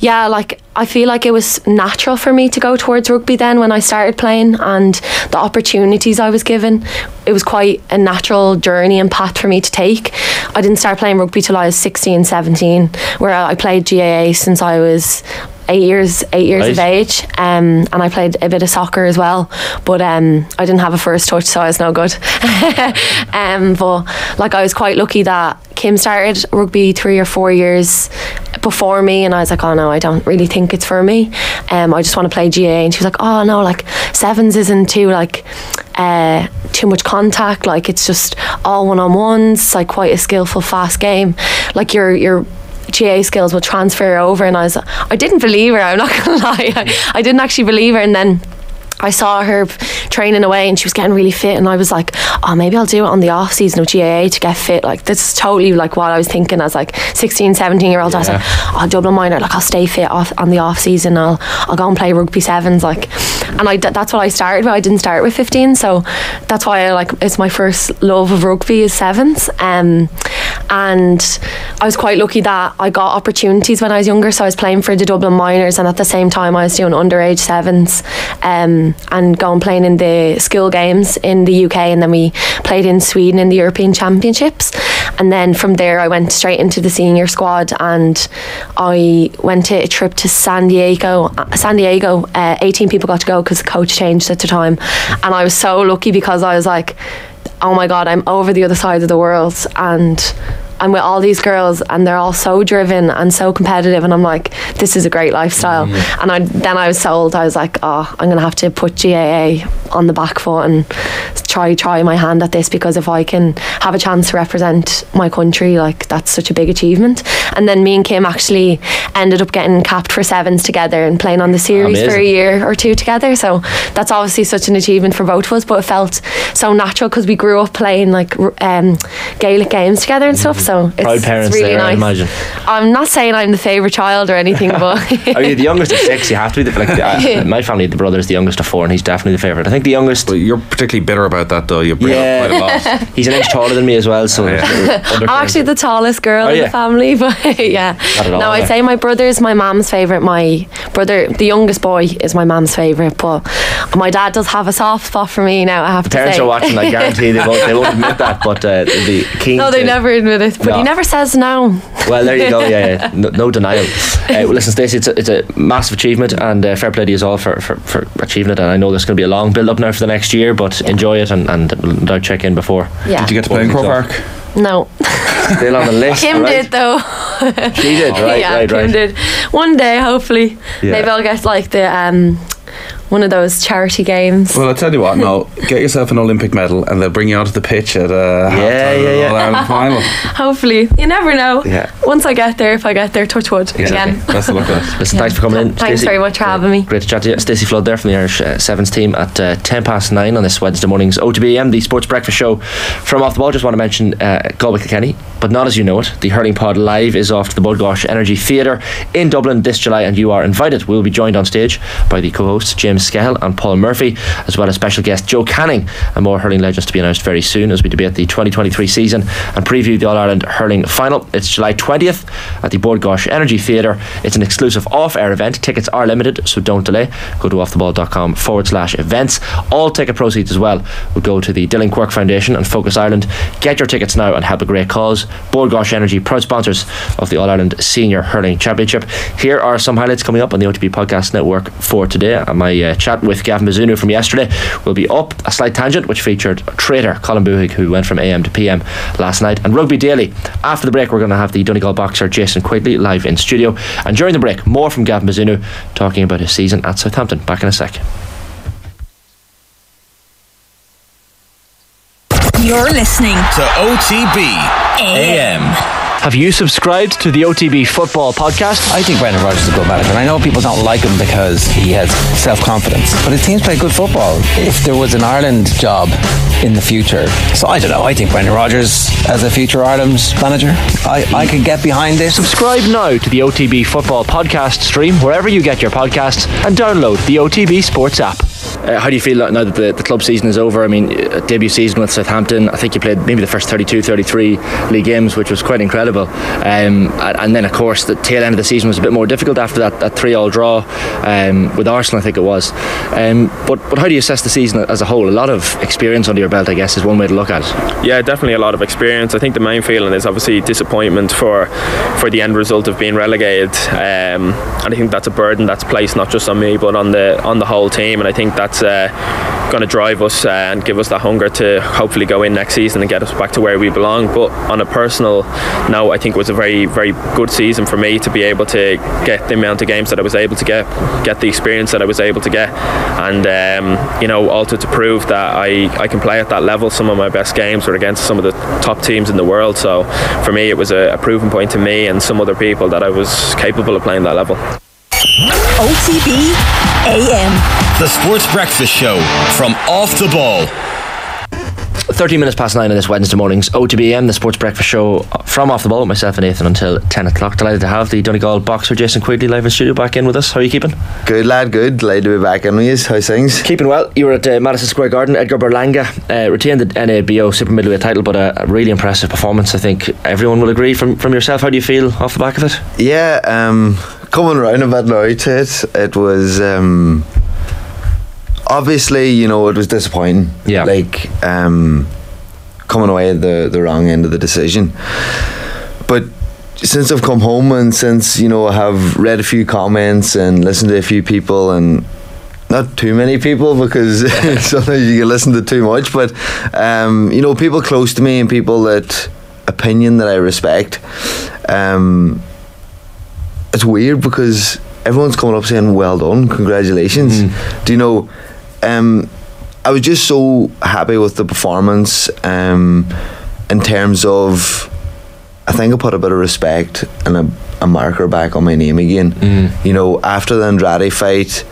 yeah, like I feel like it was natural for me to go towards rugby then when I started playing and the opportunities I was given. It was quite a natural journey and path for me to take. I didn't start playing rugby till I was 16, 17, where I played GAA since I was eight years eight years of age um, and I played a bit of soccer as well but um, I didn't have a first touch so I was no good. Um, but like I was quite lucky that Kim started rugby three or four years before me and I was like oh no I don't really think it's for me. Um, I just want to play GA and she was like oh no like sevens isn't too like uh, too much contact like it's just all one-on-ones it's like quite a skillful fast game. Like your your GA skills will transfer over and I was I didn't believe her I'm not gonna lie. I, mm. I didn't actually believe her and then I saw her training away and she was getting really fit and I was like oh maybe I'll do it on the off season of GAA to get fit. Like this is totally like what I was thinking as like 16 17 year old I was like oh Dublin minor like I'll stay fit off on the off season. I'll I'll go and play rugby sevens. Like and I that's what I started with. I didn't start with 15 so that's why I like it's my first love of rugby is sevens. Um, and I was quite lucky that I got opportunities when I was younger. So I was playing for the Dublin minors and at the same time I was doing underage sevens um, and going playing in the school games in the UK and then we played in Sweden in the European Championships and then from there I went straight into the senior squad and I went to a trip to San Diego. San Diego uh, 18 people got to go because the coach changed at the time. And I was so lucky because I was like oh my god I'm over the other side of the world. And I'm with all these girls and they're all so driven and so competitive and I'm like this is a great lifestyle. And I then I was sold I was like oh I'm gonna have to put GAA on the back foot and try try my hand at this because if I can have a chance to represent my country like that's such a big achievement. And then me and Kim actually ended up getting capped for sevens together and playing on the series for a year or two together. So that's obviously such an achievement for both of us but it felt so natural because we grew up playing like um, Gaelic games together and stuff. So it's, Proud it's parents really there, I nice imagine. I'm not saying I'm the favourite child or anything but Are you the youngest of six? You have to be. The, like the, uh, my family, the brother is the youngest of four, and he's definitely the favourite. I think the youngest. But you're particularly bitter about that, though. You bring Yeah. up quite a lot. He's an inch taller than me as well, so I'm actually the tallest girl Oh, in yeah. the family, but yeah. Not all, No, I'd say my brother's my mom's favourite. My brother, the youngest boy, is my mom's favourite, but my dad does have a soft spot for me now, I have The to parents say. are watching. I guarantee they won't. They won't admit that, but uh, they'll be keen. No, they to- never admit it, but No. he never says no. Well, there you go. Yeah, yeah. No, no denial. Uh, well, listen, Stacey, it's a, it's a massive achievement, and uh, fair play to you all for, for, for achieving it. And I know there's going to be a long build up now for the next year, but enjoy it and and I'll check in before. Yeah. Did you get to play in Croke Park? No. Still on the list. Kim right? did though. She did, right, yeah, right, Kim right. did. One day, hopefully, Yeah. maybe I'll get like the um, one of those charity games. Well, I'll tell you what, no, get yourself an Olympic medal and they'll bring you onto the pitch at uh, Yeah, yeah, yeah. All Ireland final. Hopefully, you never know. Yeah. Once I get there, if I get there, touch wood again. Best of luck with it. Listen, thanks for coming in. Thanks Stacey. very much for having me. Great to chat to you. Stacey Flood there from the Irish uh, Sevens team at uh, 10 past 9 on this Wednesday morning's OTB AM, the Sports Breakfast Show from Off the Ball. Just want to mention uh, Galway Kilkenny, but not as you know it. The Hurling Pod Live is off to the Bord Gáis Energy Theatre in Dublin this July, and you are invited. We'll be joined on stage by the co hosts James Skehill and Paul Murphy, as well as special guest Joe Canning, and more hurling legends to be announced very soon as we debate the 2023 season and preview the All Ireland Hurling Final. It's July 20th at the Bord Gáis Energy Theatre. It's an exclusive off air event. Tickets are limited, so don't delay. Go to offtheball.com forward slash events. All ticket proceeds as well will go to the Dylan Quirk Foundation and Focus Ireland. Get your tickets now and help a great cause. Gáis Energy, proud sponsors of the All Ireland Senior Hurling Championship. Here are some highlights coming up on the OTB Podcast Network for today. Uh, My uh, Uh, chat with Gavin Bazunu from yesterday will be up. A slight tangent, which featured traitor Colin Buhig, who went from AM to PM last night, and Rugby Daily. After the break, we're going to have the Donegal boxer Jason Quigley live in studio. And during the break, more from Gavin Bazunu talking about his season at Southampton. Back in a sec. You're listening to OTB AM. Have you subscribed to the OTB Football Podcast? I think Brendan Rodgers is a good manager, and I know people don't like him because he has self confidence, but his teams play good football. If there was an Ireland job in the future, so I don't know, I think Brendan Rodgers as a future Ireland manager, I, I could get behind this. Subscribe now to the OTB Football Podcast stream wherever you get your podcasts and download the OTB Sports app. Uh, how do you feel now that the, the club season is over? I mean, uh, debut season with Southampton. I think you played maybe the first 32, 33 league games, which was quite incredible. Um, and, then, of course, the tail end of the season was a bit more difficult after that, that three-all draw um, with Arsenal. I think it was. Um, but but how do you assess the season as a whole? A lot of experience under your belt, I guess, is one way to look at it. Yeah, definitely a lot of experience. I think the main feeling is obviously disappointment for for the end result of being relegated, um, and I think that's a burden that's placed not just on me but on the on the whole team. And I think that's uh, going to drive us uh, and give us that hunger to hopefully go in next season and get us back to where we belong. But on a personal note, I think it was a very very good season for me to be able to get the amount of games that I was able to get, get the experience that I was able to get, and um, you know also to prove that I I can play at that level. Some of my best games were against some of the top teams in the world. So for me, it was a, a proven point to me and some other people that I was capable of playing that level. OTB AM. The Sports Breakfast Show from Off the Ball. 13 minutes past 9 on this Wednesday morning's OTB AM, the Sports Breakfast Show from Off the Ball with myself and Nathan until 10 o'clock. Delighted to have the Donegal boxer Jason Quigley live in studio back in with us. How are you keeping? Good lad, good. Delighted to be back in with you. How's things? Keeping well. You were at uh, Madison Square Garden. Edgar Berlanga uh, retained the NABO Super Middleweight title, but a, a, really impressive performance. I think everyone will agree from, from yourself. How do you feel off the back of it? Yeah, um, coming around a bit now to it, it was. Um, obviously, you know, it was disappointing. Yeah. Like, um, coming away at the, the wrong end of the decision. But since I've come home and since, you know, I have read a few comments and listened to a few people and not too many people because sometimes you can listen to too much, but, um, you know, people close to me and people that opinion that I respect. Um, it's weird because everyone's coming up saying, well done, congratulations. Mm. Do you know, um, I was just so happy with the performance um, in terms of. I think I put a bit of respect and a, a marker back on my name again. Mm. You know, after the Andrade fight,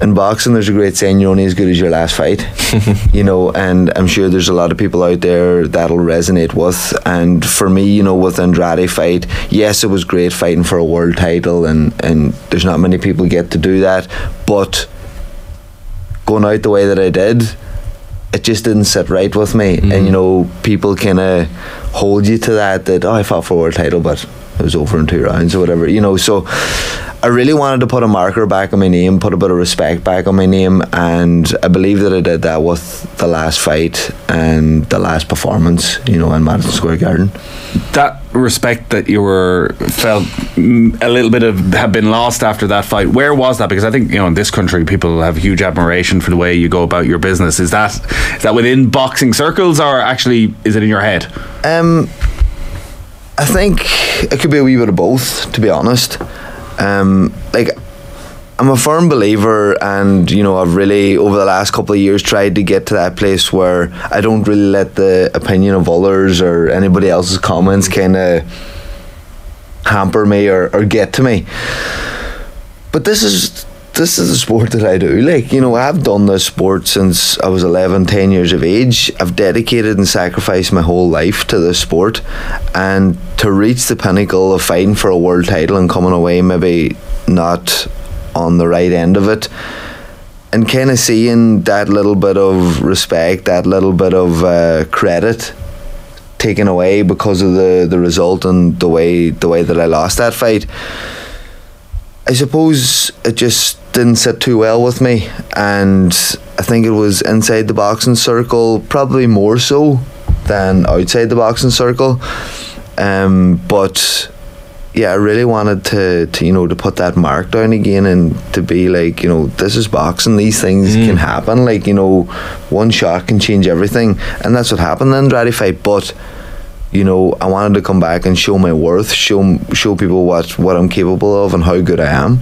in boxing, there's a great saying: "You're only as good as your last fight." you know, and I'm sure there's a lot of people out there that'll resonate with. And for me, you know, with Andrade fight, yes, it was great fighting for a world title, and and there's not many people get to do that, but going out the way that I did, it just didn't sit right with me. Mm. And you know, people kind of hold you to that. That oh, I fought for a world title, but it was over in two rounds or whatever. You know, so I really wanted to put a marker back on my name, put a bit of respect back on my name, and I believe that I did that with the last fight and the last performance. You know, in Madison Square Garden. That respect that you were felt a little bit of have been lost after that fight. Where was that? Because I think you know in this country people have huge admiration for the way you go about your business. Is that is that within boxing circles or actually is it in your head? Um, I think it could be a wee bit of both. To be honest, um, like. I'm a firm believer, and you know, I've really over the last couple of years tried to get to that place where I don't really let the opinion of others or anybody else's comments kind of hamper me or, or get to me. But this is this is the sport that I do. Like, you know, I've done this sport since I was 11, 10 years of age. I've dedicated and sacrificed my whole life to this sport. And to reach the pinnacle of fighting for a world title and coming away maybe not on the right end of it and kind of seeing that little bit of respect, that little bit of uh, credit taken away because of the, the result and the way the way that I lost that fight. I suppose it just didn't sit too well with me, and I think it was inside the boxing circle, probably more so than outside the boxing circle. Um, but yeah, I really wanted to, to you know to put that mark down again and to be like you know this is boxing. These things mm. can happen. Like you know, one shot can change everything, and that's what happened in Andrade fight. But you know, I wanted to come back and show my worth, show show people what what I'm capable of and how good I am.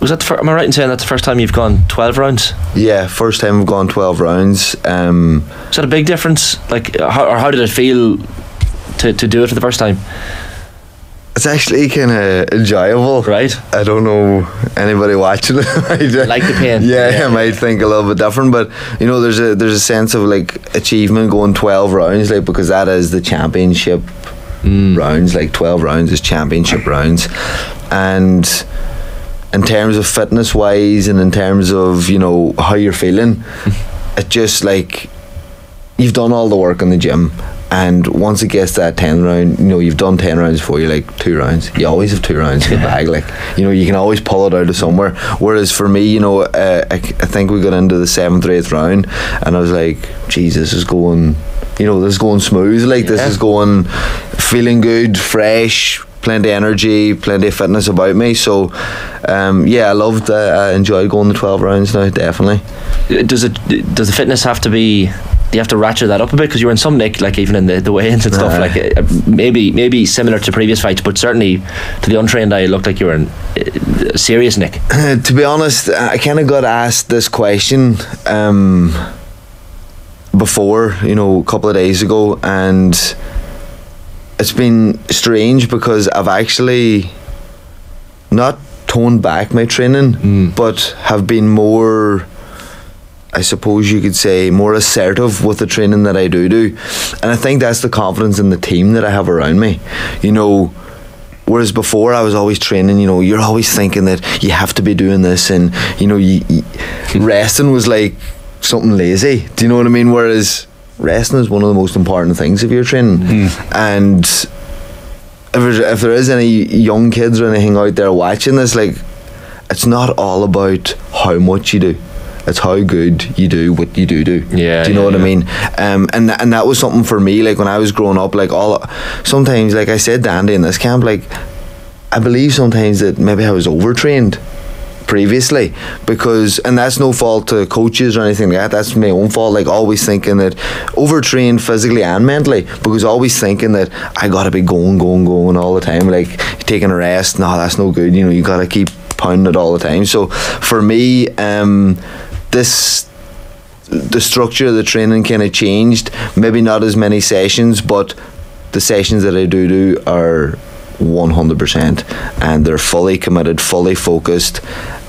Was that? the Fir- am I right in saying that's the first time you've gone twelve rounds? Yeah, first time I've gone twelve rounds. Um, Is that a big difference? Like, how, or how did it feel to to do it for the first time? It's actually kind of enjoyable, right? I don't know anybody watching it. might, like the pain, yeah, yeah, might think a little bit different, but you know, there's a there's a sense of like achievement going twelve rounds, like because that is the championship mm. rounds. Like twelve rounds is championship rounds, and in terms of fitness wise and in terms of you know how you're feeling, it just like you've done all the work in the gym. And once it gets that 10 round, you know, you've done 10 rounds before, you're like, two rounds. You always have two rounds in the bag. Like, you know, you can always pull it out of somewhere. Whereas for me, you know, uh, I, I think we got into the seventh or eighth round and I was like, Jesus is going, you know, this is going smooth. Like, this is going, feeling good, fresh, plenty of energy, plenty of fitness about me. So, um, yeah, I loved, uh, I enjoyed going the 12 rounds now, definitely. Does it? Does the fitness have to be? Do you have to ratchet that up a bit because you were in some nick, like even in the, the weigh-ins and stuff, Aye. like uh, maybe maybe similar to previous fights, but certainly to the untrained eye, it looked like you were in uh, serious nick. to be honest, I kind of got asked this question um, before, you know, a couple of days ago, and it's been strange because I've actually not toned back my training, hmm. but have been more. I suppose you could say more assertive with the training that I do do, and I think that's the confidence in the team that I have around me. You know, Whereas before, I was always training. You know, you're always thinking that you have to be doing this, and you know, you, you, resting was like something lazy. Do you know what I mean? Whereas resting is one of the most important things if you're training. And if, if there is any young kids or anything out there watching this, like, it's not all about how much you do. It's how good you do what you do do. Yeah, Do you know yeah, what I mean? Um, and th- and that was something for me. Like when I was growing up, like all sometimes, like I said, Dandy in this camp, like I believe sometimes that maybe I was overtrained previously because and that's no fault to coaches or anything like that that's my own fault like always thinking that overtrained physically and mentally because always thinking that I gotta be going going going all the time like taking a rest no that's no good you know you gotta keep pounding it all the time. So for me um this the structure of the training kind of changed maybe not as many sessions but the sessions that I do do are 100% and they're fully committed fully focused.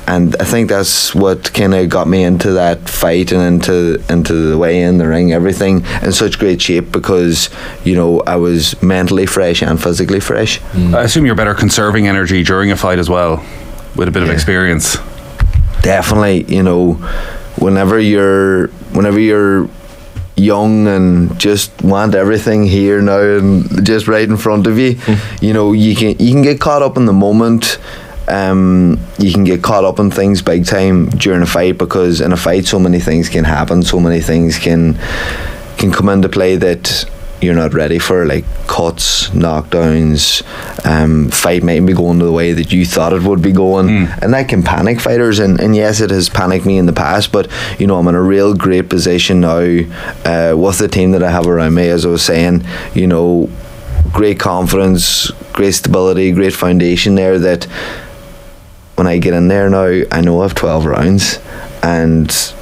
And I think that's what kind of got me into that fight and into into the way in the ring everything in such great shape because you know I was mentally fresh and physically fresh. Mm. I assume you're better conserving energy during a fight as well, with a bit of experience. definitely you know whenever you're whenever you're young and just want everything here now and just right in front of you. You know you can you can get caught up in the moment. Um, you can get caught up in things big time during a fight because in a fight so many things can happen. So many things can can come into play that you're not ready for like cuts knockdowns um, fight might be going the way that you thought it would be going. And that can panic fighters and, and yes it has panicked me in the past but you know I'm in a real great position now uh, with the team that I have around me. As I was saying you know great confidence great stability great foundation there that when I get in there now I know I have 12 rounds and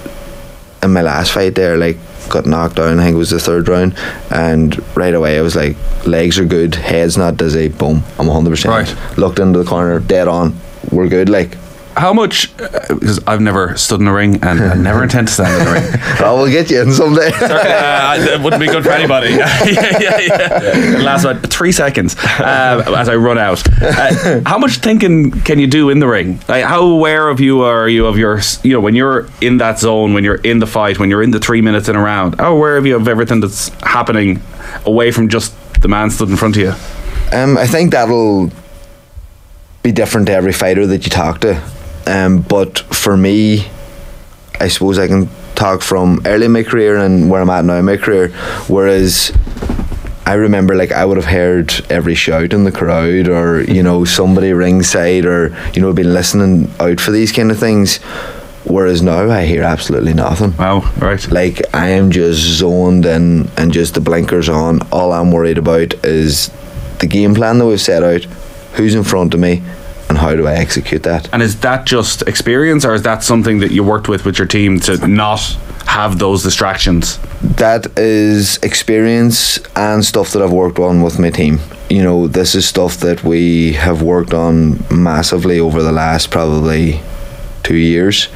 in my last fight there, like got knocked down. I think it was the third round, and right away I was like, legs are good, head's not dizzy. Boom, I'm 100. percent Right. Looked into the corner, dead on. We're good. Like, How much? uh, Because I've never stood in a ring and I never intend to stand in a ring. I will get you in someday. Uh, that wouldn't be good for anybody. yeah, yeah, yeah. It lasts about three seconds uh, as I run out. Uh, how much thinking can you do in the ring? Like, how aware of you are you of your, you know, when you're in that zone, when you're in the fight, when you're in the three minutes in a round? How aware of you of everything that's happening away from just the man stood in front of you? Um, I think that'll be different to every fighter that you talk to. Um, but for me, I suppose I can talk from early in my career and where I'm at now in my career. Whereas I remember like I would have heard every shout in the crowd or, you know, somebody ringside or, you know, been listening out for these kind of things. Whereas now I hear absolutely nothing. Wow, right. Like I am just zoned in and just the blinkers on. All I'm worried about is the game plan that we've set out, who's in front of me, how do I execute that. And is that just experience, or is that something that you worked with with your team to not have those distractions? That is experience and stuff that I've worked on with my team. You know, this is stuff that we have worked on massively over the last probably two years.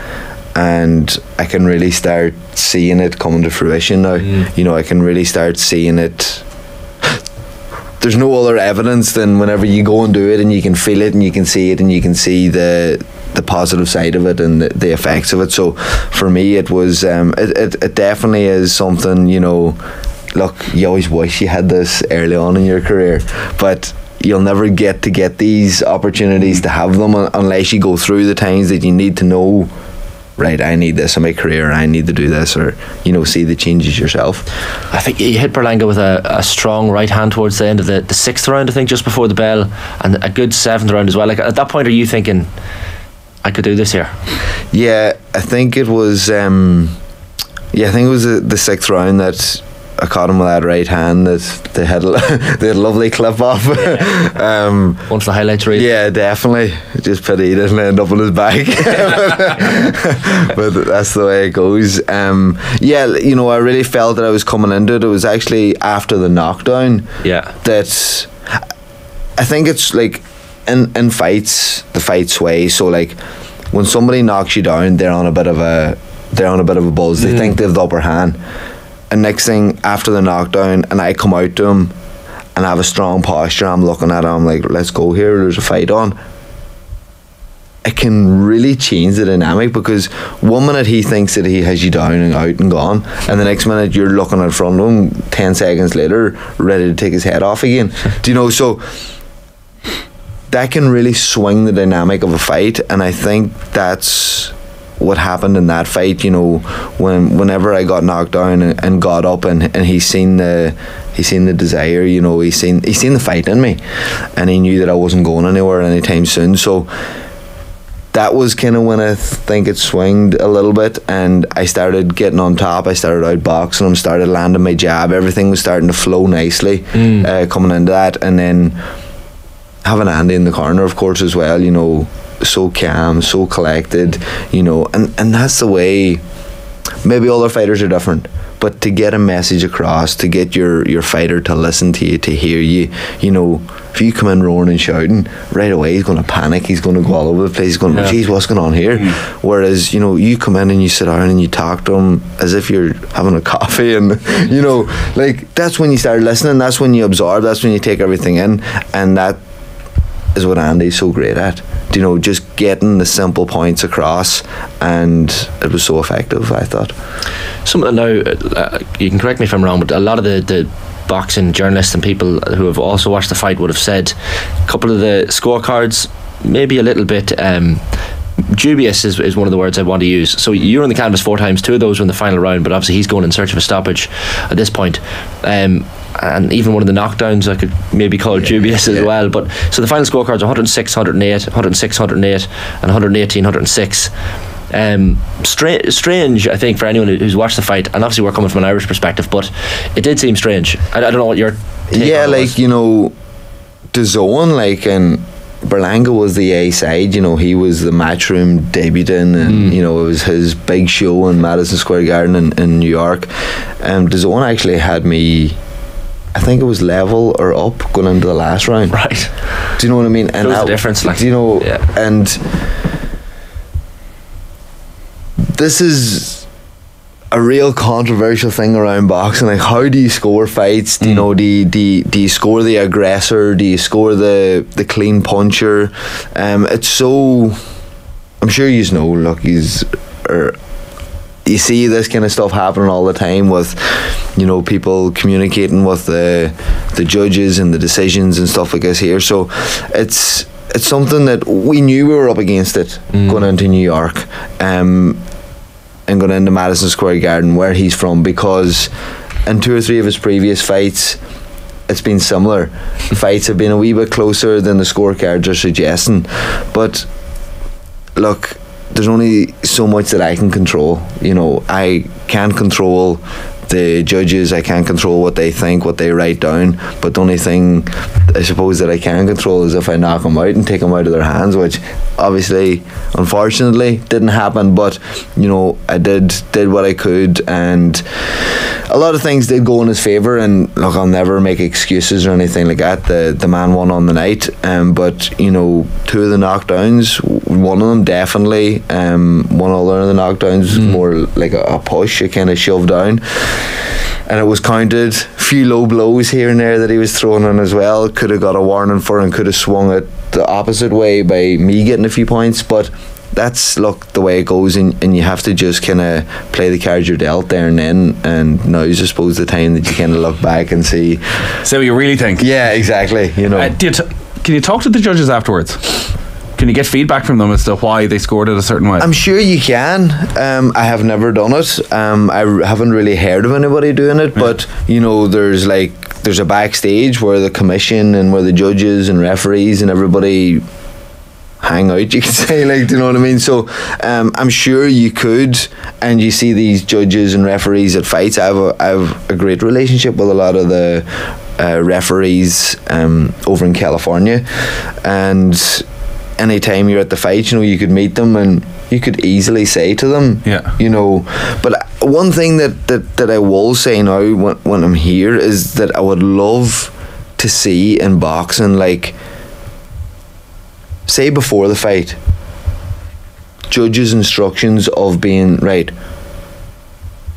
And I can really start seeing it coming to fruition now. Mm. You know, I can really start seeing it there's no other evidence than whenever you go and do it and you can feel it and you can see it and you can see the the positive side of it and the, the effects of it. So for me, it was um, it, it it definitely is something you know. Look, you always wish you had this early on in your career, but you'll never get to get these opportunities to have them unless you go through the times that you need to know right i need this in my career i need to do this or you know see the changes yourself I think you hit Berlanga with a, a strong right hand towards the end of the, the sixth round, I think, just before the bell, and a good seventh round as well. Like at that point, are you thinking, I could do this here? yeah i think it was um yeah i think it was the, the sixth round that I caught him with that right hand that they had a, they had a lovely clip off. um, Once the highlights read. Yeah, definitely. Just pity he didn't end up on his back. but that's the way it goes. Um, yeah, you know, I really felt that I was coming into it. It was actually after the knockdown. Yeah. That I think it's like in in fights, the fight sway. So like when somebody knocks you down, they're on a bit of a they're on a bit of a buzz. They Mm. think they have the upper hand. And next thing after the knockdown, and I come out to him, and I have a strong posture. I'm looking at him. I'm like, let's go here. There's a fight on. It can really change the dynamic because one minute he thinks that he has you down and out and gone, and the next minute you're looking in front of him. Ten seconds later, ready to take his head off again. Do you know? So that can really swing the dynamic of a fight, and I think that's what happened in that fight. You know, when whenever I got knocked down and, and got up, and, and he seen the he seen the desire. You know, he seen he seen the fight in me, and he knew that I wasn't going anywhere anytime soon. So that was kind of when I th- think it swinged a little bit, and I started getting on top. I started out boxing him, started landing my jab. Everything was starting to flow nicely uh, coming into that, and then having Andy in the corner, of course, as well. You know, so calm, so collected. You know, and and that's the way. Maybe all our fighters are different, but to get a message across, to get your your fighter to listen to you, to hear you, you know, if you come in roaring and shouting, right away he's going to panic. He's going to go all over the place. He's going, Yeah. "Geez, what's going on here?" Mm-hmm. Whereas you know, you come in and you sit down and you talk to him as if you're having a coffee, and you know, like that's when you start listening. That's when you absorb. That's when you take everything in, and that is what Andy's so great at. You know, just getting the simple points across, and it was so effective. I thought. Some of the now, uh, you can correct me if I'm wrong, but a lot of the, the boxing journalists and people who have also watched the fight would have said a couple of the scorecards maybe a little bit um, dubious is, is one of the words I want to use. So you're on the canvas four times, two of those were in the final round, but obviously he's going in search of a stoppage at this point. Um, and even one of the knockdowns I could maybe call dubious as well. But so the final scorecards are 106, 108, 106, 108, and 118, 106. Um, stra- strange, I think, for anyone who's watched the fight, and obviously we're coming from an Irish perspective, but it did seem strange. I, I don't know what your yeah, like was. you know, DAZN, like and Berlanga was the A side. You know, he was the matchroom debutant, and you know it was his big show in Madison Square Garden in, in New York. Um, DAZN actually had me. I think it was level or up going into the last round. Right. Do you know what I mean? And Shows the that- difference, like- do you know? yeah. And this is a real controversial thing around boxing. Like, how do you score fights? Do you know? Do you, do you, do you score the aggressor? Do you score the the clean puncher? Um, it's so. I'm sure you know. Look, he's. Or, you see this kind of stuff happening all the time with you know people communicating with the the judges and the decisions and stuff like this here. So it's it's something that we knew we were up against it going into New York um, and going into Madison Square Garden where he's from because in two or three of his previous fights it's been similar. Fights have been a wee bit closer than the scorecards are suggesting. But look, there's only so much that I can control. You know, I can't control the judges, I can't control what they think, what they write down. But the only thing I suppose that I can control is if I knock them out and take them out of their hands, which obviously, unfortunately, didn't happen. But you know, I did did what I could, and a lot of things did go in his favour. And look, I'll never make excuses or anything like that. The the man won on the night, um, but you know, two of the knockdowns, one of them definitely, um, one other of the knockdowns more like a, a push, a kind of shove down. And it was counted. A Few low blows here and there that he was throwing in as well. Could have got a warning for and could have swung it the opposite way by me getting a few points. But that's look the way it goes, and, and you have to just kind of play the cards you're dealt there and then. And now is I suppose the time that you kind of look back and see, what you really think. Yeah, exactly. You know, Uh, do you t- can you talk to the judges afterwards? Can you get feedback from them as to why they scored it a certain way? I'm sure you can. Um, I have never done it. Um, I r- haven't really heard of anybody doing it, but you know, there's like there's a backstage where the commission and where the judges and referees and everybody hang out. You could say, like, do you know what I mean? So, um, I'm sure you could, and you see these judges and referees at fights. I have a, I have a great relationship with a lot of the uh, referees um, over in California, and anytime you're at the fight, you know, you could meet them and you could easily say to them, yeah, you know. But one thing that that, that I will say now when when I'm here is that I would love to see in boxing like say before the fight judges instructions of being right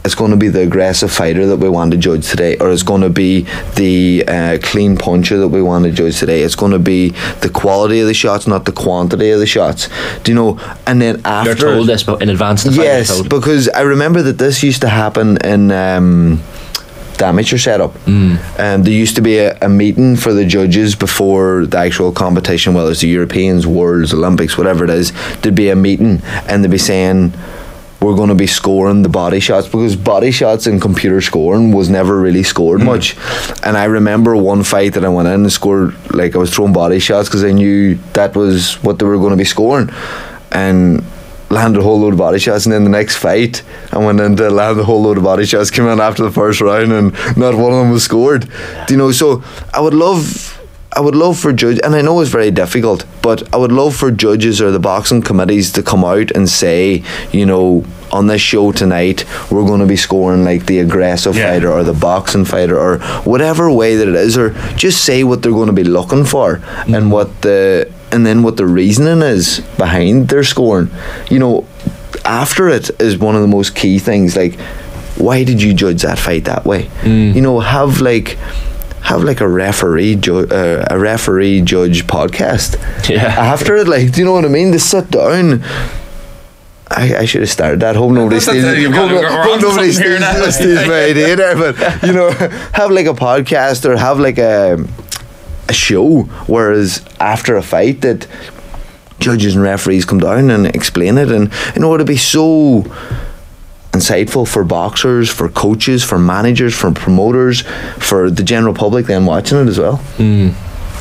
it's going to be the aggressive fighter that we want to judge today, or it's going to be the uh, clean puncher that we want to judge today. It's going to be the quality of the shots, not the quantity of the shots. Do you know? And then after You're told this in advance. The yes, because I remember that this used to happen in. Um, the amateur setup. Mm. Um, there used to be a, a meeting for the judges before the actual competition, whether it's the Europeans, Worlds, Olympics, whatever it is. There'd be a meeting and they'd be saying, we're going to be scoring the body shots because body shots in computer scoring was never really scored mm. much. And I remember one fight that I went in and scored, like I was throwing body shots because I knew that was what they were going to be scoring. And landed a whole load of body shots, and then the next fight, I went in to land a whole load of body shots, came in after the first round, and not one of them was scored. Do you know? So I would love. I would love for judge, and I know it's very difficult, but I would love for judges or the boxing committees to come out and say, you know, on this show tonight, we're going to be scoring like the aggressive fighter or the boxing fighter or whatever way that it is, or just say what they're going to be looking for and mm-hmm. what the and then what the reasoning is behind their scoring. You know, after it is one of the most key things. Like, why did you judge that fight that way? Mm. You know, have like have like a referee ju- uh, a referee judge podcast. Yeah. After it, like, do you know what I mean? They sit down. I, I should have started that. Hope nobody steals it, it. you've got- Hope, hope nobody steals, steals my idea there. But you know, have like a podcast or have like a a show. Whereas after a fight, that judges and referees come down and explain it, and in order to be so insightful for boxers, for coaches, for managers, for promoters, for the general public, then watching it as well. Mm.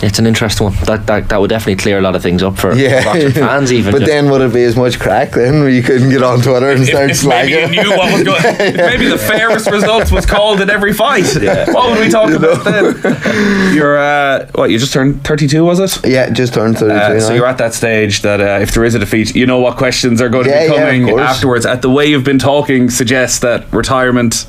It's an interesting one. That, that that would definitely clear a lot of things up for Yeah, boxing fans, even. But then would it be as much crack then? Where you couldn't get on Twitter and start if maybe slagging. you knew what was going maybe the fairest results was called in every fight. What would we talk about then? You're, uh, what, you just turned 32, was it? Yeah, just turned 32. Uh, so you're at that stage that uh, if there is a defeat, you know what questions are going to Yeah, be coming course. afterwards. At the way you've been talking suggests that retirement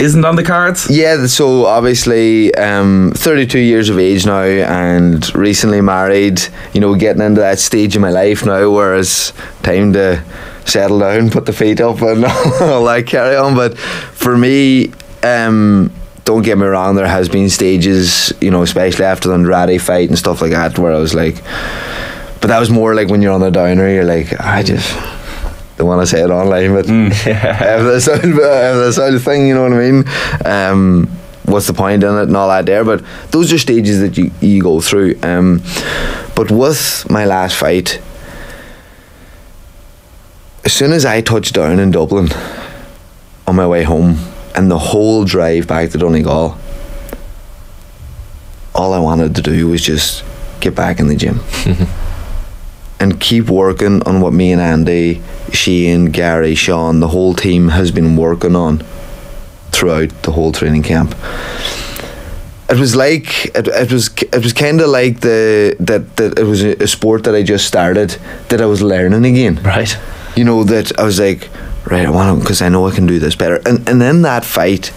isn't on the cards. Yeah, so obviously, um, 32 years of age now and recently married, you know, getting into that stage of my life now where it's time to settle down, put the feet up, and all that carry on. But for me, um, don't get me wrong, there has been stages, you know, especially after the Andrade fight and stuff like that, where I was like, but that was more like when you're on the downer, you're like, I just want to say it online, but this sort of, have this sort of thing, you know what I mean? Um, what's the point in it and all that there? But those are stages that you, you go through. Um, but with my last fight, as soon as I touched down in Dublin on my way home and the whole drive back to Donegal, all I wanted to do was just get back in the gym and keep working on what me and Andy, Shane, Gary, Sean, the whole team has been working on throughout the whole training camp. It was like it, it was it was kind of like the that that it was a, sport that I just started that I was learning again. Right. You know that I was like, right, I want to because I know I can do this better. And and in that fight,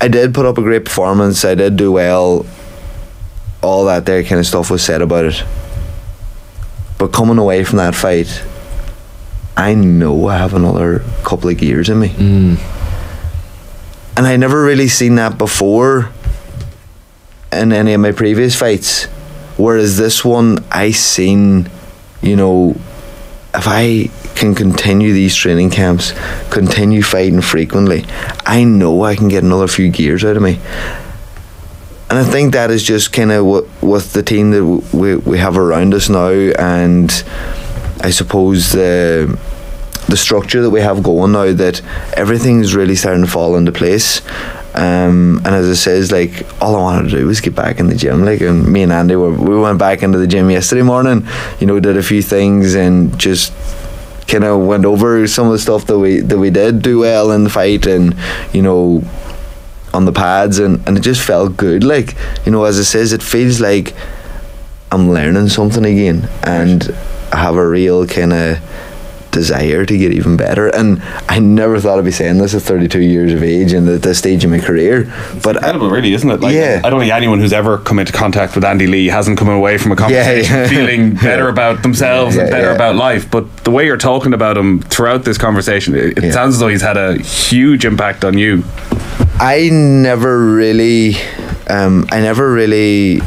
I did put up a great performance. I did do well. All that there kind of stuff was said about it. But coming away from that fight, I know I have another couple of gears in me. Mm. And I never really seen that before in any of my previous fights. Whereas this one, I seen you know, if I can continue these training camps, continue fighting frequently, I know I can get another few gears out of me. And I think that is just kind of what with the team that we, we have around us now, and I suppose the the structure that we have going now that everything's really starting to fall into place. Um, and as it says, like all I wanted to do was get back in the gym. Like, and me and Andy were we went back into the gym yesterday morning. You know, did a few things and just kind of went over some of the stuff that we that we did do well in the fight, and you know, on the pads, and and it just felt good. Like you know, as it says, it feels like I'm learning something again, and I have a real kind of desire to get even better. And I never thought I'd be saying this at 32 years of age and at this stage of my career. But incredible, really, isn't it? Like, Yeah. I don't think anyone who's ever come into contact with Andy Lee hasn't come away from a conversation yeah. feeling better about themselves and better yeah. about life. But the way you're talking about him throughout this conversation, it, it sounds as though he's had a huge impact on you. I never really, um, I never really,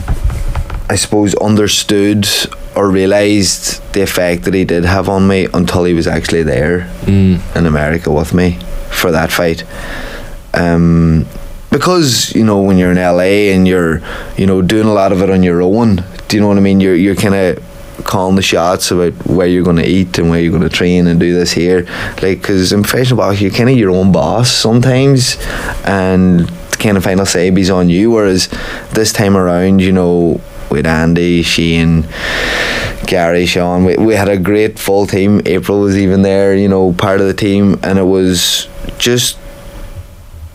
I suppose, understood or realized the effect that he did have on me until he was actually there in America with me for that fight. Um, because you know when you're in LA and you're you know doing a lot of it on your own. Do you know what I mean? You're you're kind of calling the shots about where you're going to eat and where you're going to train and do this here. Like, because in professional boxing, you're kind of your own boss sometimes, and kind of final say is on you. Whereas this time around, you know, with Andy, Shane, Gary, Sean, we, we had a great full team. April was even there, you know, part of the team, and it was just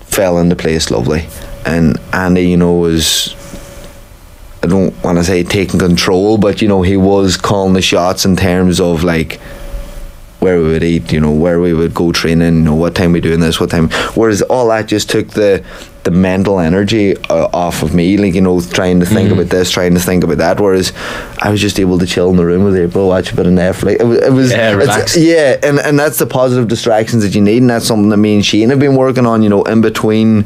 fell into place lovely. And Andy, you know, was I don't want to say taking control, but you know, he was calling the shots in terms of like where we would eat, you know, where we would go training, you know, what time we doing this, what time. Whereas all that just took the the mental energy uh, off of me, like you know, trying to think Mhm. about this, trying to think about that. Whereas I was just able to chill in the room with April, watch a bit of Netflix. It was, it was Yeah, yeah, and and that's the positive distractions that you need, and that's something that me and Shane have been working on. You know, in between,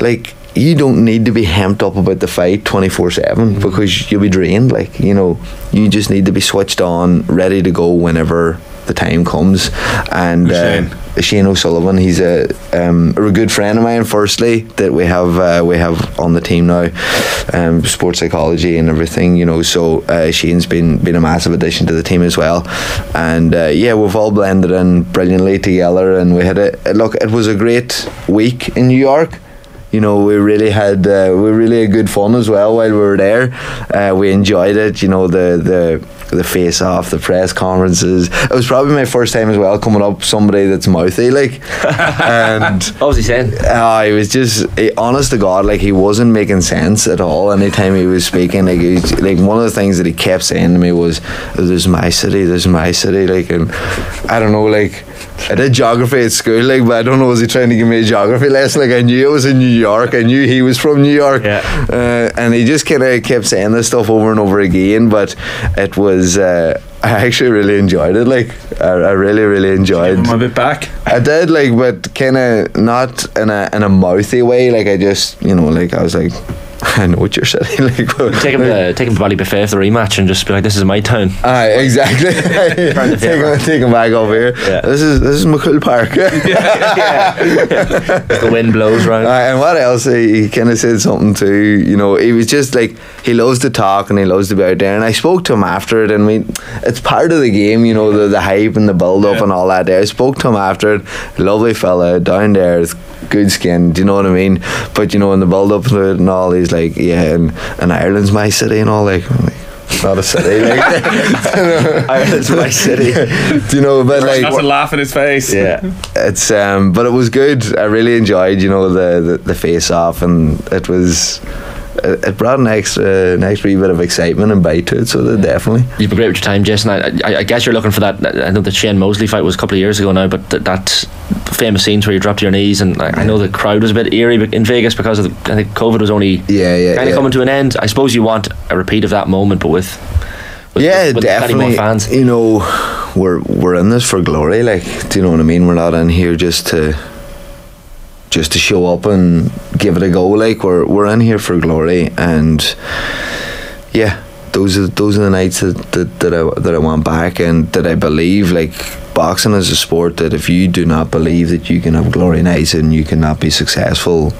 like you don't need to be hemmed up about the fight 24 7 because you'll be drained like you know you just need to be switched on ready to go whenever the time comes. And uh, Shane O'Sullivan he's a, um, a good friend of mine firstly that we have uh, we have on the team now um, sports psychology and everything you know so uh, Shane's been been a massive addition to the team as well. And uh, yeah we've all blended in brilliantly together and we had a look it was a great week in New York you know we really had uh, we really had good fun as well while we were there. Uh, we enjoyed it you know the the the face off the press conferences. It was probably my first time as well coming up somebody that's mouthy like. And what was he saying? Uh, he was just he, honest to god like he wasn't making sense at all anytime he was speaking. Like he, like one of the things that he kept saying to me was this is my city this is my city like and I don't know like I did geography at school, like, but I don't know, was he trying to give me a geography lesson? Like, I knew it was in New York, I knew he was from New York, uh, and he just kind of kept saying this stuff over and over again. But it was, uh, I actually really enjoyed it. Like, I, I really, really enjoyed. a bit back. I did, like, but kind of not in a in a mouthy way. Like, I just, you know, like I was like, I know what you're saying. like, Take him uh, to take him to Ballybofey for the rematch and just be like, "This is my town." Aye, ah, exactly. take, him, take him back over here. Yeah. This is this is MacCumhaill Park. the wind blows round. Aye, and what else? He, he kind of said something too. You know, he was just like he loves to talk and he loves to be out there. And I spoke to him after it, and we, it's part of the game. You know, the the hype and the build up and all that. There, I spoke to him after it. Lovely fella down there, good skin. Do you know what I mean? But you know, in the build up to it and all, he's like, yeah, and, and Ireland's my city and all. Like, I'm like, not a city. Like, Ireland's my city. Do you know? But like, That's a laugh in his face. Yeah. it's um but it was good i really enjoyed you know the the, the face off and it was it it brought an extra an extra bit of excitement and bite to it so that definitely You've been great with your time, Jason. I, I, I guess you're looking for that. I know the Shane Mosley fight was a couple of years ago now, but th- that famous scenes where you dropped to your knees, and I, I know the crowd was a bit eerie in Vegas because of the, I think COVID was only yeah yeah kind of yeah. coming to an end. I suppose you want a repeat of that moment, but with, with yeah with, with definitely more fans. you know we're we're in this for glory like do you know what i mean we're not in here just to just to show up and give it a go like we're we're in here for glory and yeah those are those are the nights that, that, that I that I want back and that I believe like boxing is a sport that if you do not believe that you can have glory nights and you cannot be successful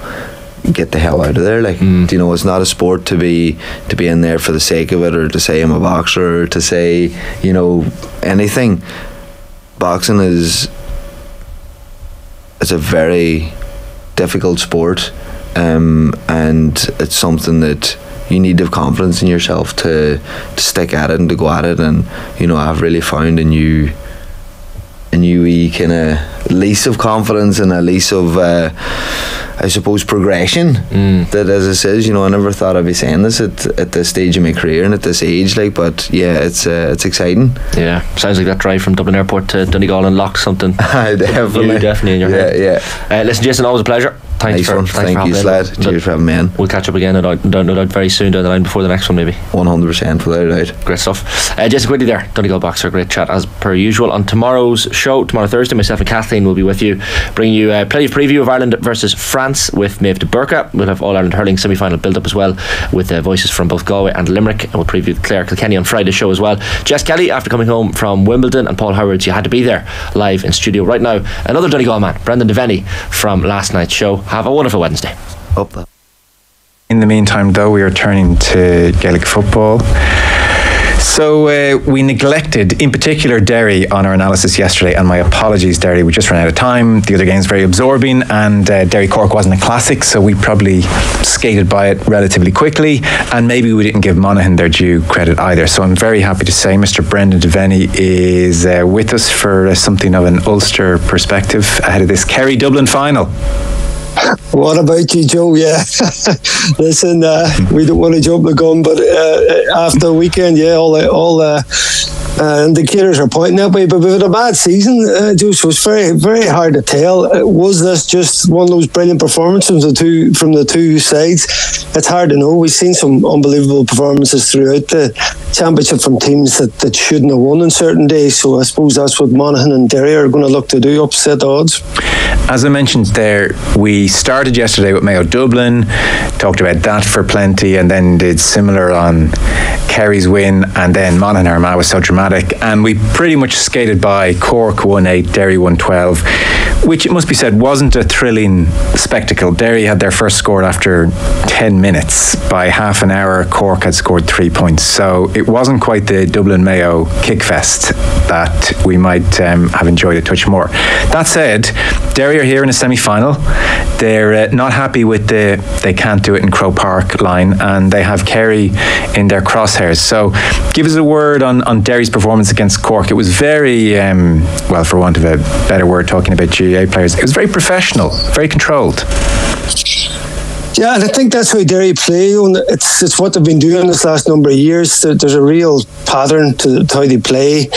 get the hell out of there like Mm. you know it's not a sport to be to be in there for the sake of it or to say I'm a boxer or to say you know anything boxing is it's a very difficult sport um, and it's something that you need to have confidence in yourself to, to stick at it and to go at it and you know I've really found a new a new kind of lease of confidence and a lease of uh, I suppose progression that as it says you know I never thought I'd be saying this at, at this stage of my career and at this age like but yeah it's uh, it's exciting Yeah, sounds like that drive from Dublin Airport to Donegal and unlocked something. definitely. Definitely in your Yeah, head. Yeah, uh, listen, Jason, always a pleasure. Thanks Nice for one. thanks Thank you. Slad. Cheers for having me in. We'll catch up again, no doubt, no doubt- very soon down the line before the next one, maybe. 100% without a doubt. Great stuff. Uh, Jason Quigley there, Donegal Boxer. Great chat as per usual. On tomorrow's show, tomorrow Thursday, myself and Kathleen will be with you, bringing you uh, plenty of preview of Ireland versus France with Maeve de Burka. We'll have All Ireland Hurling semi final build up as well with uh, voices from both Galway and Limerick. And we'll preview Clare Kilkenny on Friday's show as well. Jess Kelly, after coming home from Wimbledon, and Paul Howard, you had to be there live in studio right now. Another Donegal man, Brendan Devenny from last night's show. Have a wonderful Wednesday. That. In the meantime, though, we are turning to Gaelic football. So uh, we neglected, in particular, Derry on our analysis yesterday, and my apologies, Derry. We just ran out of time. The other game's very absorbing, and uh, Derry Cork wasn't a classic, so we probably skated by it relatively quickly, and maybe we didn't give Monaghan their due credit either. So I'm very happy to say Mr. Brendan Devenny is uh, with us for uh, something of an Ulster perspective ahead of this Kerry Dublin final. What about you, Joe? Yeah. Listen, uh, we don't want to jump the gun, but uh, after the weekend, yeah, all the, all the uh, indicators are pointing that way. But we've had a bad season, uh, Joe, so it's very, very hard to tell. Uh, was this just one of those brilliant performances from the two, from the two sides? It's hard to know. We've seen some unbelievable performances throughout the championship from teams that, that shouldn't have won on certain days. So I suppose that's what Monaghan and Derry are going to look to do, upset the odds. As I mentioned there, we started yesterday with Mayo Dublin, talked about that for plenty, and then did similar on Kerry's win, and then Monaghan Armagh was so dramatic, and we pretty much skated by Cork 1 8, Derry 1 12, which it must be said wasn't a thrilling spectacle. Derry had their first score after 10 minutes. By half an hour, Cork had scored three points, so it wasn't quite the Dublin Mayo kickfest that we might um, have enjoyed a touch more. That said, Derry are here in a semi final. They're uh, not happy with the they can't do it in Croke Park line, and they have Kerry in their crosshairs. So, give us a word on, on Derry's performance against Cork. It was very, um, well, for want of a better word, talking about GAA players, it was very professional, very controlled. Yeah, and I think that's how Derry play. It's it's what they've been doing this last number of years. There's a real pattern to, to how they play.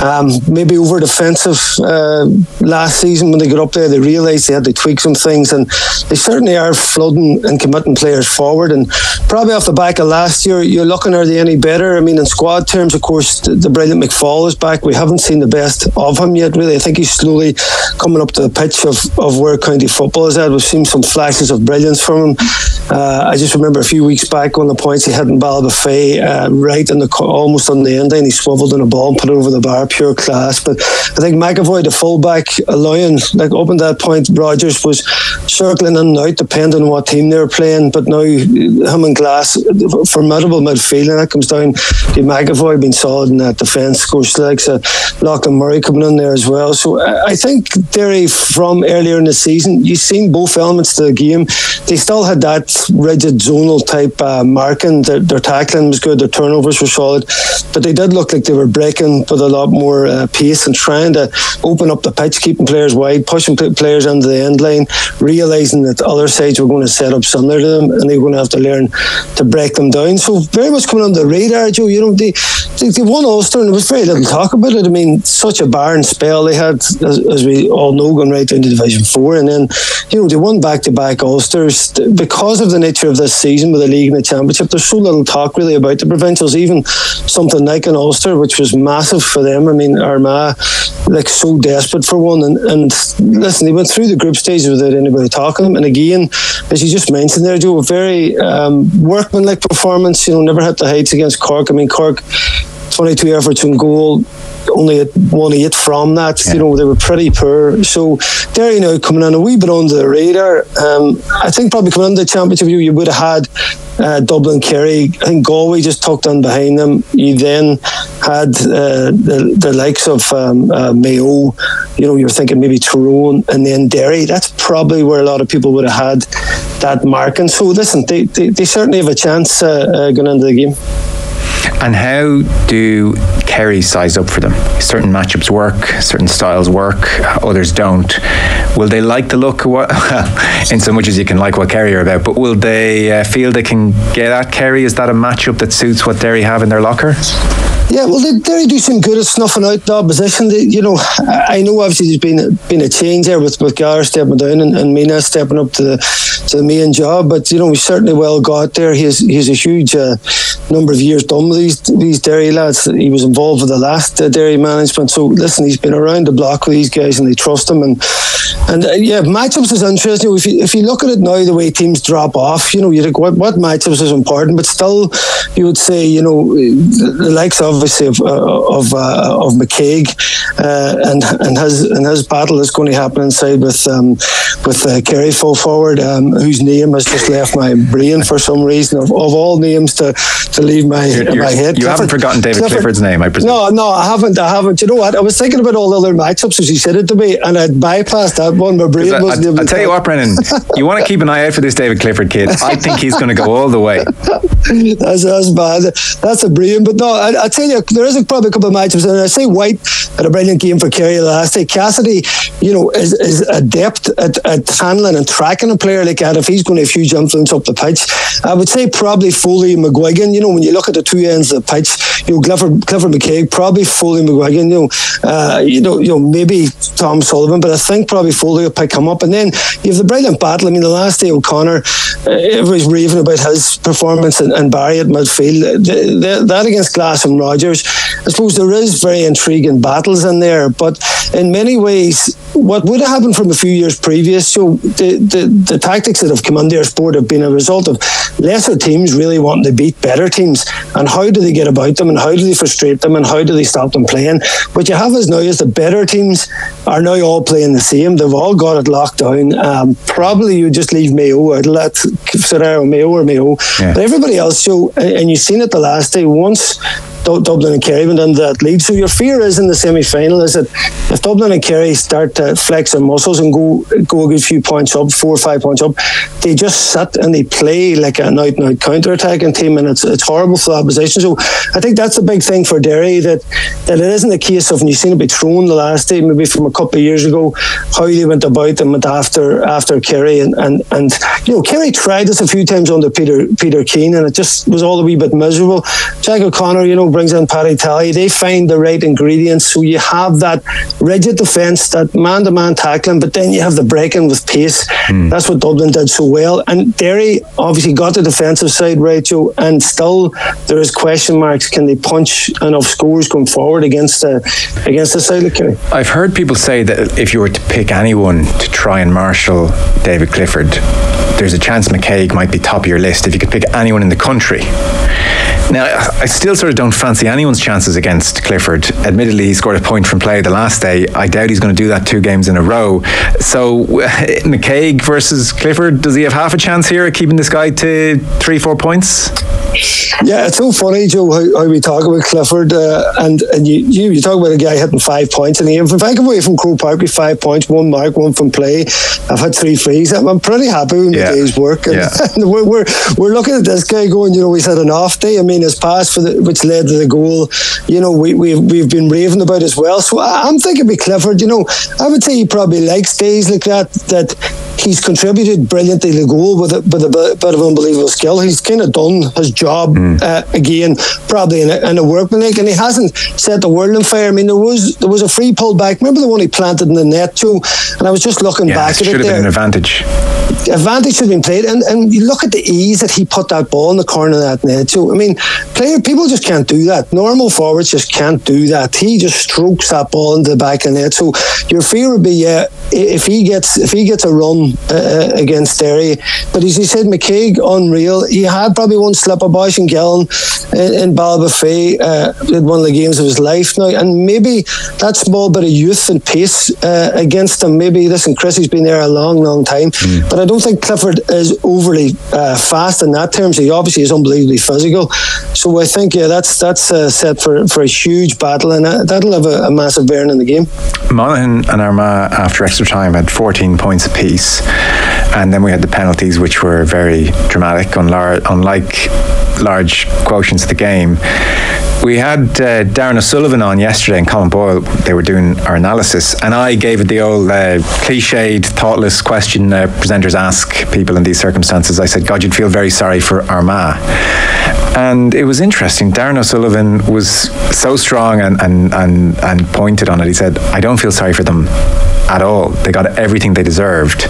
Um, maybe over defensive uh, last season when they got up there, they realised they had to tweak some things, and they certainly are flooding and committing players forward. And probably off the back of last year, you're looking are they any better? I mean, in squad terms, of course, the, the brilliant McFall is back. We haven't seen the best of him yet. Really, I think he's slowly coming up to the pitch of, of where county football is at. We've seen some flashes of brilliance from him. Uh, I just remember a few weeks back on the points he had in Ballybofey, uh, right in the almost on the end line, he swiveled in a ball and put it over the bar, pure class. But I think McEvoy, the fullback, allowing like up at that point, Rogers was circling in and out depending on what team they were playing. But now him and Glass, formidable midfield, and that comes down to McEvoy being solid in that defence. Of course, like uh, Lachlan Murray coming in there as well. So I, I think Derry from earlier in the season, you've seen both elements to the game. They still had that rigid zonal type uh, marking. Their, their tackling was good. Their turnovers were solid, but they did look like they were breaking with a lot more uh, pace and trying to open up the pitch, keeping players wide, pushing players into the end line, realizing that the other sides were going to set up similar to them, and they're going to have to learn to break them down. So very much coming under the radar, Joe. You know, they they, they won Ulster, and there was very little talk about it. I mean, such a barren spell they had, as, as we all know, going right down to Division Four, and then you know, they won back to back Ulsters because of the nature of this season with the league and the championship. There's so little talk really about the provincials, even something like an Ulster, which was massive for them. I mean, Armagh, like so desperate for one. And, and listen, they went through the group stages without anybody talking to them. And again, as you just mentioned there, Joe, a very um, workmanlike performance. You know, never had the heights against Cork. I mean, Cork 22 efforts in goal, only at one eight from that. You know, they were pretty poor. So there, you know, coming on a wee bit under the radar. Um, I think probably coming into the championship, you, you would have had uh, Dublin, Kerry. I think Galway just tucked on behind them. You then had uh, the, the likes of um, uh, Mayo. You know, you're thinking maybe Tyrone and then Derry. That's probably where a lot of people would have had that mark. And so, listen, they, they, they certainly have a chance uh, uh, going into the game. And how do Kerry size up for them? Certain matchups work, certain styles work, others don't. Will they like the look what, in so much as you can like what Kerry are about, but will they uh, feel they can get at Kerry? Is that a matchup that suits what Derry have in their locker? Yeah, well, they, they do some good at snuffing out the opposition. They, you know, I know obviously there's been a, been a change there with with Gar stepping down and, and Meenagh stepping up to the to the main job, but you know we certainly well got there. He's he's a huge uh, number of years done with these these Derry lads. He was involved with the last uh, Derry management, so listen, he's been around the block with these guys and they trust him. And and uh, yeah, matchups is interesting. If you if you look at it now, the way teams drop off, you know, you think what what matchups is important, but still, you would say you know the, the likes of obviously of uh, of, uh, of McKaigue uh, and and his and his battle is going to happen inside with um, with uh, Kerry full forward, um, whose name has just left my brain for some reason. Of, of all names to, to leave my You're- my head. you haven't forgotten David Clifford's name, I presume. No, no, I haven't. I haven't. You know what? I was thinking about all the other matchups as he said it to me, and I'd bypassed that one. My brain I, wasn't able will to tell you what, Brennan, you want to keep an eye out for this David Clifford kid. I think he's going to go all the way. that's, that's bad. That's a brilliant. But no, I, I tell you, there is a, probably a couple of matchups. And I say White had a brilliant game for Kerry last day. Cassidy, you know, is, is adept at, at handling and tracking a player like that if he's going to have huge influence up the pitch. I would say probably Foley and McGuigan. You know, when you look at the two ends of the pitch, you know, Clifford, Clifford McKaigue, probably Foley and McGuigan. You know, uh, you know, you know, maybe Tom Sullivan, but I think probably Foley will pick him up. And then you have the brilliant battle. I mean, the last day O'Connor, uh, everybody's raving about his performance and, and Barry at midfield. The, the, that against Glass and Rogers, I suppose there is very intriguing battles in there. But in many ways, what would have happened from a few years previous, so the, the, the tactics that have come under our sport have been a result of lesser teams really wanting to beat better teams. And how do they get about them and how do they frustrate them and how do they stop them playing? What you have is now is the better teams are now all playing the same. They've all got it locked down. Um, probably you just leave Mayo out, let Serrero Mayo or Mayo. But everybody else, so and you've seen it the last day once. Du- Dublin and Kerry went into that lead. So your fear is in the semi final is that if Dublin and Kerry start to flex their muscles and go go a good few points up, four or five points up, they just sit and they play like an out and out counter attacking team, and it's it's horrible for the opposition. So I think that's the big thing for Derry that that it isn't a case of and you've seen it be thrown the last day, maybe from a couple of years ago, how they went about them went after after Kerry and and and you know Kerry tried this a few times under Peter Peter Keane and it just was all a wee bit miserable. Jack O'Connor, you know, brings in Paddy Tally. They find the right ingredients, so you have that rigid defence, that man-to-man tackling, but then you have the breaking with pace. Hmm. That's what Dublin did so well. And Derry obviously got the defensive side right, Joe, and still there is question marks. Can they punch enough scores going forward against the against the side of Kerry? I've heard people say that if you were to pick anyone to try and marshal David Clifford, there's a chance McKaigue might be top of your list if you could pick anyone in the country. Now, I still sort of don't fancy anyone's chances against Clifford. Admittedly, he scored a point from play the last day. I doubt he's going to do that two games in a row. So, McKaigue versus Clifford, does he have half a chance here at keeping this guy to three, four points? Yeah, it's so funny, Joe, how, how we talk about Clifford, uh, and and you, you you talk about a guy hitting five points, and he, if I come away from Croke Park with five points, one mark, one from play, I've had three frees. I'm, I'm pretty happy with Yeah. my day's work, and, Yeah. and we're, we're we're looking at this guy going, you know, he's had an off day. I mean, his pass for the which led to the goal, you know, we we've we've been raving about as well. So I, I'm thinking with Clifford, you know, I would say he probably likes days like that that he's contributed brilliantly to the goal with a, with a bit, bit of unbelievable skill. He's kind of done his job uh, again, probably in a, in a workman league, and he hasn't set the world on fire. I mean, there was there was a free pull back. Remember the one he planted in the net, too? And I was just looking Yeah, back it should have there been an advantage. advantage should have been played, and, and you look at the ease that he put that ball in the corner of that net. too. I mean, player people just can't do that. Normal forwards just can't do that. He just strokes that ball into the back of the net. So your fear would be, yeah, if he gets if he gets a run uh, against Derry, but as you said, McKaigue unreal. He had probably one slip of Bosch and Gillen in, in Ballybofey, uh, did one of the games of his life now, and maybe that small bit of youth and pace uh, against him. Maybe listen, Chrissy's been there a long, long time, but I don't think Clifford is overly uh, fast in that terms. He obviously is unbelievably physical, so I think yeah, that's that's uh, set for for a huge battle, and uh, that'll have a, a massive bearing in the game. Monaghan and Armagh, after extra time, had 14 points apiece. And then we had the penalties, which were very dramatic, unlike large quotients of the game. We had uh, Darren O'Sullivan on yesterday and Colin Boyle. They were doing our analysis, and I gave it the old uh, cliched, thoughtless question uh, presenters ask people in these circumstances. I said, God, you'd feel very sorry for Armagh. And it was interesting. Darren O'Sullivan was so strong and, and, and, and pointed on it. He said, I don't feel sorry for them at all. They got everything they deserved.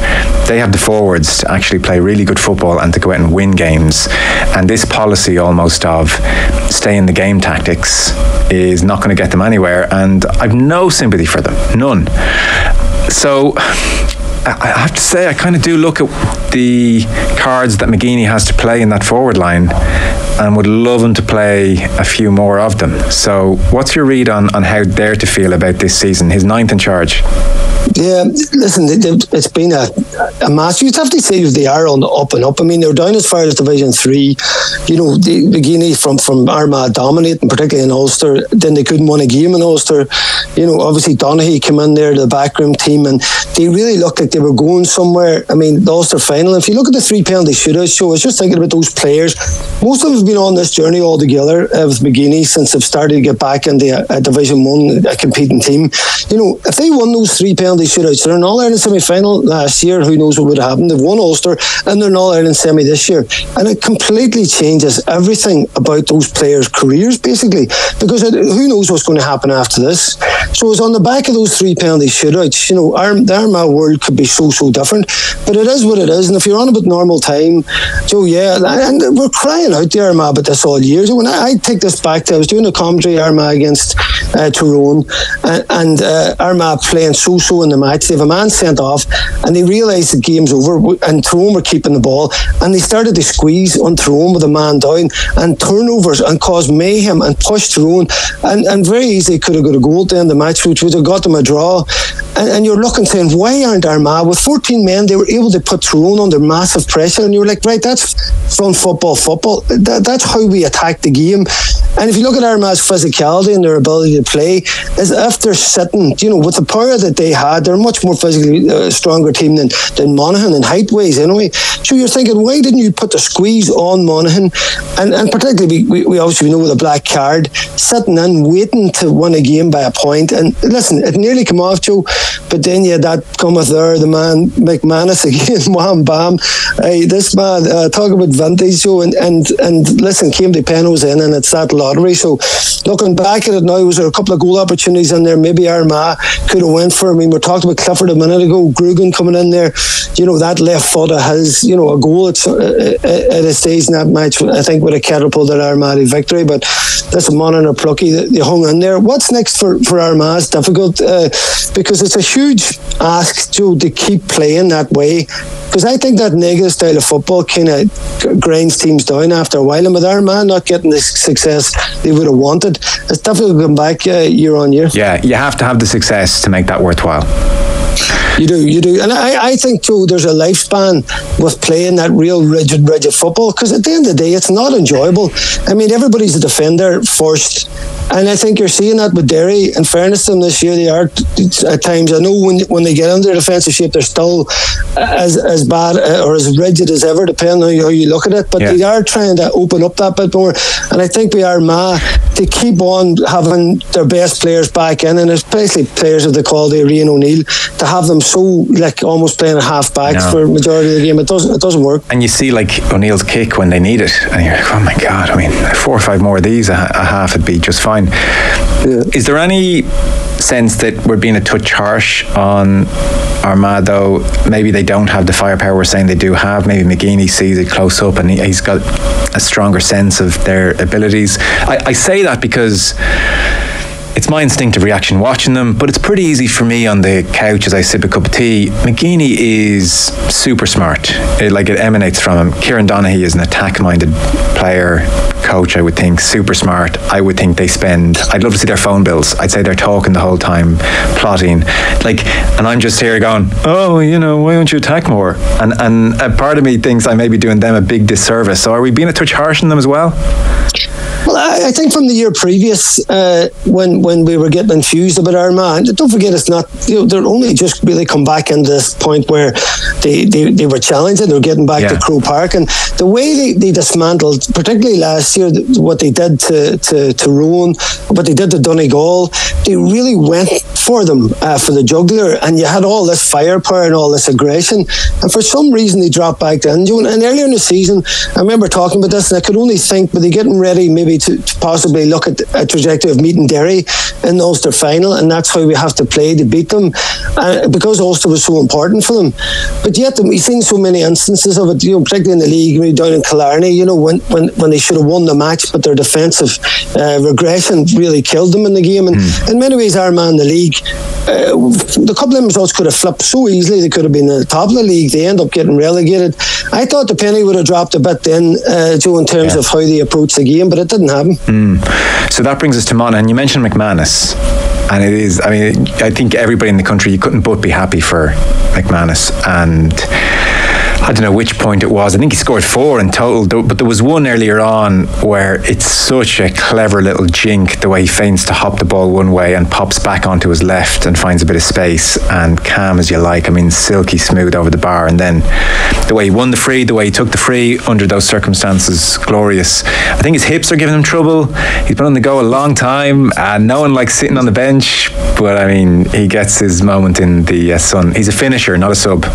They have the forwards to actually play really good football and to go out and win games. And this policy almost of stay in the game tactics is not going to get them anywhere. And I've no sympathy for them, none. So I have to say, I kind of do look at the cards that McGeeney has to play in that forward line and would love him to play a few more of them. So, what's your read on, on how they're to feel about this season? His ninth in charge. Yeah, listen, it- it- it's been a, a mass. You'd have to say they are on the up and up. I mean, they're down as far as Division Three. You know, the beginning from from Armagh dominating, particularly in Ulster. Then they couldn't win a game in Ulster. You know, obviously Donaghy came in there, the backroom team, and they really looked like they were going somewhere. I mean, the Ulster final. If you look at the three penalty shootouts, so I was just thinking about those players. Most of them have been on this journey all together uh, with McGeeney since they've started to get back into a, a Division One, a competing team. You know, if they won those three penalty shootouts, they're in All Ireland semi final last year. Who knows what would have happened? They've won Ulster and they're in All Ireland semi this year, and it completely changes everything about those players' careers, basically, because who knows what's going to happen after this. So it's on the back of those three penalty shootouts. You know, our, the Armagh world could be so so different, but it is what it is. And if you're on about normal time, Joe, yeah, and we're crying out the Armagh about this all year. So when I, I take this back to, I was doing a commentary Armagh against uh, Tyrone, and, uh, Armagh playing so so in the match. They have a man sent off, and they realised the game's over, and Tyrone were keeping the ball, and they started to squeeze on Tyrone with a man down, and turnovers, and cause mayhem, and push Tyrone, and, and very easily could have got a goal to end the match, which would have got them a draw. And, and you're looking saying, why aren't Armagh with 14 men? They were able to put Tyrone under massive pressure, and you're like, right, that's front football, football. That, that's how we attack the game. And if you look at Armagh's physicality and their ability to play, as if they're sitting, you know, with the power that they had, they're a much more physically uh, stronger team than, than Monaghan in height ways anyway. So you're thinking, why didn't you put the squeeze on Monaghan? And, and particularly, we, we obviously know with a black card, sitting in, waiting to win a game by a point. And listen, it nearly came off, Joe, but then had that cometh there, the man McManus again, wham bam. Hey, this man, uh, talk about vintage, Joe, and, and, and listen, came the Penos in, and it's that lottery. So looking back at it now, was there a couple of goal opportunities in there? Maybe Armagh could have went for. I mean, we talked about Clifford a minute ago, Grugan coming in there. You know, that left foot of his, you know, a goal at, uh, at a stage in that match, I think would have catapulted Armagh to victory. But this Monaghan or Plucky, they hung in there. What's next for, for Armagh is difficult uh, because it's a huge ask, Joe, to keep playing that way. Because I think that negative style of football kind of grinds teams down after a while. And with our man not getting the success they would have wanted, it's difficult to come back uh, year on year. Yeah, you have to have the success to make that worthwhile. You do, you do. And I, I think, too, there's a lifespan with playing that real rigid, rigid football because at the end of the day, it's not enjoyable. I mean, everybody's a defender first. And I think you're seeing that with Derry. In fairness to them this year, they are at times. I know when when they get under defensive shape, they're still as as bad uh, or as rigid as ever, depending on how you look at it. But Yeah. they are trying to open up that bit more. And I think we are Ma. To keep on having their best players back in, and especially players of the quality of Rian O'Neill, to have them so like almost playing a half back No. for majority of the game. It doesn't it doesn't work. And you see like O'Neill's kick when they need it, and you're like, oh my god! I mean, four or five more of these, a, a half would be just fine. Is there any sense that we're being a touch harsh on Armagh, though? Maybe they don't have the firepower we're saying they do have. Maybe McGeeney sees it close up, and he, he's got a stronger sense of their abilities. I, I say that because it's my instinctive reaction watching them, but it's pretty easy for me on the couch as I sip a cup of tea. McGeeney is super smart. It, like it emanates from him. Kieran Donaghy is an attack-minded player, coach. I would think super smart. I would think they spend. I'd love to see their phone bills. I'd say they're talking the whole time, plotting. Like, and I'm just here going, oh, you know, why don't you attack more? And and a part of me thinks I may be doing them a big disservice. So are we being a touch harsh on them as well? Well, I, I think from the year previous, uh, when when we were getting infused about Armagh, don't forget it's not you know they're only just really come back in this point where they, they, they were challenging, they're getting back to Yeah. Croke Park, and the way they, they dismantled, particularly last year, what they did to to, to Rowan, what they did to Donegal, they really went for them uh, for the juggler, and you had all this firepower and all this aggression, and for some reason they dropped back. You And earlier in the season, I remember talking about this, and I could only think, were they getting ready maybe to, to possibly look at a trajectory of meeting Derry in the Ulster final, and that's how we have to play to beat them, uh, because Ulster was so important for them. But yet, we've seen so many instances of it, you know, particularly in the league, maybe down in Killarney, you know, when, when, when they should have won the match, but their defensive uh, regression really killed them in the game. And in many ways, our man in the league, uh, the couple of results could have flipped so easily. They could have been at the top of the league. They end up getting relegated. I thought the penny would have dropped a bit then, uh, Joe, in terms of how they approached the game, but it didn't happen. Mm. So that brings us to Monaghan. You mentioned McManus. And it is, I mean, I think everybody in the country, you couldn't but be happy for McManus. And I don't know which point it was. I think he scored four in total, but there was one earlier on where it's such a clever little jink the way he feigns to hop the ball one way and pops back onto his left and finds a bit of space and calm as you like. I mean, silky smooth over the bar. And then the way he won the free, the way he took the free under those circumstances, glorious. I think his hips are giving him trouble. He's been on the go a long time, and no one likes sitting on the bench. But I mean, he gets his moment in the uh, sun. He's a finisher, not a sub.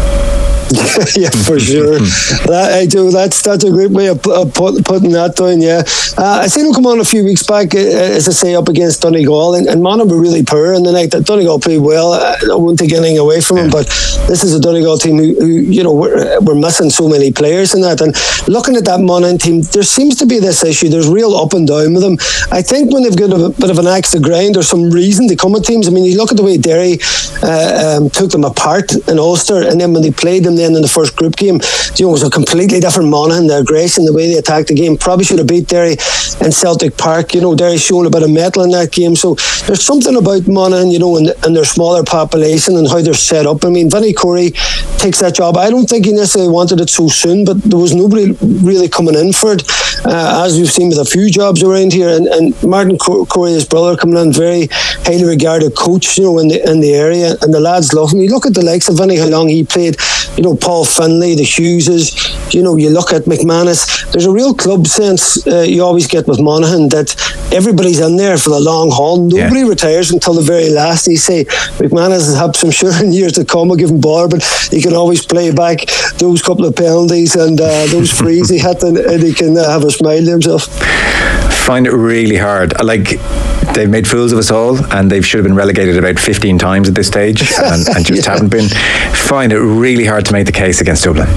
yeah, for sure. that, I do. That's that's a great way of, of put, putting that down. Yeah, uh, I seen him come on a few weeks back, uh, as I say, up against Donegal, and, and Monaghan were really poor in the night. That Donegal played well. I won't take anything away from him, but this is a Donegal team who, who you know, we're, we're missing so many players in that. And looking at that Monaghan team, there seems to be this issue. There's real up and down with them. I think when they've got a bit of an axe to grind or some reason to come at teams. I mean, you look at the way Derry uh, um, took them apart in Ulster, and then when they played them then in the first group game, you know, it was a completely different Monaghan. The aggression, the way they attacked the game, probably should have beat Derry in Celtic Park. You know, Derry showing a bit of metal in that game. So there's something about Monaghan, you know, and, and their smaller population and how they're set up. I mean, Vinny Corey takes that job. I don't think he necessarily wanted it so soon, but there was nobody really coming in for it, uh, as we've seen with a few jobs around here. And, and Martin Co- Corey, his brother, coming in, very highly regarded coach, you know, in the in the area, and the lads love him. You look at the likes of Vinnie, how long he played. You know, Paul Finlay, the Hugheses. You know, you look at McManus. There's a real club sense uh, you always get with Monaghan that everybody's in there for the long haul. Nobody retires until the very last. You say McManus has had some sure in years to come. I'll give him bar, but he can always play back those couple of penalties and uh, those frees he had, and, and he can uh, have a smile to himself. Find it really hard. Like they've made fools of us all, and they should have been relegated about 15 times at this stage, and, and just Yeah. haven't been. Find it really hard to make the case against Dublin.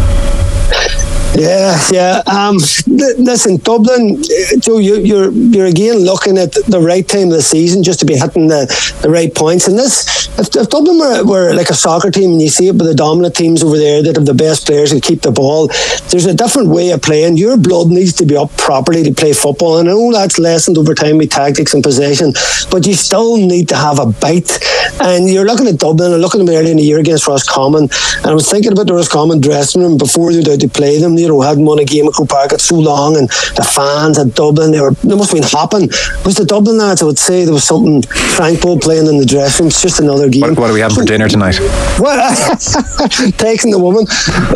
Yeah, yeah. Um, li- listen, Dublin, uh, Joe, you, you're you're again looking at the right time of the season just to be hitting the, the right points. And this, if, if Dublin were, were like a soccer team, and you see it with the dominant teams over there that have the best players and keep the ball, there's a different way of playing. Your blood needs to be up properly to play football. And I know that's lessened over time with tactics and possession, but you still need to have a bite. And you're looking at Dublin, and looking at them early in the year against Roscommon, and I was thinking about the Roscommon dressing room before they were to play them. You know, hadn't won a game at Croke Park at so long, and the fans at Dublin, they were they must have been hopping. It was the Dublin lads? I would say there was something Franco playing in the dressing room. It's just another game. What, what are we having for dinner tonight? Well, texting the woman.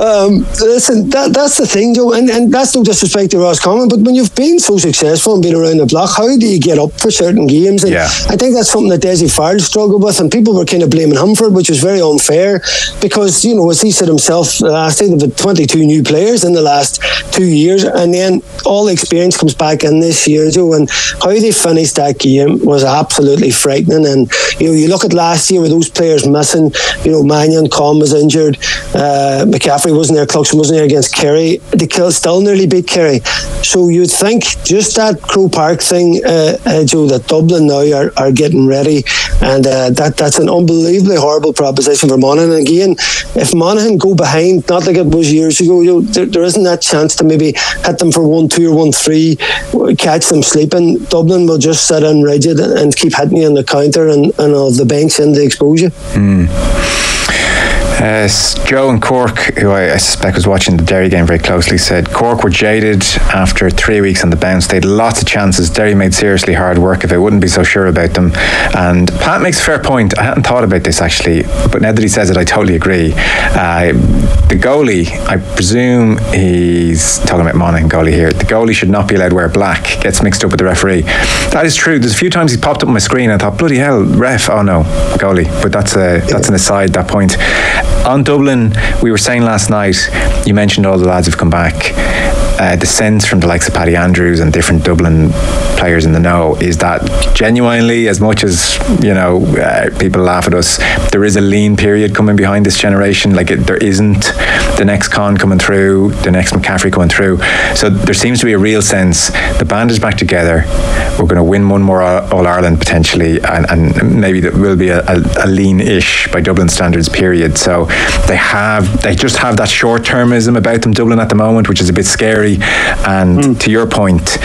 Um, listen, that, that's the thing, Joe, and, and that's no disrespect to Roscommon, but when you've been so successful and been around the block, how do you get up for certain games? And Yeah. I think that's something that Dessie Farrell struggled with, and people were kind of blaming him for it, which was very unfair because, you know, as he said himself last year, they've had 22 new players in the last two years, and then all the experience comes back in this year, Joe, and how they finished that game was absolutely frightening. And, you know, you look at last year with those players missing, you know, Mannion, Con was injured, uh, McCaffrey wasn't there, Cluxton wasn't there against Kerry. They kill, still nearly beat Kerry. So you'd think just that Croke Park thing, uh, uh, Joe, that Dublin now are, are getting ready, and uh, that that's an unbelievably horrible proposition for Monaghan. And again, if Monaghan go behind, not like it was years ago, you know, there, there isn't that chance to maybe hit them for one two or one three, catch them sleeping. Dublin will just sit in rigid and, keep hitting you on the counter and, and all the bench and the exposure. Mm. Uh, Joe and Cork, who I, I suspect was watching the Derry game very closely, said Cork were jaded after three weeks on the bounce. They had lots of chances. Derry made seriously hard work if they wouldn't be so sure about them. And Pat makes a fair point. I hadn't thought about this actually, but now that he says it, I totally agree. Uh, the goalie, I presume he's talking about Monaghan goalie here. The goalie should not be allowed to wear black. Gets mixed up with the referee. That is true. There's a few times he popped up on my screen and I thought, bloody hell, ref. Oh no, goalie. But that's a that's an aside. That point. On Dublin, we were saying last night. You mentioned all the lads have come back. Uh, the sense from the likes of Paddy Andrews and different Dublin players in the know is that genuinely, as much as you know, uh, people laugh at us, there is a lean period coming behind this generation. Like it, there isn't the next Con coming through, the next McCaffrey coming through. So there seems to be a real sense the band is back together. We're going to win one more All Ireland potentially, and, and maybe there will be a, a, a lean-ish by Dublin standards period. So they have, they just have that short-termism about them, Dublin at the moment, which is a bit scary. And hmm. to your point,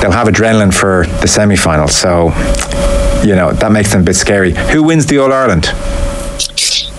they'll have adrenaline for the semi-final. So you know that makes them a bit scary. Who wins the All Ireland?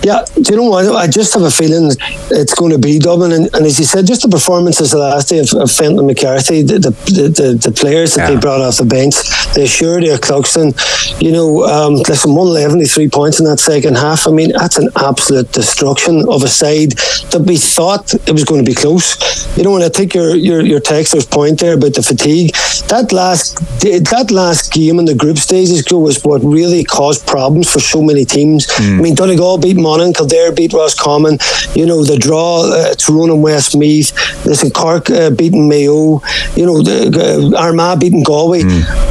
Yeah, do you know what? I just have a feeling it's going to be Dublin. And, and as you said, just the performances the last day of, of Fenton McCarthy, the, the, the, the players that they brought off the bench, the surety of Cluxton, you know, um, listen, 173 points in that second half. I mean, that's an absolute destruction of a side that we thought it was going to be close. You know, when I take your, your, your texter's point there about the fatigue, that last that last game in the group stages was what really caused problems for so many teams. I mean, Donegal beat Monaghan, Kildare beat Roscommon, you know, the draw, uh, Tyrone and Westmeath, listen, Cork uh, beating Mayo, you know, the, uh, Armagh beating Galway.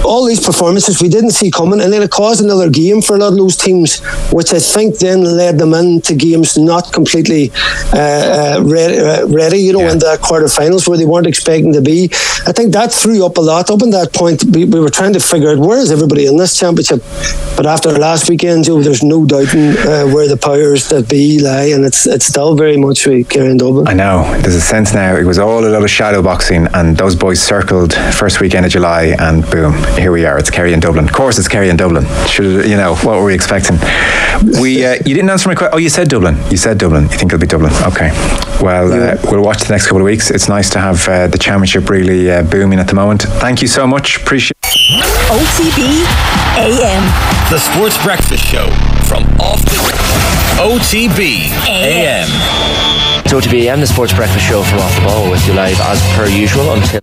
All these performances we didn't see coming, and then it caused another game for a lot of those teams, which I think then led them into games not completely uh, uh, ready, uh, ready, you know, in the quarterfinals where they weren't expecting to be. I think that threw up a lot. Up in that point, we, we were trying to figure out where is everybody in this championship. But after last weekend, Joe, there's no doubting uh, where the powers that be lie, and it's it's still very much with Kerry and Dublin. I know. There's a sense now. It was all a lot of shadow boxing, and those boys circled first weekend of July, and boom, here we are. It's Kerry and Dublin. Of course, it's Kerry and Dublin. Should you know what were we expecting? We uh, you didn't answer my question. Oh, you said Dublin. You said Dublin. You think it'll be Dublin? Okay. Well, uh, we'll watch the next couple of weeks. It's nice to have uh, the championship really uh, booming at the moment. Thank you so much. Appreciate. OTB AM. The Sports Breakfast Show from off the OTB AM. To be AM, the Sports Breakfast Show from Off the Ball with you live as per usual until.